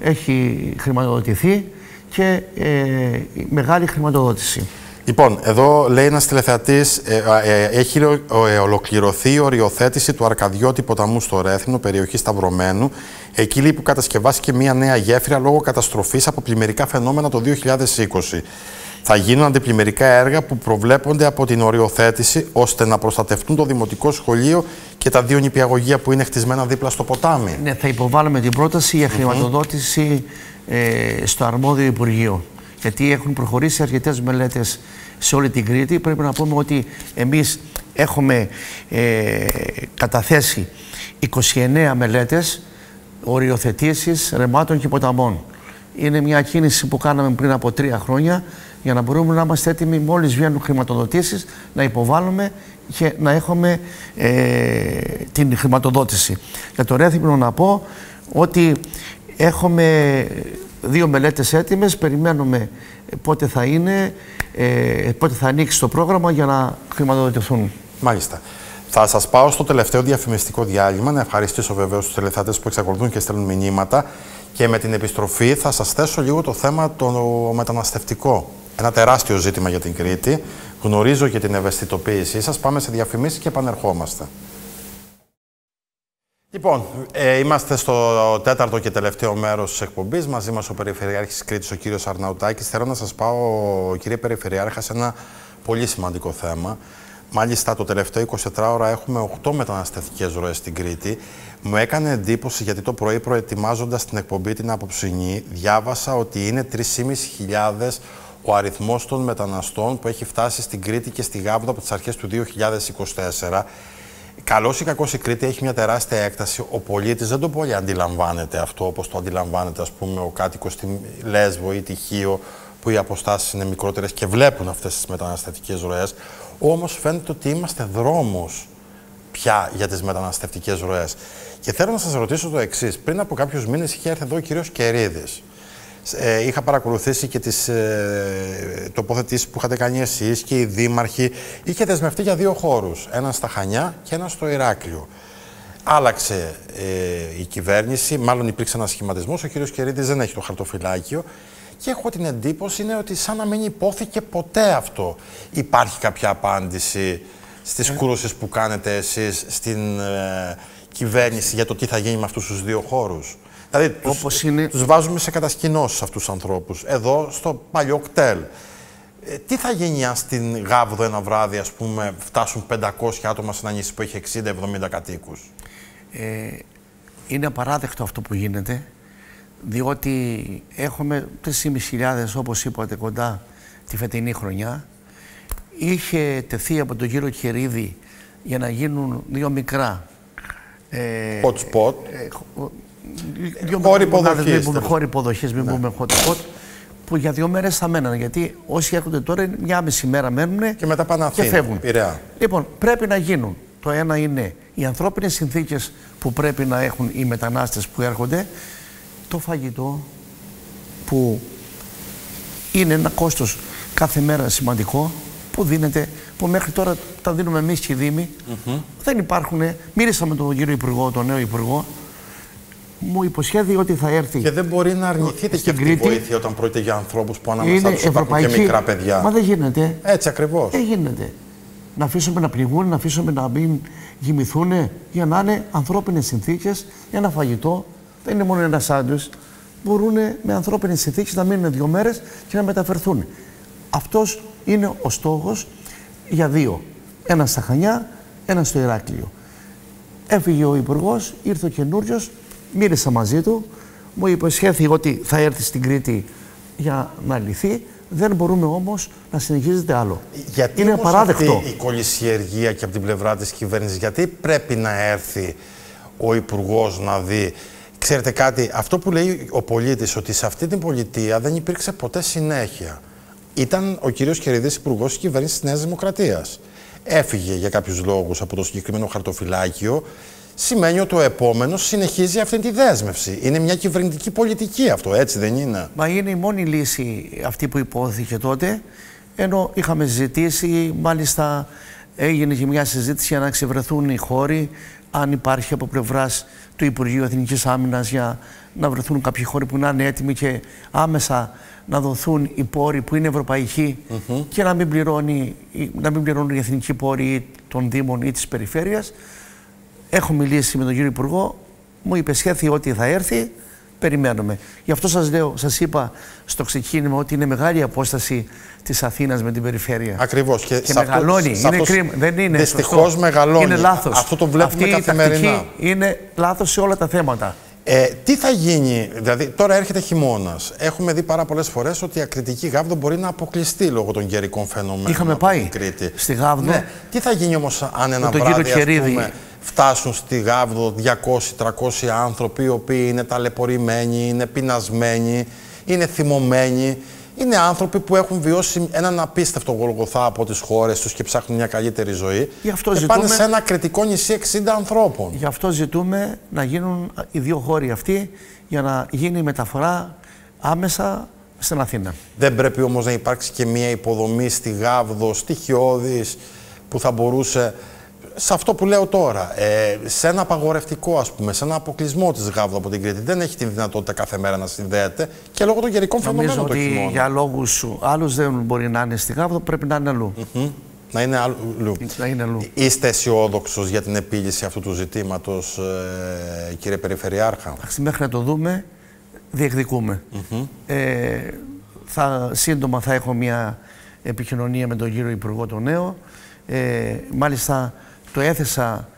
έχει χρηματοδοτηθεί και ε, μεγάλη χρηματοδότηση. Λοιπόν, εδώ λέει ένας τηλεθεατής, ε, ε, έχει ε, ολοκληρωθεί η οριοθέτηση του Αρκαδιώτη ποταμού στο Ρέθινο, περιοχή Σταυρωμένου. Εκεί λέει που κατασκευάστηκε μια νέα γέφυρα λόγω καταστροφής από πλημμυρικά φαινόμενα το 2020. Θα γίνουν αντιπλημμυρικά έργα που προβλέπονται από την οριοθέτηση ώστε να προστατευτούν το δημοτικό σχολείο και τα δύο νηπιαγωγεία που είναι χτισμένα δίπλα στο ποτάμι. Ναι, θα υποβάλουμε την πρόταση για χρηματοδότηση ε, στο αρμόδιο Υπουργείο. Γιατί έχουν προχωρήσει αρκετές μελέτες σε όλη την Κρήτη. Πρέπει να πούμε ότι εμείς έχουμε ε, καταθέσει 29 μελέτες οριοθετήσεις ρεμάτων και ποταμών. Είναι μια κίνηση που κάναμε πριν από τρία χρόνια για να μπορούμε να είμαστε έτοιμοι μόλις βγαίνουν χρηματοδοτήσεις να υποβάλουμε και να έχουμε ε, την χρηματοδότηση. Για το Ρέθυμνο να πω ότι έχουμε δύο μελέτες έτοιμες, περιμένουμε πότε θα είναι, ε, πότε θα ανοίξει το πρόγραμμα για να χρηματοδοτηθούν. Μάλιστα. Θα σας πάω στο τελευταίο διαφημιστικό διάλειμμα. Να ευχαριστήσω βεβαίως τους τηλεθεατές που εξακολουθούν και στέλνουν μηνύματα. Και με την επιστροφή θα σας θέσω λίγο το θέμα το μεταναστευτικό. Ένα τεράστιο ζήτημα για την Κρήτη. Γνωρίζω και την ευαισθητοποίησή σας. Πάμε σε διαφημίσεις και επανερχόμαστε. Λοιπόν, ε, είμαστε στο τέταρτο και τελευταίο μέρος της εκπομπής. Μαζί μας ο Περιφερειάρχης Κρήτης, ο κύριος Αρναουτάκης. Θέλω να σας πάω, κύριε Περιφερειάρχα, σε ένα πολύ σημαντικό θέμα. Μάλιστα, το τελευταίο 24 ώρα έχουμε 8 μεταναστευτικές ροές στην Κρήτη. Μου έκανε εντύπωση γιατί το πρωί, προετοιμάζοντας την εκπομπή την απόψινή, διάβασα ότι είναι 3.500 ο αριθμός των μεταναστών που έχει φτάσει στην Κρήτη και στη Γάβδα από τις αρχές του 2024. Καλός ή κακός η Κρήτη έχει μια τεράστια έκταση. Ο πολίτης δεν το πολύ αντιλαμβάνεται αυτό όπως το αντιλαμβάνεται, ας πούμε, ο κάτοικος στη Λέσβο ή τη Χίο, που οι αποστάσεις είναι μικρότερες και βλέπουν αυτές τις μεταναστευτικές ροές. Όμως φαίνεται ότι είμαστε δρόμος πια για τις μεταναστευτικές ροές. Και θέλω να σας ρωτήσω το εξής. Πριν από κάποιους μήνες είχε έρθει εδώ ο κύριος Κερίδης. Ε, είχα παρακολουθήσει και τις ε, τοποθετήσεις που είχατε κάνει εσείς και οι δήμαρχοι. Είχε δεσμευτεί για δύο χώρους, ένα στα Χανιά και ένα στο Ηράκλειο. Άλλαξε ε, η κυβέρνηση, μάλλον υπήρξε ένας σχηματισμός. Ο κύριος Κερίδης δεν έχει το χαρτοφυλάκιο. Και έχω την εντύπωση είναι ότι σαν να μην υπόθηκε ποτέ αυτό. Υπάρχει κάποια απάντηση στις ε. κούρωσες που κάνετε εσείς στην ε, κυβέρνηση για το τι θα γίνει με αυτούς τους δύο χώρους; Δηλαδή, τους, Όπως είναι... τους βάζουμε σε κατασκηνώσεις αυτούς τους ανθρώπους. Εδώ, στο παλιό κτέλ. Ε, τι θα γίνει αν στην Γάβδο ένα βράδυ, ας πούμε, φτάσουν 500 άτομα σε ένα νησί που έχει 60-70 κατοίκους; Ε, είναι απαράδεκτο αυτό που γίνεται, διότι έχουμε 3.500 όπως είπατε κοντά τη φετινή χρονιά. Είχε τεθεί από τον κύριο Κερίδη για να γίνουν δύο μικρά ε, hot spot. Ε, δύο χώροι υποδοχής. Μην χώροι υποδοχής, μην ναι. πούμε hot spot, που για δύο μέρες θα μέναν. Γιατί όσοι έρχονται τώρα μια μισή μέρα μένουν και μετά πάνε και φεύγουν. Πειραιά. Λοιπόν, πρέπει να γίνουν. Το ένα είναι οι ανθρώπινες συνθήκες που πρέπει να έχουν οι μετανάστες που έρχονται, το φαγητό που είναι ένα κόστος κάθε μέρα σημαντικό, που δίνεται, που μέχρι τώρα τα δίνουμε εμείς και οι Δήμοι. Δεν υπάρχουν. Μίλησα με τον κύριο Υπουργό, τον νέο Υπουργό, μου υποσχέδει ότι θα έρθει. Και δεν μπορεί να αρνηθείτε και αυτή τη βοήθεια όταν πρόκειται για ανθρώπους που ανάμεσα είναι τους υπάρχουν και μικρά παιδιά. Μα δεν γίνεται. Έτσι ακριβώς. Δεν γίνεται. Να αφήσουμε να πληγούν, να αφήσουμε να μην γυμηθούν για να είναι ανθρώπινες συνθήκες, ένα φαγητό. Δεν είναι μόνο ένα σάντουι. Μπορούν με ανθρώπινες συνθήκες να μείνουν δύο μέρες και να μεταφερθούν. Αυτός είναι ο στόχος για δύο. Ένα στα Χανιά, ένα στο Ηράκλειο. Έφυγε ο Υπουργός, ήρθε ο καινούριος, μίλησα μαζί του, μου υποσχέθη ότι θα έρθεις στην Κρήτη για να λυθεί. Δεν μπορούμε όμως να συνεχίζεται άλλο. Γιατί είναι όμως απαράδεκτο. αυτή η κολυσιεργία και από την πλευρά της κυβέρνησης, γιατί πρέπει να έρθει ο Υπουργός να δει. Ξέρετε κάτι, αυτό που λέει ο πολίτης, ότι σε αυτή την πολιτεία δεν υπήρξε ποτέ συνέχεια. Ήταν ο κύριος Κεριδής υπουργός της κυβέρνησης της Νέας Δημοκρατίας. Έφυγε για κάποιους λόγους από το συγκεκριμένο χαρτοφυλάκιο. Σημαίνει ότι ο επόμενος συνεχίζει αυτή τη δέσμευση. Είναι μια κυβερνητική πολιτική αυτό, έτσι δεν είναι; Μα είναι η μόνη λύση αυτή που υπόθηκε τότε, ενώ είχαμε ζητήσει, μάλιστα έγινε και μια συζήτηση για να ξεβρεθούν οι χώροι, αν υπάρχει από πλευράς του Υπουργείου Εθνικής Άμυνας για να βρεθούν κάποιοι χώροι που να είναι έτοιμοι και άμεσα να δοθούν οι πόροι που είναι ευρωπαϊκοί και να μην, πληρώνει, να μην πληρώνουν οι εθνικοί πόροι των Δήμων ή της Περιφέρειας. Έχω μιλήσει με τον κύριο Υπουργό, μου υπεσχέθη ότι θα έρθει, περιμένουμε. Γι' αυτό σας λέω, σας είπα στο ξεκίνημα ότι είναι μεγάλη η απόσταση της Αθήνας με την περιφέρεια. Ακριβώς. Και, Και σε αυτό- μεγαλώνει. σε είναι αυτό κρίμα. Δεν είναι δυστυχώς σωστό. μεγαλώνει. Είναι λάθος. Αυτό το βλέπουμε Αυτή η καθημερινά. τακτική είναι λάθος σε όλα τα θέματα. Ε, τι θα γίνει, δηλαδή τώρα έρχεται χειμώνας. Έχουμε δει πάρα πολλές φορές ότι η ακριτική γάβδο μπορεί να αποκλειστεί λόγω των καιρικών φαινομένων. Είχαμε από πάει την Κρήτη. στη Γάβδο. Ναι. Τι θα γίνει όμως αν ένα τον βράδυ κύριο ας Κερίδη. πούμε, φτάσουν στη Γάβδο 200-300 άνθρωποι οι οποίοι είναι ταλαιπωρημένοι, είναι πεινασμένοι, είναι θυμωμένοι. Είναι άνθρωποι που έχουν βιώσει έναν απίστευτο γολγοθά από τις χώρες τους και ψάχνουν μια καλύτερη ζωή. Γι' αυτό και ζητούμε- πάνε σε ένα κριτικό νησί 60 ανθρώπων. Γι' αυτό ζητούμε να γίνουν οι δύο χώροι αυτοί για να γίνει η μεταφορά άμεσα στην Αθήνα. Δεν πρέπει όμως να υπάρξει και μια υποδομή στη Γάβδο, στοιχειώδης, που θα μπορούσε, σε αυτό που λέω τώρα, ε, σε ένα απαγορευτικό ας πούμε, σε ένα αποκλεισμό της Γάβδο από την Κρήτη. Δεν έχει τη δυνατότητα κάθε μέρα να συνδέεται και λόγω των καιρικών Νομίζω φαινομένων το ότι χειμώνα. για λόγους άλλους δεν μπορεί να είναι στη Γάβδο, πρέπει να είναι αλλού. Μμ. Να είναι αλλού. Να είναι αλλού. Είστε αισιόδοξος για την επίλυση αυτού του ζητήματος, ε, κύριε Περιφερειάρχα; Εντάξει, Μέχρι να το δούμε, διεκδικούμε. Ε, θα, σύντομα θα έχω μια επικοινωνία με τον κύριο Υπουργό τον νέο. Ε, μάλιστα το έθεσα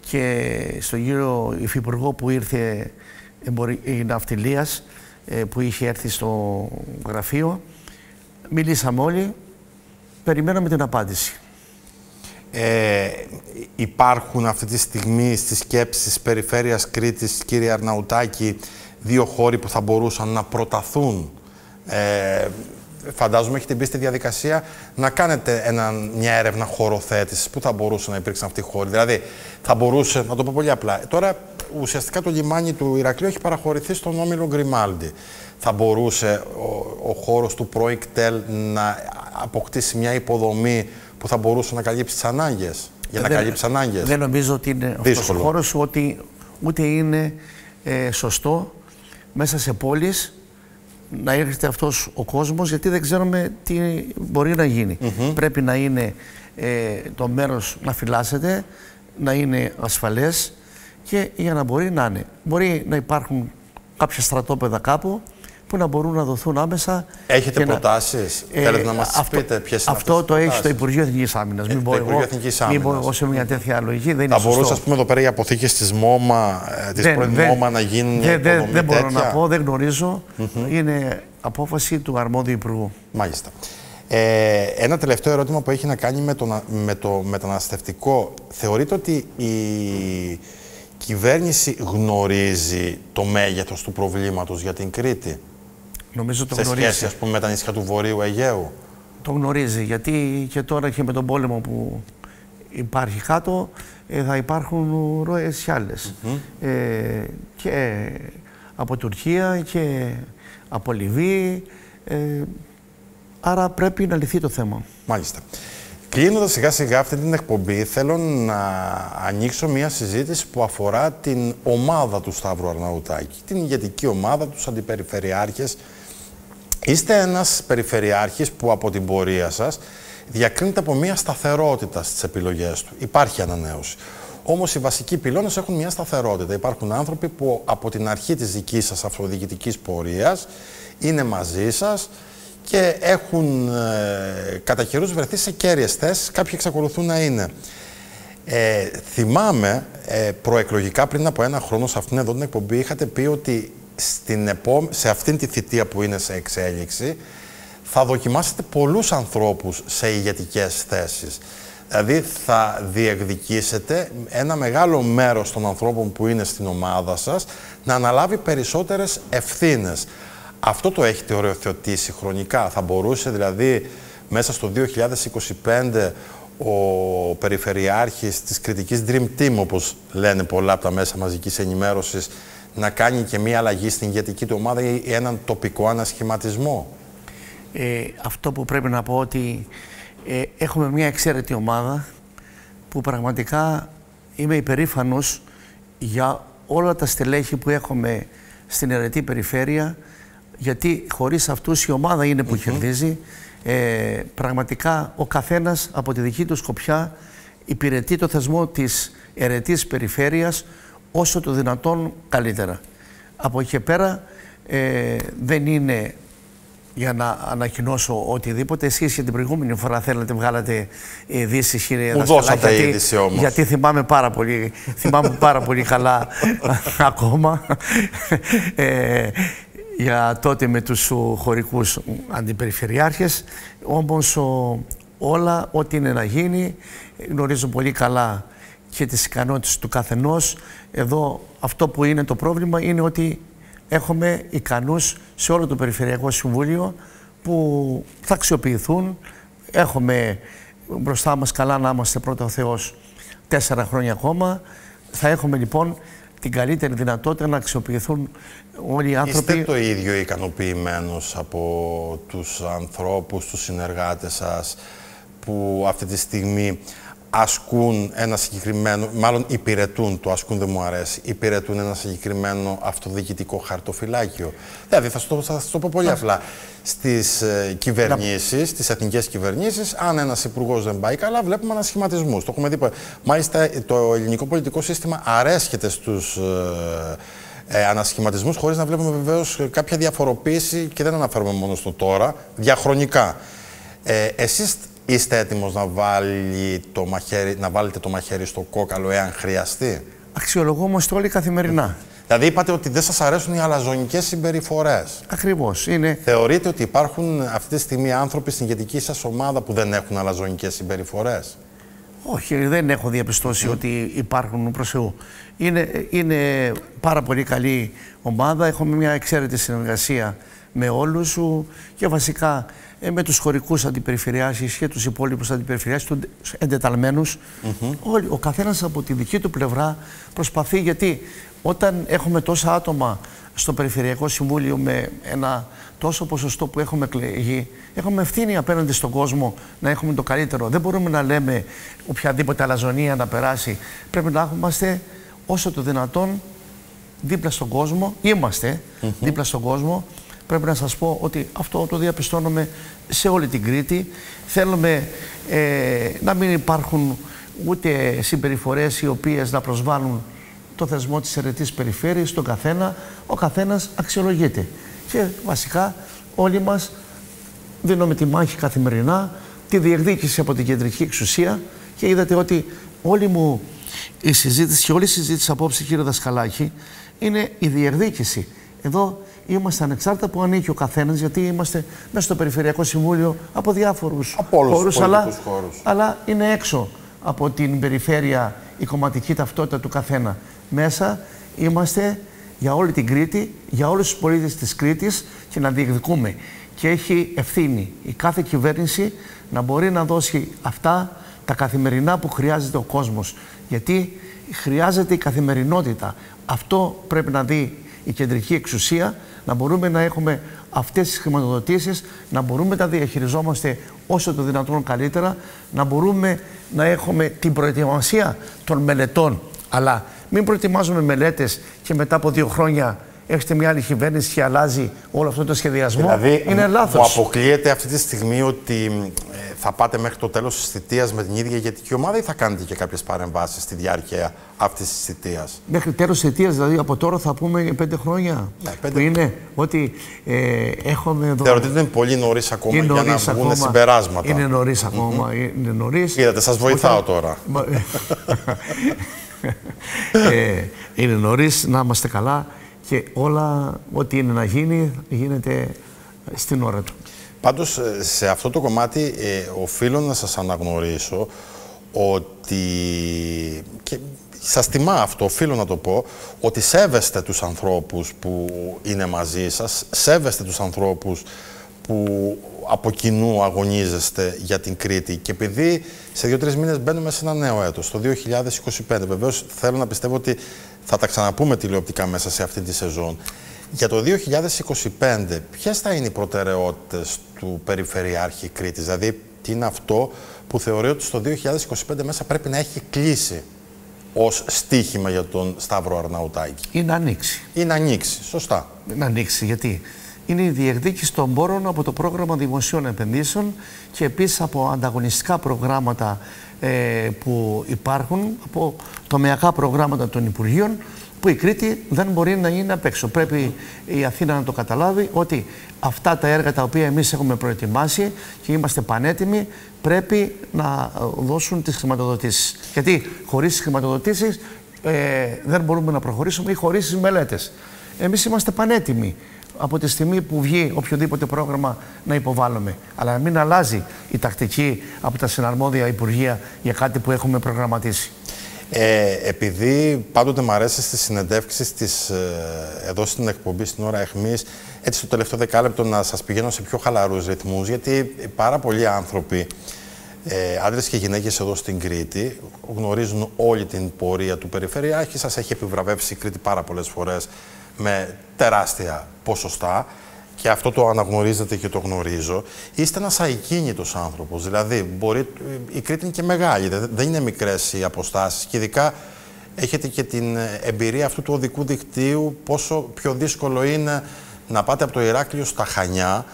και στον κύριο Υφυπουργό που ήρθε εμπορι... ε, ναυτιλίας, ε, που είχε έρθει στο γραφείο. Μιλήσαμε όλοι, περιμέναμε την απάντηση. Ε, υπάρχουν αυτή τη στιγμή στις σκέψεις της Περιφέρειας Κρήτης, κύριε Αρναουτάκη, δύο χώροι που θα μπορούσαν να προταθούν. Ε, φαντάζομαι έχετε μπει στη διαδικασία να κάνετε ένα, μια έρευνα χωροθέτησης. Πού θα μπορούσε να υπήρξαν αυτοί οι χώροι; Δηλαδή, θα μπορούσε, να το πω πολύ απλά, τώρα ουσιαστικά το λιμάνι του Ηρακλείου έχει παραχωρηθεί στον Όμιλο Γκριμάλντι. Θα μπορούσε ο, ο χώρος του Προϊκτέλ να αποκτήσει μια υποδομή που θα μπορούσε να καλύψει τις ανάγκες; Για να Δεν- καλύψει ανάγκες. Δεν νομίζω ότι είναι αυτός ο Δύσκολο. χώρος, ότι ούτε είναι ε, σωστό μέσα σε πόλεις να έρχεται αυτός ο κόσμος, γιατί δεν ξέρουμε τι μπορεί να γίνει. Πρέπει να είναι ε, το μέρος να φυλάσσεται, να είναι ασφαλές και για να μπορεί να είναι. Μπορεί να υπάρχουν κάποια στρατόπεδα κάπου που να μπορούν να δοθούν άμεσα. Έχετε και να- προτάσεις, Ε, θέλετε να μας τις αυτό- πείτε ποιες είναι Αυτό αυτές το τις έχει στο προτάσεις; Υπουργείο Εθνικής Άμυνας. Ε, Μην το πω Υπουργείο εγώ, Εθνικής μην πω Άμυνας. εγώ σε μια τέτοια λογική. Δεν Θα είναι μπορούσε, σωστό. ας πούμε, εδώ πέρα οι αποθήκες της ΜΟΜΑ, ε, της Δεν- πρώην δεν- ΜΟΜΑ να γίνουν δεν- δεν- υποδομή Δεν μπορώ τέτοια; να πω, δεν γνωρίζω. Είναι απόφαση του αρμόδιου υπουργού. Μάλιστα. Ε, ένα τελευταίο ερώτημα που έχει να κάνει με το, να- με το μεταναστευτικό. Θεωρείτε ότι η κυβέρνηση γνωρίζει το μέγεθος του προβλήματος για την Κρήτη; Νομίζω το σε γνωρίζει. σχέση ας πούμε, με τα νησιά του Βορείου Αιγαίου. Το γνωρίζει γιατί και τώρα και με τον πόλεμο που υπάρχει κάτω ε, θα υπάρχουν ροές κι άλλες. Ε, και από Τουρκία και από Λιβύη. Ε, άρα πρέπει να λυθεί το θέμα. Μάλιστα. Κλείνοντας σιγά σιγά αυτή την εκπομπή, θέλω να ανοίξω μια συζήτηση που αφορά την ομάδα του Σταύρου Αρναουτάκη, την ηγετική ομάδα, τους αντιπεριφερειάρχες. Είστε ένας περιφερειάρχης που από την πορεία σας διακρίνεται από μια σταθερότητα στις επιλογές του. Υπάρχει ανανέωση. Όμως οι βασικοί πυλώνες έχουν μια σταθερότητα. Υπάρχουν άνθρωποι που από την αρχή της δικής σας αυτοδιοικητικής πορείας είναι μαζί σας και έχουν ε, κατά καιρούς βρεθεί σε κέρυες θέσεις, κάποιοι εξακολουθούν να είναι. Ε, θυμάμαι ε, προεκλογικά πριν από ένα χρόνο σε αυτήν εδώ την εκπομπή είχατε πει ότι στην επό... σε αυτήν τη θητεία που είναι σε εξέλιξη θα δοκιμάσετε πολλούς ανθρώπους σε ηγετικές θέσεις. Δηλαδή θα διεκδικήσετε ένα μεγάλο μέρος των ανθρώπων που είναι στην ομάδα σας να αναλάβει περισσότερες ευθύνες. Αυτό το έχετε οριοθετήσει χρονικά. Θα μπορούσε δηλαδή μέσα στο 2025 ο Περιφερειάρχης της κριτικής Dream Team, όπως λένε πολλά από τα μέσα μαζικής ενημέρωσης, να κάνει και μία αλλαγή στην ηγετική του ομάδα ή έναν τοπικό ανασχηματισμό; Ε, αυτό που πρέπει να πω ότι ε, έχουμε μια εξαίρετη ομάδα που πραγματικά είμαι υπερήφανος για όλα τα στελέχη που έχουμε στην Ερετή Περιφέρεια γιατί χωρίς αυτούς η ομάδα είναι που κερδίζει. Ε, πραγματικά ο καθένας από τη δική του σκοπιά υπηρετεί το θεσμό της Ερετής Περιφέρειας όσο το δυνατόν καλύτερα. Από εκεί και πέρα ε, δεν είναι για να ανακοινώσω οτιδήποτε. Εσείς για την προηγούμενη φορά θέλατε, βγάλατε ειδήσει, κύριε Μου δώσατε γιατί, είδηση όμως. Γιατί θυμάμαι πάρα πολύ, θυμάμαι πάρα πολύ καλά ακόμα. Ε, για τότε με τους χωρικούς αντιπεριφερειάρχες. Όμως όλα, ό,τι είναι να γίνει, γνωρίζω πολύ καλά και τις ικανότητες του καθενός. Εδώ αυτό που είναι το πρόβλημα είναι ότι έχουμε ικανούς σε όλο το Περιφερειακό Συμβούλιο που θα αξιοποιηθούν. Έχουμε μπροστά μας καλά να είμαστε πρώτα ο Θεός τέσσερα χρόνια ακόμα. Θα έχουμε λοιπόν την καλύτερη δυνατότητα να αξιοποιηθούν όλοι οι άνθρωποι. Είστε το ίδιο ικανοποιημένος από τους ανθρώπους, τους συνεργάτες σας που αυτή τη στιγμή ασκούν ένα συγκεκριμένο, μάλλον υπηρετούν, το ασκούν δεν μου αρέσει, υπηρετούν ένα συγκεκριμένο αυτοδιοικητικό χαρτοφυλάκιο. Δηλαδή, θα το, θα το πω πολύ απλά. Στις ε, κυβερνήσεις, στις εθνικές κυβερνήσεις, αν ένας υπουργός δεν πάει καλά, βλέπουμε ανασχηματισμούς. Το έχουμε δει. Μάλιστα, το ελληνικό πολιτικό σύστημα αρέσχεται στους ε, ε, ανασχηματισμούς, χωρίς να βλέπουμε βεβαίως κάποια διαφοροποίηση και δεν αναφέρομαι μόνο στο τώρα, διαχρονικά. Ε, εσείς Είστε έτοιμος να, βάλει το μαχαίρι, να βάλετε το μαχαίρι στο κόκαλο εάν χρειαστεί; Αξιολογούμαστε όλοι καθημερινά. Δηλαδή είπατε ότι δεν σας αρέσουν οι αλαζονικές συμπεριφορές. Ακριβώς. Είναι... Θεωρείτε ότι υπάρχουν αυτή τη στιγμή άνθρωποι στην ηγετική σας ομάδα που δεν έχουν αλαζονικές συμπεριφορές; Όχι, δεν έχω διαπιστώσει ότι υπάρχουν προς Θεού. Είναι, είναι πάρα πολύ καλή ομάδα. Έχουμε μια εξαίρετη συνεργασία με όλους σου και βασικά ε, με τους χωρικούς αντιπεριφερειάσεις και τους υπόλοιπους αντιπεριφερειάσεις, τους εντεταλμένους. Όλοι, ο καθένας από τη δική του πλευρά προσπαθεί γιατί όταν έχουμε τόσα άτομα στο Περιφερειακό Συμβούλιο με ένα τόσο ποσοστό που έχουμε εκλεγεί, έχουμε ευθύνη απέναντι στον κόσμο να έχουμε το καλύτερο. Δεν μπορούμε να λέμε οποιαδήποτε αλαζονία να περάσει. Πρέπει να είμαστε όσο το δυνατόν δίπλα στον κόσμο, είμαστε δίπλα στον κόσμο Πρέπει να σας πω ότι αυτό το διαπιστώνουμε σε όλη την Κρήτη. Θέλουμε ε, να μην υπάρχουν ούτε συμπεριφορές οι οποίες να προσβάλλουν το θεσμό της αιρετής περιφέρειας, τον καθένα. Ο καθένας αξιολογείται. Και βασικά όλοι μας δίνουμε τη μάχη καθημερινά, τη διεκδίκηση από την κεντρική εξουσία και είδατε ότι όλη μου η συζήτηση και όλη η συζήτηση απόψε κύριε Δασκαλάκη είναι η διεκδίκηση. Εδώ είμαστε ανεξάρτητα που ανήκει ο καθένας, γιατί είμαστε μέσα στο Περιφερειακό Συμβούλιο από διάφορους χώρους, αλλά, αλλά είναι έξω από την περιφέρεια η κομματική ταυτότητα του καθένα. Μέσα είμαστε για όλη την Κρήτη, για όλους τους πολίτες της Κρήτης και να διεκδικούμε. Και έχει ευθύνη η κάθε κυβέρνηση να μπορεί να δώσει αυτά τα καθημερινά που χρειάζεται ο κόσμος. Γιατί χρειάζεται η καθημερινότητα. Αυτό πρέπει να δει η κεντρική εξουσία, να μπορούμε να έχουμε αυτές τις χρηματοδοτήσεις, να μπορούμε να διαχειριζόμαστε όσο το δυνατόν καλύτερα, να μπορούμε να έχουμε την προετοιμασία των μελετών. Αλλά μην προετοιμάζουμε μελέτες και μετά από δύο χρόνια έχετε μια άλλη κυβέρνηση και αλλάζει όλο αυτό το σχεδιασμό. Δηλαδή, είναι λάθος. Μου αποκλείεται αυτή τη στιγμή ότι ε, θα πάτε μέχρι το τέλος της θητείας με την ίδια ηγετική ομάδα ή θα κάνετε και κάποιες παρεμβάσεις στη διάρκεια αυτής της θητείας; Μέχρι τέλος της θητείας, δηλαδή από τώρα θα πούμε πέντε χρόνια. Ναι, πέντε που είναι ότι ε, έχουμε εδώ... Θεωρείτε ότι είναι πολύ νωρίς ακόμα είναι για να βγουν ακόμα, συμπεράσματα. Είναι νωρίς ακόμα, mm -hmm. είναι νωρίς. Είδατε, σας βοηθάω τώρα. ε, είναι νωρίς να είμαστε καλά και όλα ό,τι είναι να γίνει γίνεται στην ώρα του. Πάντως ε, σε αυτό το κομμάτι ε, οφείλω να σας αναγνωρίσω ότι και σας τιμά αυτό, οφείλω να το πω, ότι σέβεστε τους ανθρώπους που είναι μαζί σας, σέβεστε τους ανθρώπους που από κοινού αγωνίζεστε για την Κρήτη. Και επειδή σε δύο-τρεις μήνες μπαίνουμε σε ένα νέο έτος, το 2025, βεβαίως θέλω να πιστεύω ότι θα τα ξαναπούμε τηλεοπτικά μέσα σε αυτή τη σεζόν. Για το 2025, ποιες θα είναι οι προτεραιότητες του Περιφερειάρχη Κρήτης, δηλαδή τι είναι αυτό που θεωρεί ότι στο 2025 μέσα πρέπει να έχει κλείσει ως στίχημα για τον Σταύρο Αρναουτάκη; Είναι να ανοίξει. Είναι να ανοίξει, σωστά. Να ανοίξει, γιατί είναι η διεκδίκηση των πόρων από το πρόγραμμα δημοσίων επενδύσεων και επίσης από ανταγωνιστικά προγράμματα ε, που υπάρχουν, από τομεακά προγράμματα των Υπουργείων, που η Κρήτη δεν μπορεί να είναι απ' έξω. Πρέπει η Αθήνα να το καταλάβει ότι αυτά τα έργα τα οποία εμείς έχουμε προετοιμάσει και είμαστε πανέτοιμοι πρέπει να δώσουν τις χρηματοδοτήσεις. Γιατί χωρίς τις χρηματοδοτήσεις ε, δεν μπορούμε να προχωρήσουμε ή χωρίς τις μελέτες. Εμείς είμαστε πανέτοιμοι από τη στιγμή που βγει οποιοδήποτε πρόγραμμα να υποβάλλουμε. Αλλά να μην αλλάζει η τακτική από τα συναρμόδια Υπουργεία για κάτι που έχουμε προγραμματίσει. Ε, επειδή πάντοτε μου αρέσει στις συνεντεύξεις της, ε, εδώ στην εκπομπή στην ώρα εχμής, έτσι στο τελευταίο δεκάλεπτο να σας πηγαίνω σε πιο χαλαρούς ρυθμούς, γιατί πάρα πολλοί άνθρωποι, ε, άντρες και γυναίκες εδώ στην Κρήτη, γνωρίζουν όλη την πορεία του Περιφερειάρχη. Σας έχει επιβραβεύσει η Κρήτη πάρα πολλές φορές με τεράστια ποσοστά και αυτό το αναγνωρίζετε και το γνωρίζω, είστε ένας αικίνητος άνθρωπος. Δηλαδή, μπορεί, η Κρήτη είναι και μεγάλη, δεν είναι μικρές οι αποστάσεις και ειδικά έχετε και την εμπειρία αυτού του οδικού δικτύου, πόσο πιο δύσκολο είναι να πάτε από το Ηράκλειο στα Χανιά,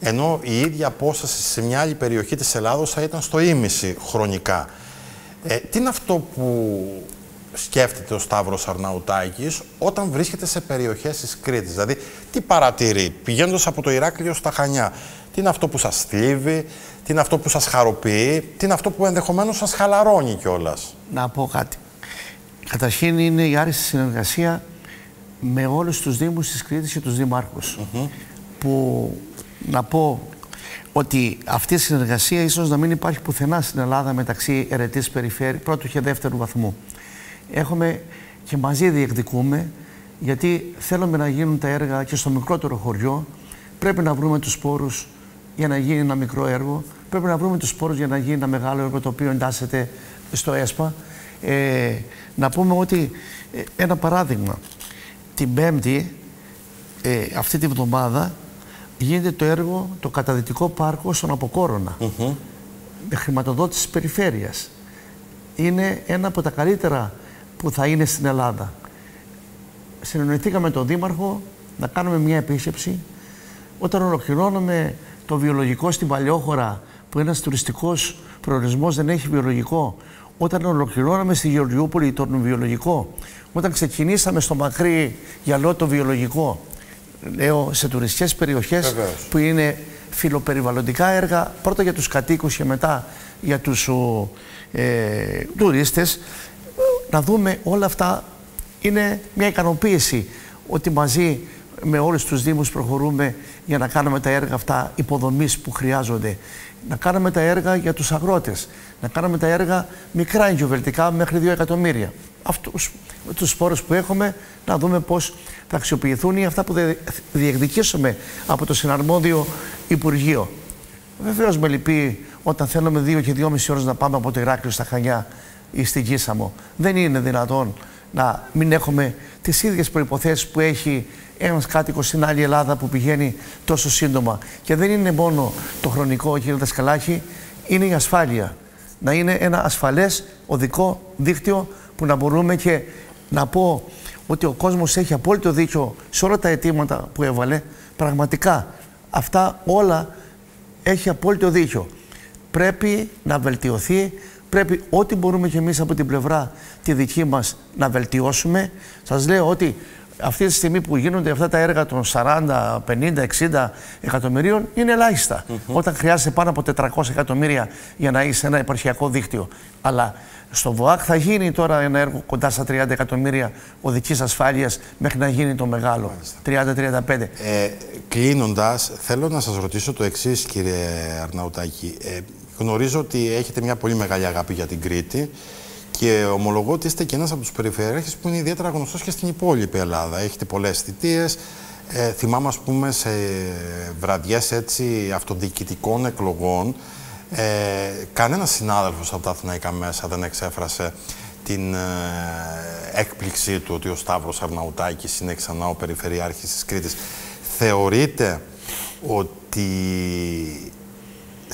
ενώ η ίδια απόσταση σε μια άλλη περιοχή της Ελλάδος θα ήταν στο ίμιση χρονικά. Ε, τι είναι αυτό που σκέφτεται ο Σταύρος Αρναουτάκης όταν βρίσκεται σε περιοχές της Κρήτης. Δηλαδή, τι παρατηρεί πηγαίνοντας από το Ηράκλειο στα Χανιά. Τι είναι αυτό που σας θλίβει, τι είναι αυτό που σας χαροποιεί, τι είναι αυτό που ενδεχομένως σας χαλαρώνει κιόλας; Να πω κάτι. Καταρχήν είναι η άριστη συνεργασία με όλους τους Δήμους της Κρήτης και τους Δημάρχους. Που να πω ότι αυτή η συνεργασία ίσως να μην υπάρχει πουθενά στην Ελλάδα μεταξύ ερετής περιφέρει πρώτου και δεύτερου βαθμού έχουμε και μαζί διεκδικούμε, γιατί θέλουμε να γίνουν τα έργα και στο μικρότερο χωριό. Πρέπει να βρούμε τους σπόρους για να γίνει ένα μικρό έργο. Πρέπει να βρούμε τους σπόρους για να γίνει ένα μεγάλο έργο το οποίο εντάσσεται στο ΕΣΠΑ. Ε, να πούμε ότι ε, ένα παράδειγμα. Την Πέμπτη, ε, αυτή τη βδομάδα, γίνεται το έργο, το καταδυτικό πάρκο στον Αποκόρονα. Με χρηματοδότηση της περιφέρειας. Είναι ένα από τα καλύτερα που θα είναι στην Ελλάδα. Συνεννοηθήκαμε τον Δήμαρχο να κάνουμε μια επίσκεψη. Όταν ολοκληρώνουμε το βιολογικό στην Παλιόχώρα, που ένας τουριστικός προορισμός δεν έχει βιολογικό, όταν ολοκληρώναμε στη Γεωργιούπολη το βιολογικό, όταν ξεκινήσαμε στο μακρύ γυαλό το βιολογικό, λέω σε τουριστικές περιοχές που είναι φιλοπεριβαλλοντικά έργα, πρώτα για τους κατοίκους και μετά για τους ε, τουρίστες, να δούμε όλα αυτά είναι μια ικανοποίηση ότι μαζί με όλους τους Δήμους προχωρούμε για να κάνουμε τα έργα αυτά υποδομής που χρειάζονται. Να κάνουμε τα έργα για τους αγρότες. Να κάνουμε τα έργα μικρά εγκυβελτικά μέχρι 2 εκατομμύρια. Αυτούς τους σπόρους που έχουμε να δούμε πώς θα αξιοποιηθούν ή αυτά που διεκδικήσουμε από το συναρμόδιο Υπουργείο. Βεβαίως με λυπεί όταν θέλουμε δύο και δυόμιση ώρες να πάμε από το Ηράκλειο στα Χανιά ή στην Κίσαμο. Δεν είναι δυνατόν να μην έχουμε τις ίδιες προϋποθέσεις που έχει ένας κάτοικος στην άλλη Ελλάδα που πηγαίνει τόσο σύντομα. Και δεν είναι μόνο το χρονικό, κύριε Δασκαλάκη, είναι η ασφάλεια. Να είναι ένα ασφαλές οδικό δίκτυο που να μπορούμε και να πω ότι ο κόσμος έχει απόλυτο δίκιο σε όλα τα αιτήματα που έβαλε. Πραγματικά αυτά όλα έχει απόλυτο δίκιο. Πρέπει να βελτιωθεί πρέπει ό,τι μπορούμε και εμείς από την πλευρά τη δική μας να βελτιώσουμε. Σας λέω ότι αυτή τη στιγμή που γίνονται αυτά τα έργα των 40, 50, 60 εκατομμυρίων είναι ελάχιστα. Όταν χρειάζεται πάνω από 400 εκατομμύρια για να έχει ένα επαρχιακό δίκτυο. Αλλά στο ΒΟΑΚ θα γίνει τώρα ένα έργο κοντά στα 30 εκατομμύρια οδικής ασφάλειας μέχρι να γίνει το μεγάλο. 30-35. Ε, Κλείνοντας, θέλω να σας ρωτήσω το εξής, κύριε Αρναουτάκη. Ε, γνωρίζω ότι έχετε μια πολύ μεγάλη αγάπη για την Κρήτη και ομολογώ ότι είστε και ένας από τους περιφερειάρχες που είναι ιδιαίτερα γνωστός και στην υπόλοιπη Ελλάδα. Έχετε πολλές θητείες. Ε, θυμάμαι, ας πούμε, σε βραδιές αυτοδιοικητικών εκλογών, ε, κανένας συνάδελφος από τα Αθηναϊκά Μέσα δεν εξέφρασε την ε, έκπληξή του ότι ο Σταύρος Αρναουτάκης είναι ξανά ο Περιφερειάρχης της Κρήτης. Θεωρείτε ότι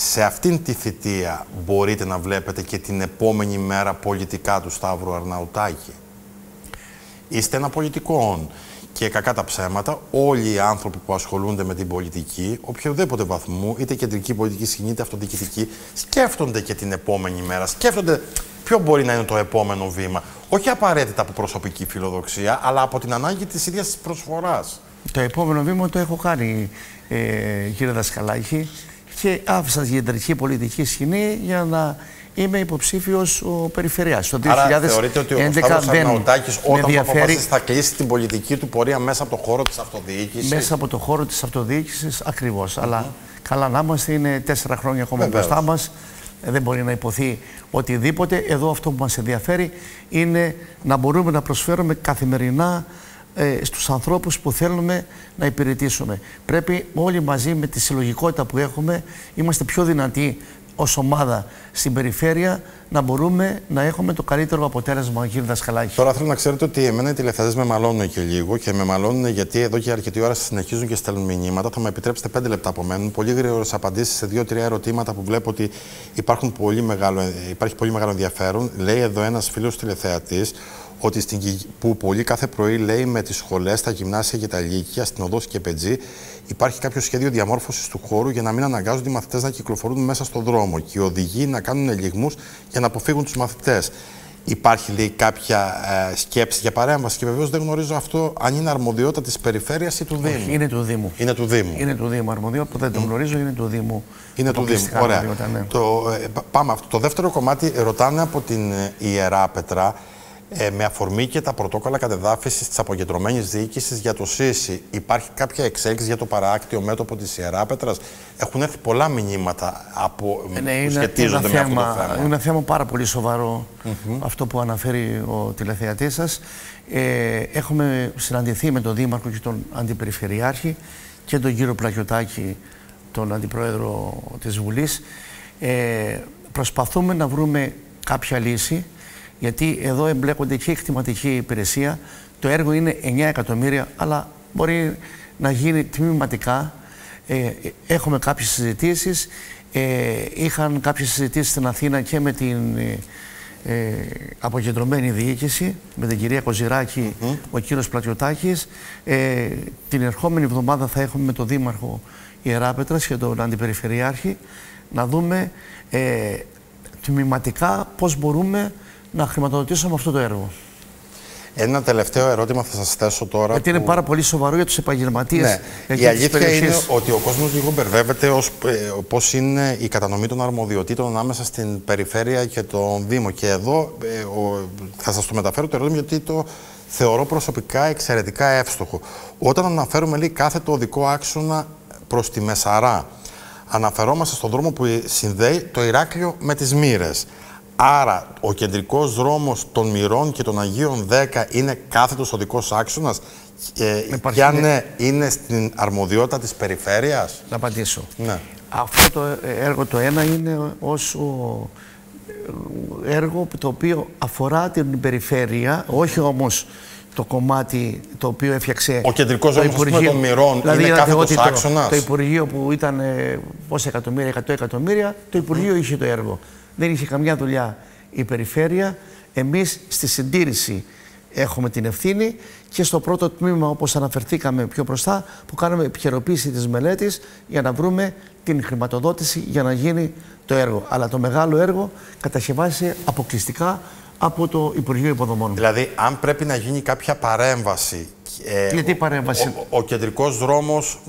σε αυτήν τη θητεία μπορείτε να βλέπετε και την επόμενη μέρα πολιτικά του Σταύρου Αρναουτάκη. Είστε ένα πολιτικό και κακά τα ψέματα, όλοι οι άνθρωποι που ασχολούνται με την πολιτική, οποιοδήποτε βαθμού, είτε κεντρική πολιτική σκηνή, είτε αυτοδιοικητική, σκέφτονται και την επόμενη μέρα. Σκέφτονται ποιο μπορεί να είναι το επόμενο βήμα. Όχι απαραίτητα από προσωπική φιλοδοξία, αλλά από την ανάγκη της ίδιας της προσφοράς. Το επόμενο βήμα το έχω κάνει, ε, κύριε Δασκαλάκη, και άφησα την κεντρική πολιτική σκηνή για να είμαι υποψήφιος ο Περιφερειάς. Το 2011 Άρα θεωρείτε ότι ο Σταύρος Αρναουτάκης όταν θα αποφασίσει θα κλείσει την πολιτική του πορεία μέσα από το χώρο της αυτοδιοίκησης; Μέσα από το χώρο της αυτοδιοίκησης ακριβώς. Αλλά καλά να είμαστε, είναι τέσσερα χρόνια ακόμα Βεβαίως. μπροστά μας. Ε, δεν μπορεί να υποθεί οτιδήποτε. Εδώ αυτό που μας ενδιαφέρει είναι να μπορούμε να προσφέρουμε καθημερινά ε, στους ανθρώπους που θέλουμε να υπηρετήσουμε. Πρέπει όλοι μαζί με τη συλλογικότητα που έχουμε, είμαστε πιο δυνατοί ως ομάδα στην περιφέρεια να μπορούμε να έχουμε το καλύτερο αποτέλεσμα, κύριε Δασκαλάκη. Τώρα θέλω να ξέρετε ότι εμένα οι τηλεθεατές με μαλώνουν και λίγο και με μαλώνουν γιατί εδώ και αρκετή ώρα συνεχίζουν και στέλνουν μηνύματα. Θα με επιτρέψετε πέντε λεπτά από μένα. Πολύ γρήγορες απαντήσεις σε δύο-τρία ερωτήματα που βλέπω ότι υπάρχουν πολύ μεγάλο, υπάρχει πολύ μεγάλο ενδιαφέρον. Λέει εδώ ένας φίλος τηλεθεατής ότι στην, που πολύ κάθε πρωί λέει με τις σχολές, τα γυμνάσια και τα λύκεια, στην οδός και πετζή, υπάρχει κάποιο σχέδιο διαμόρφωσης του χώρου για να μην αναγκάζονται οι μαθητές να κυκλοφορούν μέσα στον δρόμο και οι οδηγοί να κάνουν ελιγμούς για να αποφύγουν τους μαθητές. Υπάρχει λέει, κάποια ε, σκέψη για παρέμβαση και βεβαίως δεν γνωρίζω αυτό αν είναι αρμοδιότητα της περιφέρειας ή του Δήμου. Όχι, είναι του Δήμου. Είναι του Δήμου. Είναι του Δήμου. Αρμοδιότητα που δεν το γνωρίζω είναι του Δήμου. Είναι του Δήμου. Ωραία. Ναι. Το, ε, πάμε αυτό. Το δεύτερο κομμάτι ρωτάνε από την ε, Ιερά Πετρά ε, με αφορμή και τα πρωτόκολλα κατεδάφισης της αποκεντρωμένη διοίκησης για το ΣΥΣΥ. Υπάρχει κάποια εξέλιξη για το παράκτιο μέτωπο της Ιεράπετρα. Έχουν έρθει πολλά μηνύματα από, ε, ναι, που σχετίζονται με αυτό το θέμα. Είναι ένα θέμα πάρα πολύ σοβαρό αυτό που αναφέρει ο τηλεθεατής σας. Ε, έχουμε συναντηθεί με τον Δήμαρχο και τον Αντιπεριφερειάρχη και τον κύριο Πλακιωτάκη, τον Αντιπρόεδρο της Βουλής. Ε, προσπαθούμε να βρούμε κάποια λύση γιατί εδώ εμπλέκονται και η εκτιματική υπηρεσία. Το έργο είναι 9 εκατομμύρια, αλλά μπορεί να γίνει τμήματικά. Ε, έχουμε κάποιες συζητήσεις. Ε, είχαν κάποιες συζητήσεις στην Αθήνα και με την ε, ε αποκεντρωμένη διοίκηση, με την κυρία Κοζηράκη, ο κύριος Πλατιωτάκης. Ε, την ερχόμενη εβδομάδα θα έχουμε με τον Δήμαρχο Ιεράπετρας και τον Αντιπεριφερειάρχη να δούμε ε, τμηματικά πώς μπορούμε να χρηματοδοτήσουμε αυτό το έργο. Ένα τελευταίο ερώτημα θα σας θέσω τώρα. Γιατί είναι πάρα πολύ σοβαρό για τους επαγγελματίες. Ναι. Η αλήθεια είναι ότι ο κόσμος λίγο μπερδεύεται ως ε, πώς είναι η κατανομή των αρμοδιοτήτων ανάμεσα στην περιφέρεια και τον Δήμο. Και εδώ ε, ο, θα σας το μεταφέρω το ερώτημα γιατί το θεωρώ προσωπικά εξαιρετικά εύστοχο. Όταν αναφέρουμε λέει, κάθε το οδικό άξονα προς τη Μεσαρά, αναφερόμαστε στον δρόμο που συνδέει το Ηράκλειο με τις Μοίρες. Άρα, ο κεντρικός δρόμος των Μυρών και των Αγίων 10 είναι κάθετος οδικός άξονας και αν ναι, είναι στην αρμοδιότητα της περιφέρειας; Να απαντήσω. Ναι. Αυτό το έργο το ένα είναι ως έργο το οποίο αφορά την περιφέρεια, όχι όμως το κομμάτι το οποίο έφτιαξε. Ο κεντρικός δρόμος των μοιρών δηλαδή, είναι κάθε άξονας; Το Υπουργείο που ήταν ε, πόσα εκατομμύρια, 100 εκατομμύρια, το Υπουργείο είχε το έργο δεν είχε καμιά δουλειά η περιφέρεια. Εμείς στη συντήρηση έχουμε την ευθύνη και στο πρώτο τμήμα, όπως αναφερθήκαμε πιο μπροστά, που κάνουμε επικαιροποίηση της μελέτης για να βρούμε την χρηματοδότηση για να γίνει το έργο. Αλλά το μεγάλο έργο κατασκευάζεται αποκλειστικά από το Υπουργείο Υποδομών. Δηλαδή, αν πρέπει να γίνει κάποια παρέμβαση Ε, Γιατί παρέμβαση; Ο, ο, ο κεντρικός δρόμος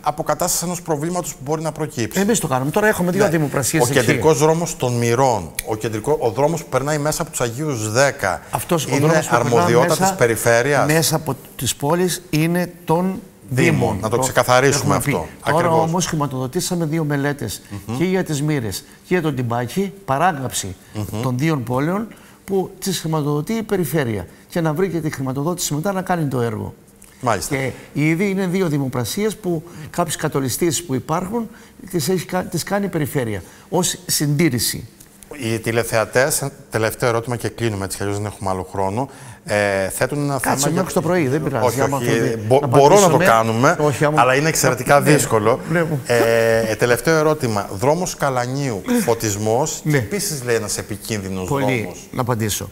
αποκατάστασης ενός προβλήματος που μπορεί να προκύψει. Εμείς το κάνουμε. Τώρα έχουμε δύο ναι. δημοπρασίες. Ο κεντρικός δρόμος των μυρών. Ο, κεντρικό, ο δρόμος που περνάει μέσα από τους Αγίους 10. Αυτός είναι αρμοδιότητα της περιφέρειας. Μέσα από τις πόλεις είναι των Δήμων. Να το ξεκαθαρίσουμε αυτό. Τώρα όμως χρηματοδοτήσαμε δύο μελέτες mm -hmm. και για τις Μύρες και για τον Τιμπάκη, παράγραψη mm -hmm. των δύο πόλεων που τις χρηματοδοτεί η περιφέρεια. Και να βρει και τη χρηματοδότηση μετά να κάνει το έργο. Μάλιστα. Και ήδη είναι δύο δημοπρασίες που κάποιες κατολιστήσει που υπάρχουν τις κάνει η περιφέρεια ως συντήρηση. Οι τηλεθεατές, τελευταίο ερώτημα και κλείνουμε έτσι, αλλιώς δεν έχουμε άλλο χρόνο. Ε, θέτουν ένα Κάτσε θέμα. μέχρι το πρωί, δεν πειράζει. Όχι, όχι, μπο, μπορώ να το κάνουμε, όχι, άμα... αλλά είναι εξαιρετικά ναι, δύσκολο. Ναι, ε, τελευταίο ερώτημα. Δρόμος Καλανίου, φωτισμός ναι. και επίσης λέει ένας επικίνδυνος δρόμος. Πολύ. Να απαντήσω.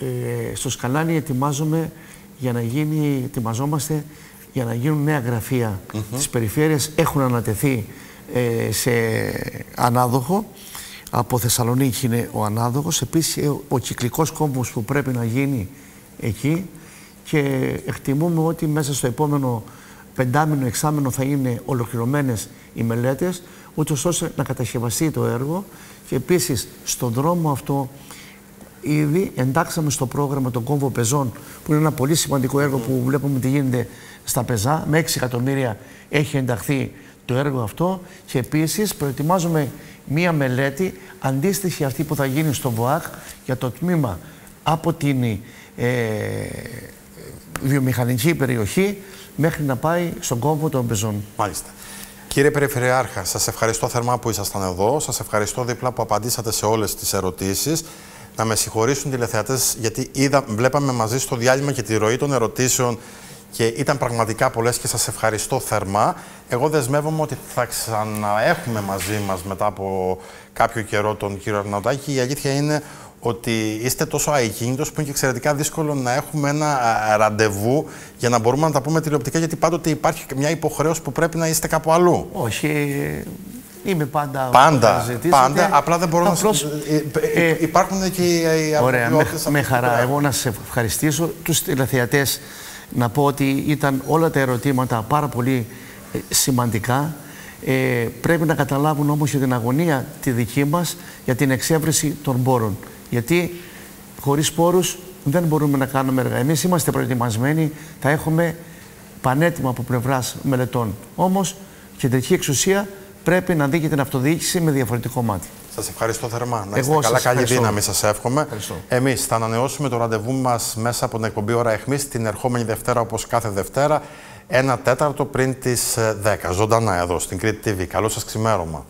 Ε, στο Σκαλάνι ετοιμάζομαι για να γίνει, ετοιμαζόμαστε για να γίνουν νέα γραφεία mm -hmm. της περιφέρειας. Έχουν ανατεθεί ε, σε ανάδοχο από Θεσσαλονίκη είναι ο ανάδοχος. Επίσης ο κυκλικός κόμβος που πρέπει να γίνει εκεί. Και εκτιμούμε ότι μέσα στο επόμενο πεντάμινο, εξάμινο θα είναι ολοκληρωμένες οι μελέτες ούτως ώστε να κατασκευαστεί το έργο. Και επίσης στον δρόμο αυτό ήδη εντάξαμε στο πρόγραμμα τον κόμβο πεζών που είναι ένα πολύ σημαντικό έργο που βλέπουμε τι γίνεται στα πεζά. Με 6 εκατομμύρια έχει ενταχθεί το έργο αυτό. Και επίσης προετοιμάζουμε μία μελέτη αντίστοιχη αυτή που θα γίνει στο ΒΟΑΚ για το τμήμα από την ε, βιομηχανική περιοχή μέχρι να πάει στον κόμβο των πεζών. Μάλιστα. Κύριε Περιφερειάρχα, σας ευχαριστώ θερμά που ήσασταν εδώ. Σας ευχαριστώ δίπλα που απαντήσατε σε όλες τις ερωτήσεις. Να με συγχωρήσουν τηλεθεατές γιατί είδα, βλέπαμε μαζί στο διάλειμμα και τη ροή των ερωτήσεων και ήταν πραγματικά πολλές και σας ευχαριστώ θερμά. Εγώ δεσμεύομαι ότι θα ξαναέχουμε μαζί μας μετά από κάποιο καιρό τον κύριο Αρναουδάκη. Η αλήθεια είναι ότι είστε τόσο αικίνητος που είναι και εξαιρετικά δύσκολο να έχουμε ένα ραντεβού για να μπορούμε να τα πούμε τηλεοπτικά γιατί πάντοτε υπάρχει μια υποχρέωση που πρέπει να είστε κάπου αλλού. Όχι, Είμαι πάντα. Πάντα. πάντα απλά δεν μπορώ Απλώς, να. Ε, ε, υπάρχουν και οι Ωραία, με, με χαρά. Εγώ να σε ευχαριστήσω τους τηλεθεατές να πω ότι ήταν όλα τα ερωτήματα πάρα πολύ ε, σημαντικά. Ε, πρέπει να καταλάβουν όμως για την αγωνία τη δική μας για την εξέβρεση των πόρων. Γιατί χωρίς πόρους δεν μπορούμε να κάνουμε έργα. Εμείς είμαστε προετοιμασμένοι, θα έχουμε πανέτοιμα από πλευράς μελετών. Όμως η κεντρική εξουσία πρέπει να δει και την αυτοδιοίκηση με διαφορετικό μάτι. Σας ευχαριστώ θερμά. Να είστε καλά, καλή δύναμη σας εύχομαι. Εμείς θα ανανεώσουμε το ραντεβού μας μέσα από την εκπομπή Ωρα Εχμή την ερχόμενη Δευτέρα, όπως κάθε Δευτέρα, ένα τέταρτο πριν τις 10. Ε, Ζωντανά εδώ στην Κρήτη TV. Καλό σας ξημέρωμα.